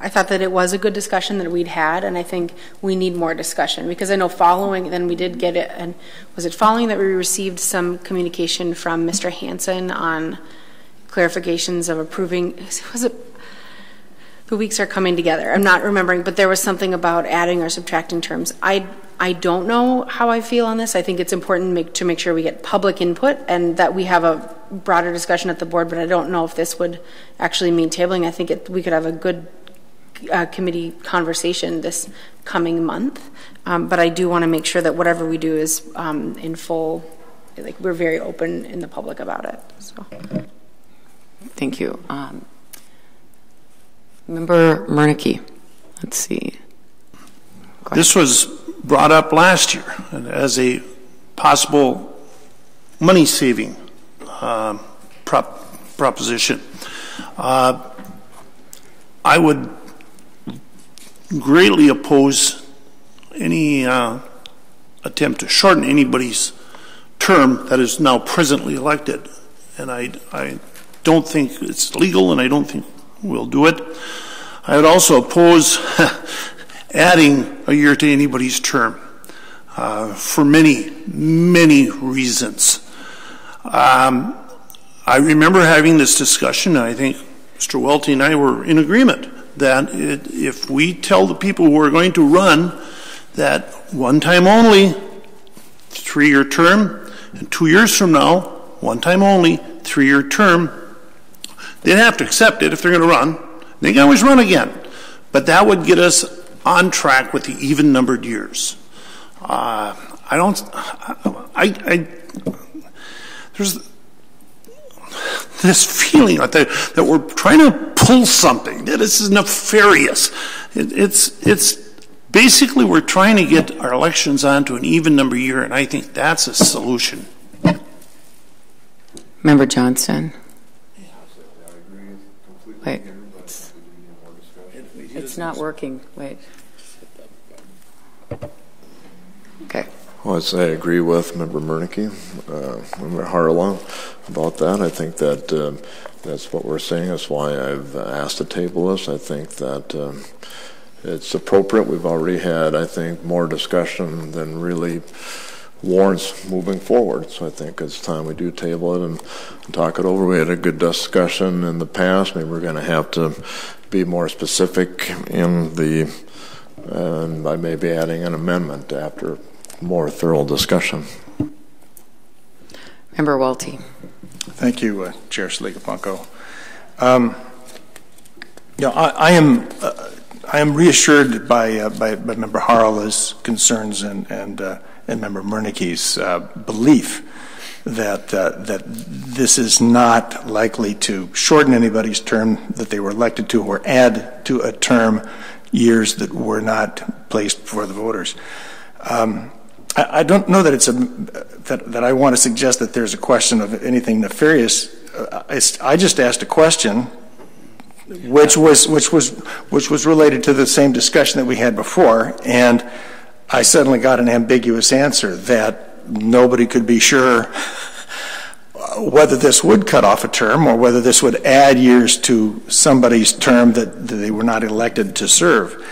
I thought that it was a good discussion that we'd had, and I think we need more discussion because I know following, then we did get it, and was it following that we received some communication from Mr. Hanson on clarifications of approving? Was it the weeks are coming together? I'm not remembering, but there was something about adding or subtracting terms. I I don't know how I feel on this. I think it's important make, to make sure we get public input and that we have a broader discussion at the board, but I don't know if this would actually mean tabling. I think it, we could have a good uh, committee conversation this coming month. Um, but I do want to make sure that whatever we do is um, in full, like we're very open in the public about it. So. Thank you. Um, Member Miernicki, let's see. This was brought up last year as a possible money saving uh, prop, proposition. Uh, I would greatly oppose any uh, attempt to shorten anybody's term that is now presently elected. And I, I don't think it's legal, and I don't think we'll do it. I would also oppose adding a year to anybody's term uh, for many, many reasons. Um, I remember having this discussion, and I think Mr. Welty and I were in agreement that it, if we tell the people who are going to run that one time only, three year term, and two years from now, one time only, three year term, they'd have to accept it if they're going to run. They can always run again. But that would get us on track with the even numbered years. Uh, I don't, I, I, there's this feeling that, that we're trying to pull something, that this is nefarious. It, it's, it's basically we're trying to get our elections onto an even number year, and I think that's a solution. Member Johnston. Wait. It's not working. Wait. Well, I'd say I agree with Member Miernicki, uh, Member Harala about that. I think that uh, that's what we're saying. That's why I've asked to table this. I think that um, it's appropriate. We've already had, I think, more discussion than really warrants moving forward. So I think it's time we do table it and, and talk it over. We had a good discussion in the past. Maybe we're going to have to be more specific in the, and I may be adding an amendment after more thorough discussion. Member Welty. Thank you, uh, Chair Seliga Um, you know, I, I am uh, I am reassured by, uh, by, by Member Harala's concerns and and uh, and Member Miernicki's uh, belief that uh, that this is not likely to shorten anybody's term that they were elected to or add to a term years that were not placed before the voters. Um, I, don't know that it's a that, that I want to suggest that there's a question of anything nefarious. Uh, I just asked a question, which was which was which was related to the same discussion that we had before, and I suddenly got an ambiguous answer that nobody could be sure whether this would cut off a term or whether this would add years to somebody's term that, that they were not elected to serve.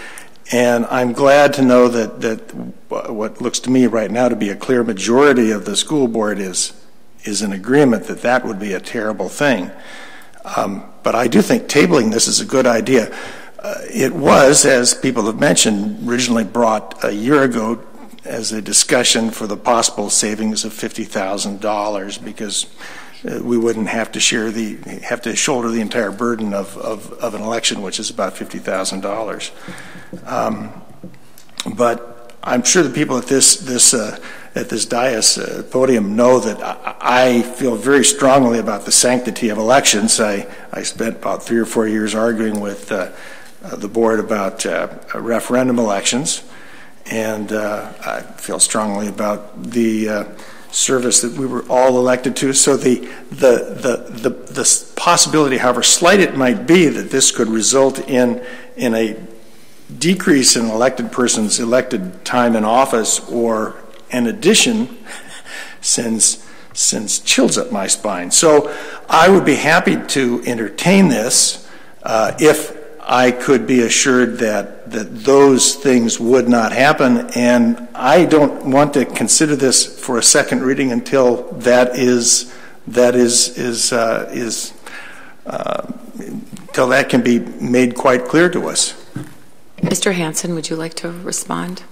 And I'm glad to know that, that what looks to me right now to be a clear majority of the school board is, is in agreement that that would be a terrible thing. Um, but I do think tabling this is a good idea. Uh, it was, as people have mentioned, originally brought a year ago as a discussion for the possible savings of $50,000 because uh, we wouldn't have to share the have to shoulder the entire burden of, of, of an election, which is about fifty thousand um. But I'm sure the people at this this uh, at this dais uh, podium know that I, I, feel very strongly about the sanctity of elections. I I spent about three or four years arguing with uh, uh the board about uh, referendum elections, and I feel strongly about the service that we were all elected to. So the, the, the, the, the possibility, however slight it might be, that this could result in, in a decrease in elected person's elected time in office or an addition sends, sends chills up my spine. So I would be happy to entertain this uh, if I could be assured that, that those things would not happen. And I don't want to consider this for a second reading until that is, that is, is, uh, is uh, till that can be made quite clear to us. Mr. Hansen, would you like to respond?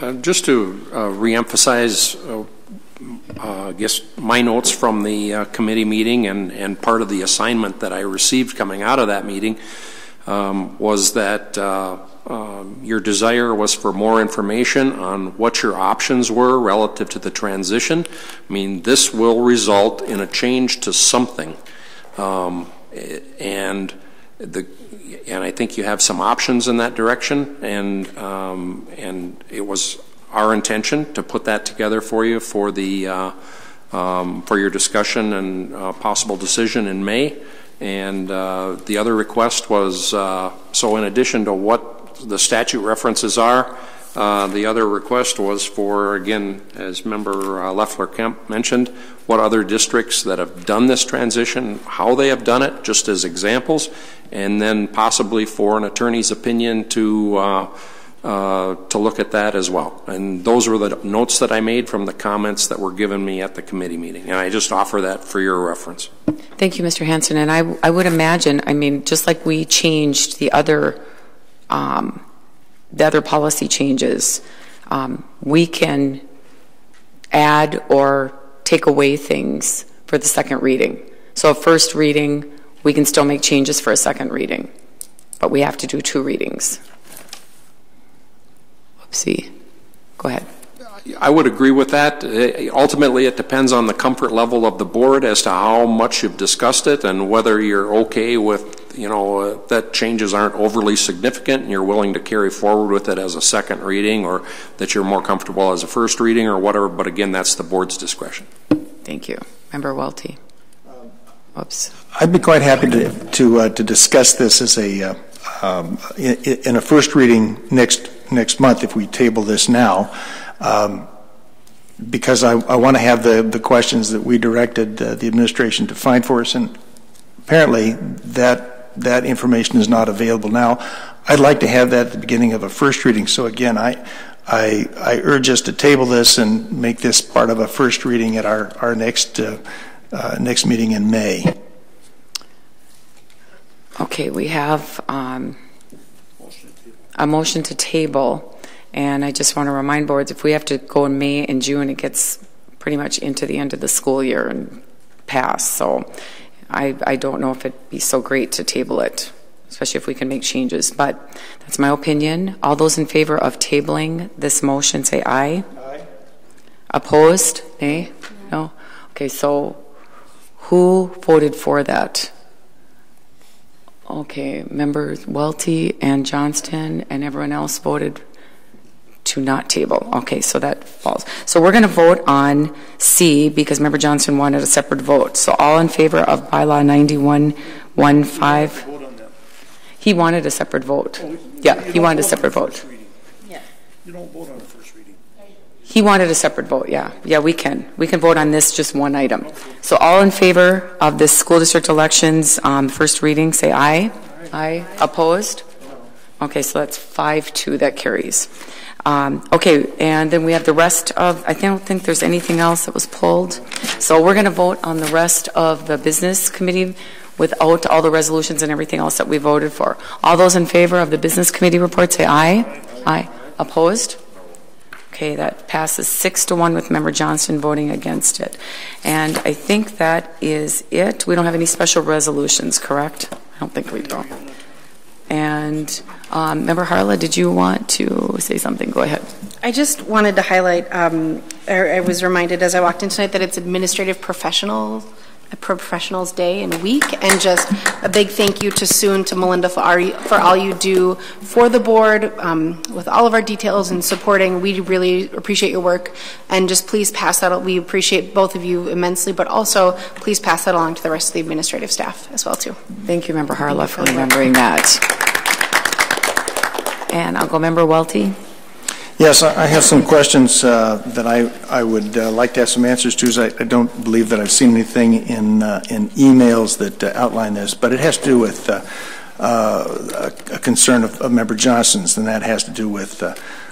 Uh, just to uh, reemphasize, uh, uh, I guess, my notes from the uh, committee meeting and, and part of the assignment that I received coming out of that meeting um, was that uh, um, your desire was for more information on what your options were relative to the transition. I mean, this will result in a change to something. Um, and the and I think you have some options in that direction, and um, and it was our intention to put that together for you for the uh, um, for your discussion and uh, possible decision in May. And uh, the other request was, uh, so in addition to what the statute references are, Uh, The other request was for, again, as Member uh, Loeffler Kemp mentioned, what other districts that have done this transition, how they have done it, just as examples, and then possibly for an attorney's opinion to uh, uh, to look at that as well. And those were the notes that I made from the comments that were given me at the committee meeting. And I just offer that for your reference. Thank you, Mr. Hanson. And I, I would imagine, I mean, just like we changed the other, um, the other policy changes, um, we can add or take away things for the second reading. So a first reading, we can still make changes for a second reading, but we have to do two readings. Oopsie. Go ahead. I would agree with that. Uh, Ultimately, it depends on the comfort level of the board as to how much you've discussed it and whether you're okay with, you know, uh, that changes aren't overly significant and you're willing to carry forward with it as a second reading or that you're more comfortable as a first reading or whatever. But again, that's the board's discretion. Thank you. Member Welty. Oops. I'd be quite happy to to, uh, to discuss this as a uh, um, in, in a first reading next next month if we table this now, um, because I, I want to have the the questions that we directed uh, the administration to find for us, and apparently that that information is not available now. I'd like to have that at the beginning of a first reading. So again, I. I, I urge us to table this and make this part of a first reading at our, our next uh, uh, next meeting in May. Okay, we have um, a motion to table, and I just want to remind boards, if we have to go in May and June, it gets pretty much into the end of the school year and past, so I, I don't know if it'd be so great to table it, especially if we can make changes, but that's my opinion. All those in favor of tabling this motion, say aye. Aye. Opposed? Nay? No? Okay, so who voted for that? Okay, members Welty and Johnston and everyone else voted to not table. Okay, so that falls. So we're going to vote on C because member Johnston wanted a separate vote. So all in favor of bylaw 9115? He wanted a separate vote. Yeah, he wanted a separate vote. Yeah. You don't vote on the first reading. He wanted a separate vote, yeah. Yeah, we can. We can vote on this, just one item. So all in favor of this school district elections, um, first reading, say aye. Aye. Opposed? Okay, so that's five, two, that carries. Um, okay, and then we have the rest of, I don't think there's anything else that was pulled. So we're going to vote on the rest of the business committee without all the resolutions and everything else that we voted for. All those in favor of the business committee report, say aye. Aye. Opposed? Okay, that passes six to one with Member Johnston voting against it. And I think that is it. We don't have any special resolutions, correct? I don't think we do. And um, Member Harala, did you want to say something? Go ahead. I just wanted to highlight, um, I I was reminded as I walked in tonight that it's Administrative Professional, Professionals Day and Week, and just a big thank you to and to Melinda for all, you- for all you do for the board, um, with all of our details and supporting. We really appreciate your work, and just please pass that, we appreciate both of you immensely, but also please pass that along to the rest of the administrative staff as well, too. Thank you, Member Harala, for remembering that. And I'll go Member Welty. Yes, I have some questions uh, that I, I would uh, like to have some answers to. I, I don't believe that I've seen anything in, uh, in emails that uh, outline this, but it has to do with uh, uh, a, a concern of, of Member Johnston's, and that has to do with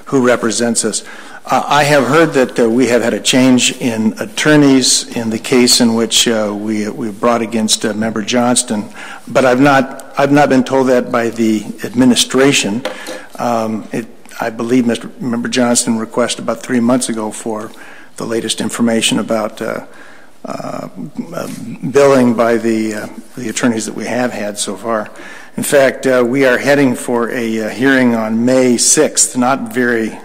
who represents us. I have heard that we have had a change in attorneys in the case in which we we brought against Member Johnston, but I've not I've not been told that by the administration. Um, it, I believe Mr. Member Johnston requested about three months ago for the latest information about uh, uh, billing by the uh, the attorneys that we have had so far. In fact, uh, we are heading for a uh, hearing on May 6th, not very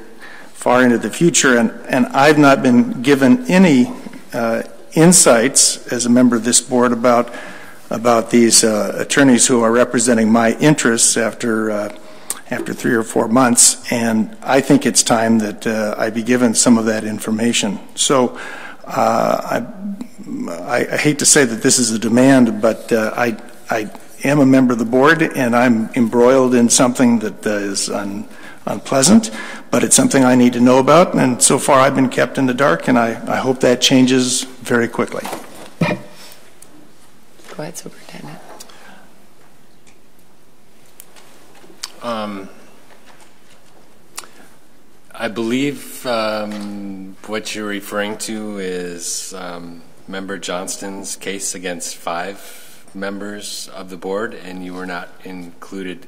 far into the future, and, and I've not been given any uh, insights as a member of this board about about these uh, attorneys who are representing my interests after uh, after three or four months, and I think it's time that uh, I be given some of that information. So uh, I, I hate to say that this is a demand, but uh, I I am a member of the board, and I'm embroiled in something that uh, is un, unpleasant, but it's something I need to know about, and so far I've been kept in the dark, and I, I hope that changes very quickly. Go ahead, Superintendent. Um, I believe um, what you're referring to is um, Member Johnston's case against five members of the board, and you were not included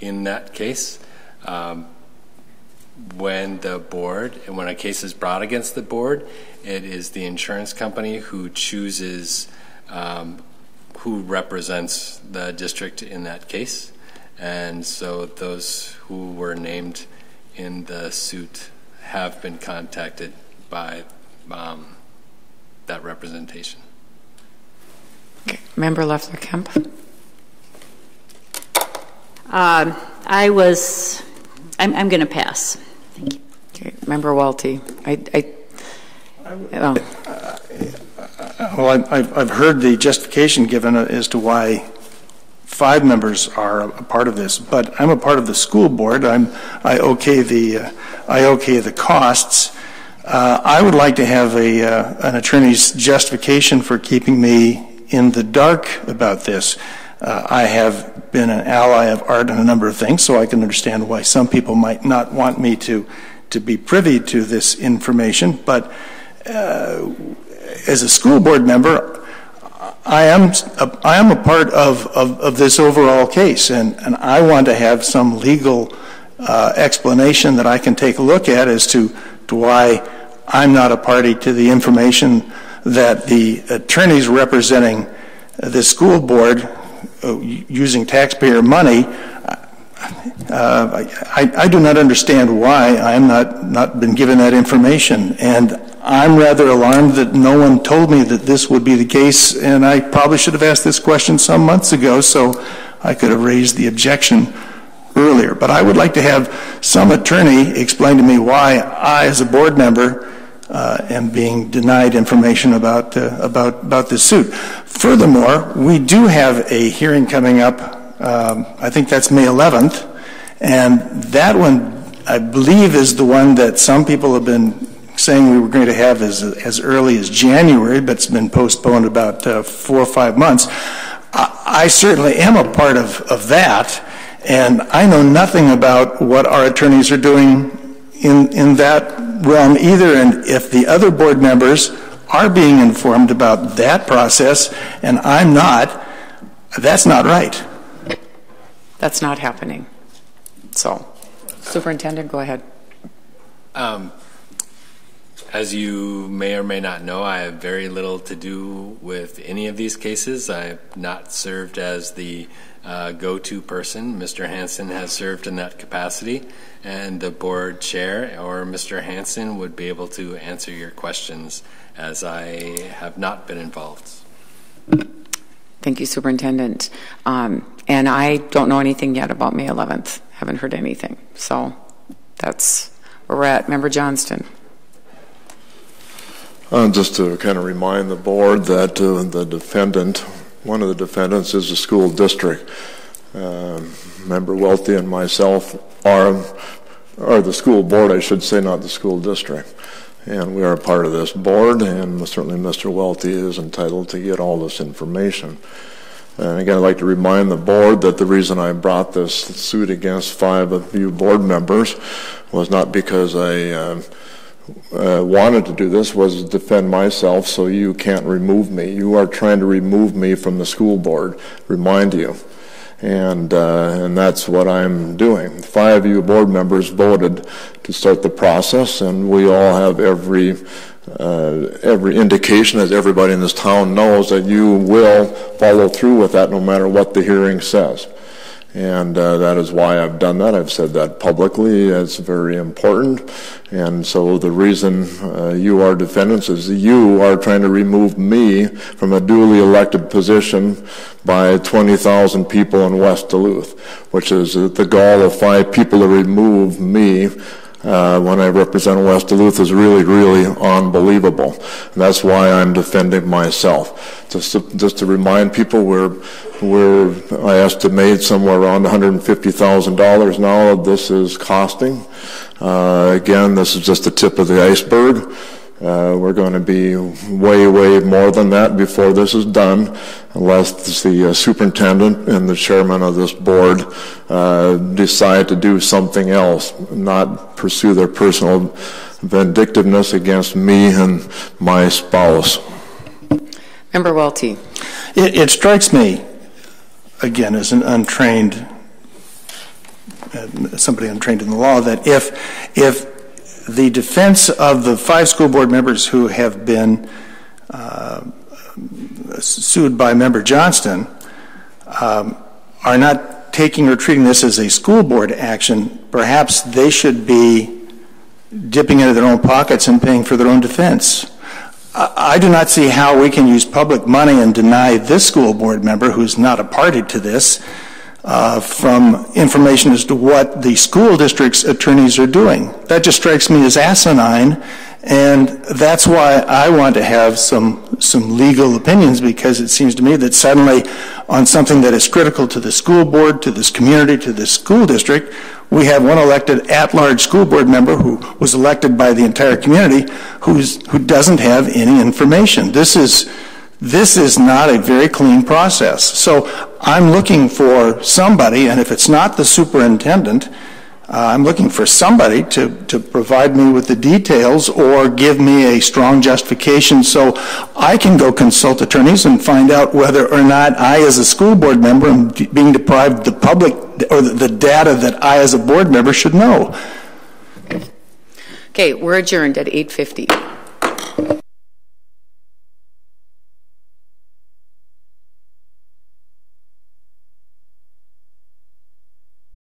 in that case. Um, when the board, and when a case is brought against the board, it is the insurance company who chooses um, who represents the district in that case. And so those who were named in the suit have been contacted by um, that representation. Okay. Member Loeffler Kemp. Um, I was, I'm, I'm going to pass. Thank you. Okay. Member Welty. I, I, oh. Well, I, I've heard the justification given as to why five members are a part of this, but I'm a part of the school board. I'm, I okay the, uh, I okay the costs. Uh, I would like to have a, uh, an attorney's justification for keeping me in the dark about this. Uh, I have been an ally of art on a number of things, so I can understand why some people might not want me to, to be privy to this information. But uh, as a school board member, I am I am a part of, of, of, this overall case, and, and I want to have some legal uh, explanation that I can take a look at as to, to why I'm not a party to the information that the attorneys representing the school board uh, using taxpayer money. Uh, I, I, do not understand why I am not, not been given that information, and I'm rather alarmed that no one told me that this would be the case, and I probably should have asked this question some months ago, so I could have raised the objection earlier. But I would like to have some attorney explain to me why I, as a board member, uh, am being denied information about, uh, about, about this suit. Furthermore, we do have a hearing coming up, um, I think that's May 11th, and that one, I believe, is the one that some people have been saying we were going to have as, as early as January, but it's been postponed about uh, four or five months. I, I certainly am a part of, of that, and I know nothing about what our attorneys are doing in, in that realm either. And if the other board members are being informed about that process and I'm not, that's not right. That's not happening. So, Superintendent, go ahead. Um, as you may or may not know, I have very little to do with any of these cases. I have not served as the uh, go-to person. Mr. Hanson has served in that capacity, and the board chair or Mr. Hanson would be able to answer your questions as I have not been involved. Thank you, Superintendent. Um, and I don't know anything yet about May 11th. Haven't heard anything. So that's where we're at. Member Johnston. Uh, just to kind of remind the board that uh, the defendant, one of the defendants is the school district. Uh, Member Welty and myself are, are the school board, I should say, not the school district. And we are part of this board, and certainly Mr. Welty is entitled to get all this information. And again, I'd like to remind the board that the reason I brought this suit against five of you board members was not because I uh, wanted to do this was defend myself so you can't remove me. You are trying to remove me from the school board, remind you. And, uh, and that's what I'm doing. Five of you board members voted to start the process, and we all have every, uh, every indication, as everybody in this town knows, that you will follow through with that no matter what the hearing says. And uh, that is why I've done that. I've said that publicly. It's very important. And so the reason uh, you are defendants is you are trying to remove me from a duly elected position by 20,000 people in West Duluth, which is the goal of five people to remove me uh, when I represent West Duluth is really, really unbelievable. And that's why I'm defending myself. Just to, just to remind people, we're, we're, I estimate somewhere around $150,000 now this is costing. Uh, again, this is just the tip of the iceberg. Uh, we're going to be way, way more than that before this is done, unless the uh, superintendent and the chairman of this board uh, decide to do something else, not pursue their personal vindictiveness against me and my spouse. Member Welty. It, it strikes me, again, as an untrained, uh, somebody untrained in the law, that if if the defense of the five school board members who have been uh, sued by Member Johnston um, are not taking or treating this as a school board action, perhaps they should be dipping into their own pockets and paying for their own defense. I do not see how we can use public money and deny this school board member, who's not a party to this, uh, from information as to what the school district's attorneys are doing. That just strikes me as asinine, and that's why I want to have some some legal opinions because it seems to me that suddenly, on something that is critical to the school board, to this community, to this school district, we have one elected at-large school board member who was elected by the entire community who's who doesn't have any information. This is this is not a very clean process. So I'm looking for somebody, and if it's not the superintendent, uh, I'm looking for somebody to, to provide me with the details or give me a strong justification so I can go consult attorneys and find out whether or not I, as a school board member, am being deprived the public or the data that I, as a board member, should know. Okay, we're adjourned at 8:50.